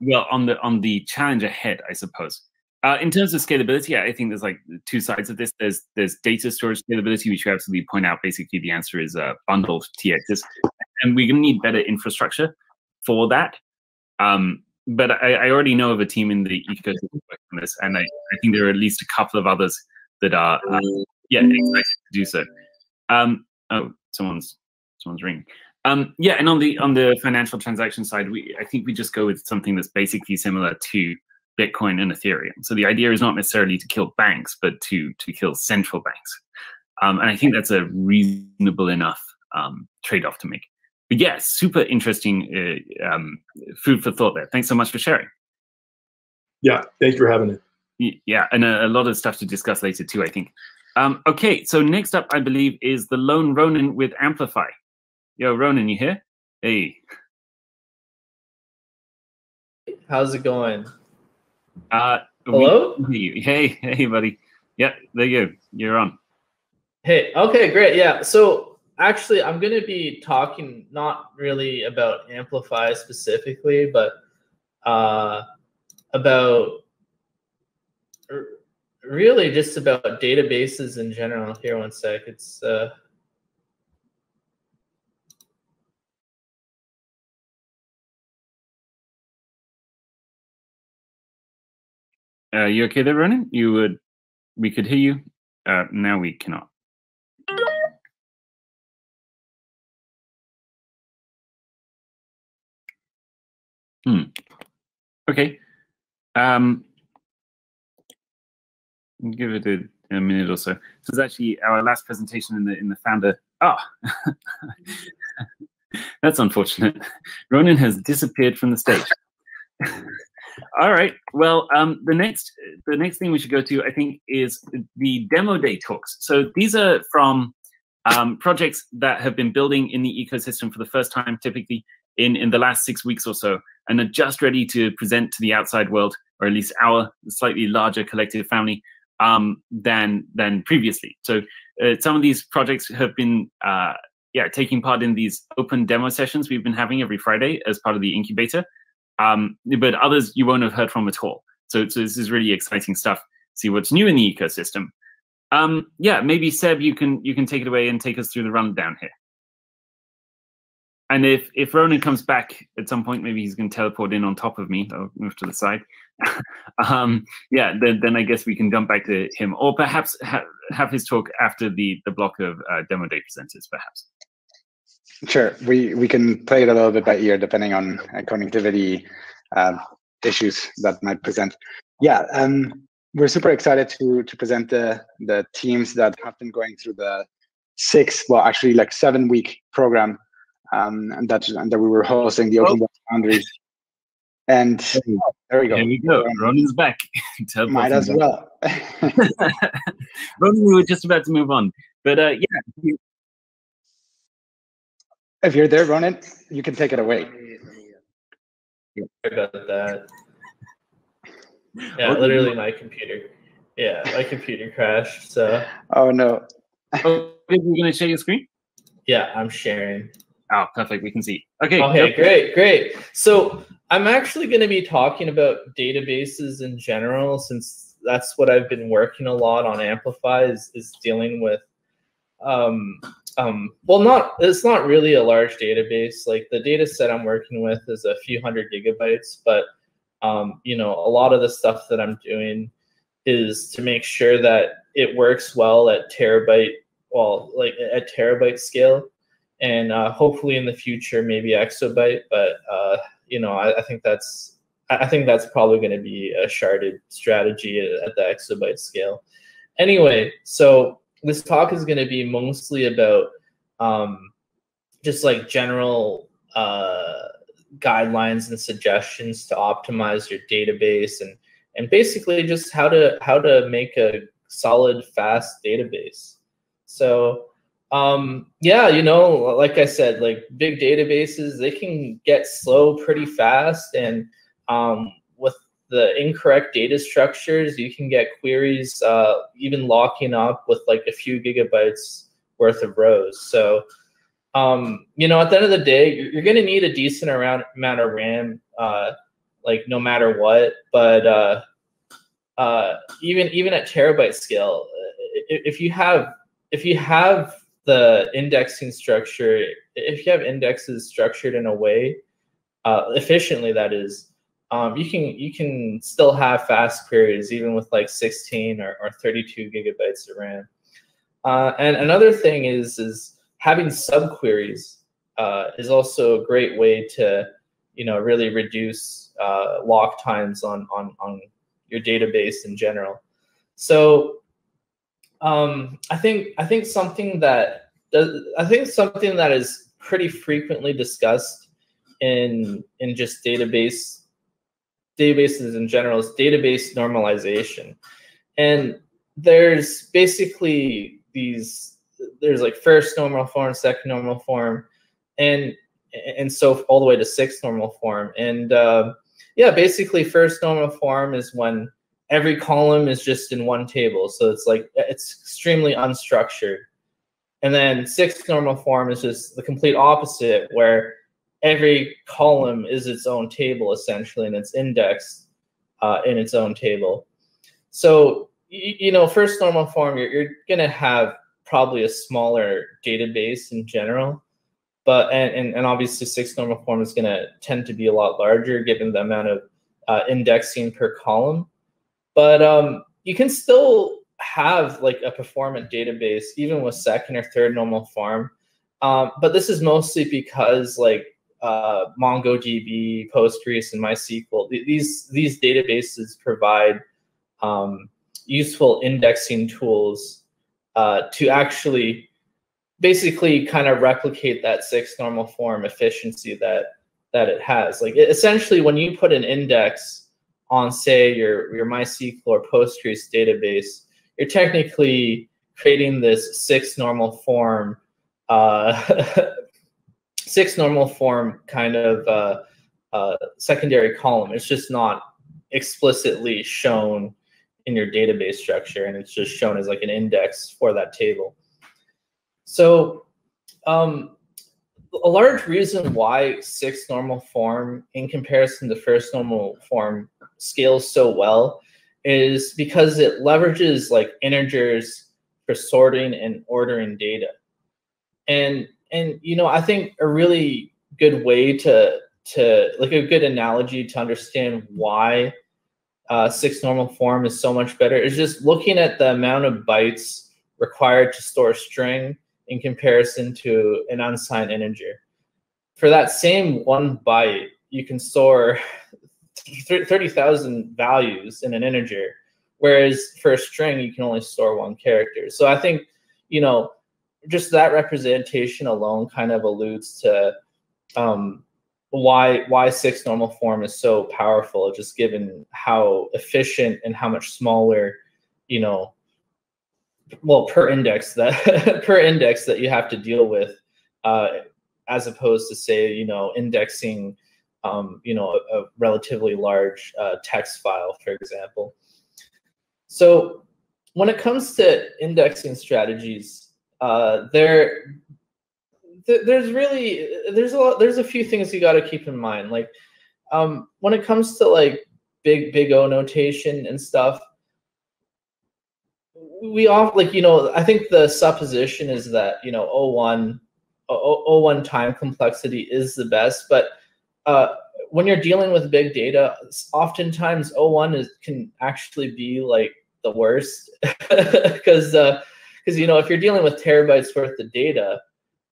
S1: well on the on the challenge ahead, I suppose. Uh, in terms of scalability, I think there's like two sides of this. There's there's data storage scalability, which you absolutely point out. Basically, the answer is uh, bundled TXs, and we're going to need better infrastructure for that. Um, but I, I, already know of a team in the ecosystem working on this, and I, I, think there are at least a couple of others that are uh, yeah excited to do so. Um, oh, someone's someone's ringing. Um, yeah, and on the on the financial transaction side, we I think we just go with something that's basically similar to Bitcoin and Ethereum. So the idea is not necessarily to kill banks, but to to kill central banks. Um, and I think that's a reasonable enough um, trade-off to make. But yeah, super interesting uh, um, food for thought there. Thanks so much for sharing.
S11: Yeah, thanks for having
S1: me. Yeah, and a, a lot of stuff to discuss later too, I think. Um, okay, so next up, I believe, is the lone Ronin with Amplify. Yo, Ronin, you here? Hey.
S12: How's it going?
S1: Uh,
S12: Hello?
S1: We, hey, hey, buddy. Yeah, there you go. You're on.
S12: Hey, okay, great. Yeah. So actually, I'm going to be talking not really about Amplify specifically, but uh, about really just about databases in general. Here, one sec. It's uh,
S1: Uh, you okay there, Ronin? You would, we could hear you. Uh, now we cannot. Hmm. Okay. Um, give it a, a, minute or so. This is actually our last presentation in the in the founder. Ah, oh. that's unfortunate. Ronin has disappeared from the stage. All right. Well, um, the next the next thing we should go to, I think, is the demo day talks. So these are from um, projects that have been building in the ecosystem for the first time, typically in in the last six weeks or so, and are just ready to present to the outside world, or at least our slightly larger collective family, um, than than previously. So uh, some of these projects have been. Uh, yeah, taking part in these open demo sessions we've been having every Friday as part of the incubator. Um, but others you won't have heard from at all. So, so this is really exciting stuff. See what's new in the ecosystem. Um, yeah, maybe Seb, you can you can take it away and take us through the rundown here. And if if Ronin comes back at some point, maybe he's going to teleport in on top of me. I'll move to the side. um, yeah, then then I guess we can jump back to him, or perhaps ha have his talk after the the block of uh, demo day presenters, perhaps.
S4: Sure, we we can play it a little bit by ear depending on uh, connectivity uh, issues that might present. Yeah, um, we're super excited to to present the the teams that have been going through the six, well, actually like seven week program, um, and that and that we were hosting the Open oh. Web Foundries. And there we go.
S1: There we go. Ronin's back.
S4: Might as well.
S1: Ronin, we were just about to move on, but uh, yeah,
S4: if you're there, Ronin, you can take it away.
S12: About that. Yeah, literally my computer. Yeah, my computer crashed. So.
S4: Oh no.
S1: oh, you're gonna share your screen?
S12: Yeah, I'm sharing.
S1: Oh, perfect. We can see. Okay.
S12: Okay, great, great. So I'm actually going to be talking about databases in general, since that's what I've been working a lot on Amplify is, is dealing with. Um, um, well, not it's not really a large database. Like the data set I'm working with is a few hundred gigabytes, but um, you know, a lot of the stuff that I'm doing is to make sure that it works well at terabyte, well, like at terabyte scale and uh, hopefully in the future maybe exabyte. But uh, you know, I, I, think that's I think that's probably going to be a sharded strategy at, the exabyte scale. Anyway, so this talk is going to be mostly about um, just like general uh, guidelines and suggestions to optimize your database and and basically just how to how to make a solid fast database. So um, yeah, you know, like I said, like big databases, they can get slow pretty fast. And um, with the incorrect data structures, you can get queries uh, even locking up with like a few gigabytes worth of rows. So, um, you know, at the end of the day, you're, you're going to need a decent around, amount of RAM, uh, like no matter what. But uh, uh, even even at terabyte scale, if you have if you have the indexing structure, if you have indexes structured in a way, uh, efficiently that is, um, you can you can still have fast queries even with like 16 or, or 32 gigabytes of RAM. Uh, and another thing is is having subqueries uh, is also a great way to you know really reduce uh, lock times on on on your database in general. So um, I think I think something that does, I think something that is pretty frequently discussed in in just database databases in general is database normalization, and there's basically these there's like first normal form, second normal form, and and so all the way to sixth normal form, and uh, yeah, basically first normal form is when every column is just in one table. So it's like, it's extremely unstructured. And then sixth normal form is just the complete opposite, where every column is its own table essentially, and it's indexed uh, in its own table. So, you know, first normal form, you're, you're going to have probably a smaller database in general. But, and, and, and obviously sixth normal form is going to tend to be a lot larger given the amount of uh, indexing per column but um, you can still have like a performant database even with second or third normal form. Um, but this is mostly because like uh, MongoDB, Postgres, and MySQL, these these databases provide um, useful indexing tools uh, to actually basically kind of replicate that six normal form efficiency that that it has. Like essentially, when you put an index on say your your MySQL or Postgres database, you're technically creating this six normal form, uh, six normal form kind of uh, uh, secondary column. It's just not explicitly shown in your database structure, and it's just shown as like an index for that table. So um, a large reason why six normal form in comparison to first normal form scales so well is because it leverages like integers for sorting and ordering data. And and you know, I think a really good way to to like a good analogy to understand why uh, six normal form is so much better is just looking at the amount of bytes required to store a string in comparison to an unsigned integer. For that same one byte, you can store 30,000 values in an integer, whereas for a string, you can only store one character. So I think, you know, just that representation alone kind of alludes to um, why why six normal form is so powerful, just given how efficient and how much smaller, you know, well per index that per index that you have to deal with, uh, as opposed to say, you know, indexing um, you know, a, a relatively large uh, text file, for example. So when it comes to indexing strategies, uh, there th- there's really there's a lot there's a few things you got to keep in mind. Like um, when it comes to like big big O notation and stuff, we all like you know I think the supposition is that you know O1 O, O1 time complexity is the best, but uh, when you're dealing with big data, oftentimes O1 is can actually be like the worst because uh, because you know if you're dealing with terabytes worth of data,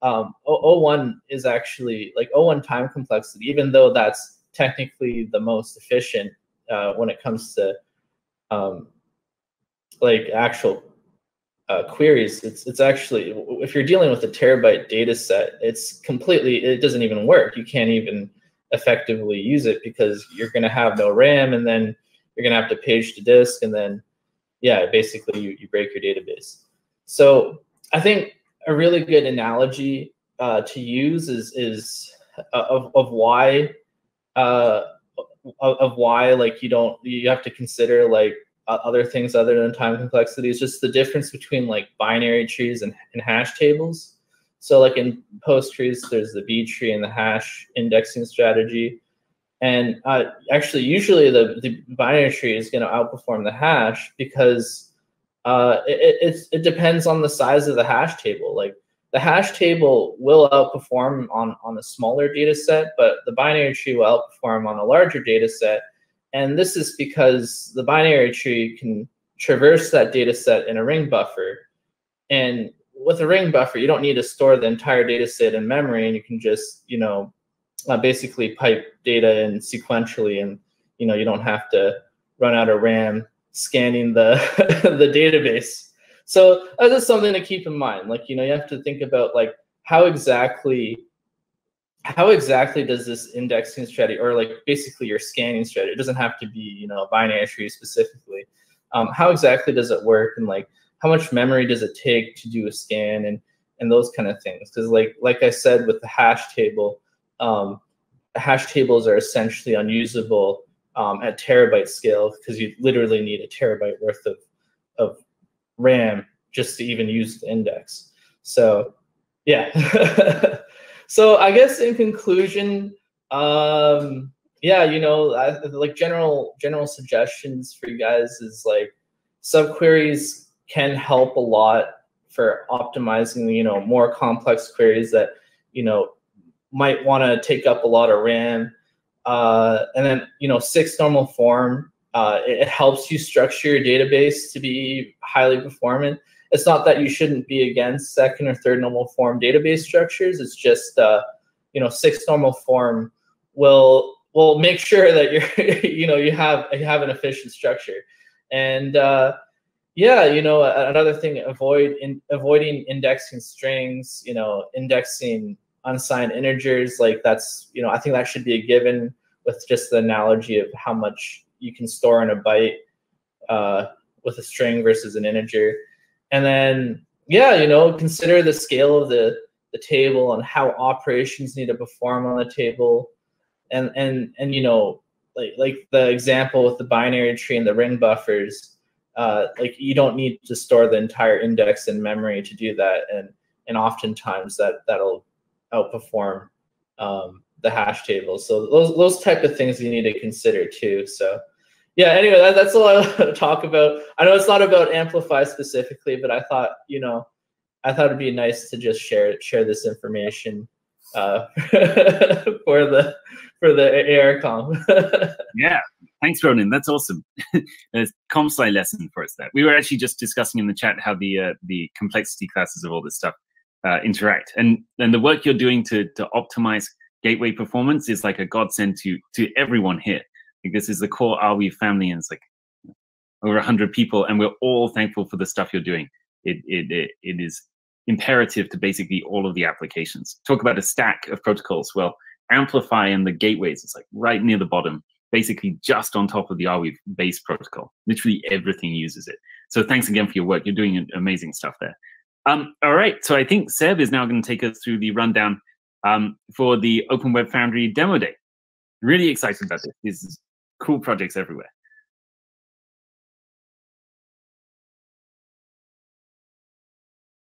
S12: um, o- O1 is actually like O1 time complexity, even though that's technically the most efficient uh, when it comes to um, like actual uh, queries. It's it's actually if you're dealing with a terabyte data set, it's completely it doesn't even work. You can't even effectively use it because you're going to have no RAM, and then you're going to have to page to disk, and then yeah, basically you, you break your database. So I think a really good analogy uh, to use is is uh, of, of why uh, of, of why like you don't you have to consider like other things other than time complexity is just the difference between like binary trees and, and hash tables. So like in Postgres, there's the B tree and the hash indexing strategy. And uh, actually, usually the, the binary tree is going to outperform the hash because uh, it, it, it depends on the size of the hash table. Like the hash table will outperform on, on a smaller data set, but the binary tree will outperform on a larger data set. And this is because the binary tree can traverse that data set in a ring buffer. And with a ring buffer, you don't need to store the entire data set in memory, and you can just, you know, uh, basically pipe data in sequentially, and you know, you don't have to run out of RAM scanning the the database. So uh, that's something to keep in mind. Like, you know, you have to think about like how exactly how exactly does this indexing strategy or like basically your scanning strategy it doesn't have to be you know binary tree specifically um, how exactly does it work and like how much memory does it take to do a scan and and those kind of things? Because like like i said with the hash table um, hash tables are essentially unusable um, at terabyte scale because you literally need a terabyte worth of of ram just to even use the index. So yeah. So i guess in conclusion um yeah you know I, like general general suggestions for you guys is like subqueries can help a lot for optimizing, you know, more complex queries that, you know, might want to take up a lot of RAM. Uh, and then, you know, six normal form, uh, it, it, helps you structure your database to be highly performant. It's not that you shouldn't be against second or third normal form database structures. It's just, uh, you know, six normal form will will make sure that you're, you know, you have you have an efficient structure. And uh, yeah you know another thing avoid in avoiding indexing strings you know indexing unsigned integers like that's you know i think that should be a given with just the analogy of how much you can store in a byte uh, with a string versus an integer. And then yeah you know consider the scale of the the table and how operations need to perform on the table. And and and you know like like the example with the binary tree and the ring buffers uh, like you don't need to store the entire index in memory to do that, and and oftentimes that that'll outperform um, the hash table. So those those type of things you need to consider too. So yeah. Anyway, that, that's I want to talk about. I know it's not about Amplify specifically, but I thought you know I thought it'd be nice to just share share this information uh, for the for the ArConf.
S1: yeah, thanks, Ronin. That's awesome. ComSci lesson for us there. We were actually just discussing in the chat how the uh, the complexity classes of all this stuff uh, interact, and and the work you're doing to to optimize gateway performance is like a godsend to to everyone here. Like this is the core Arweave family, and it's like over hundred people, and we're all thankful for the stuff you're doing. It it it, it is imperative to basically all of the applications. Talk about a stack of protocols. Well, Amplify and the gateways is like right near the bottom, basically just on top of the Arweave base protocol. Literally everything uses it. So thanks again for your work. You're doing amazing stuff there. Um, all right, so I think Seb is now going to take us through the rundown um, for the Open Web Foundry demo day. Really excited about this. These cool projects everywhere.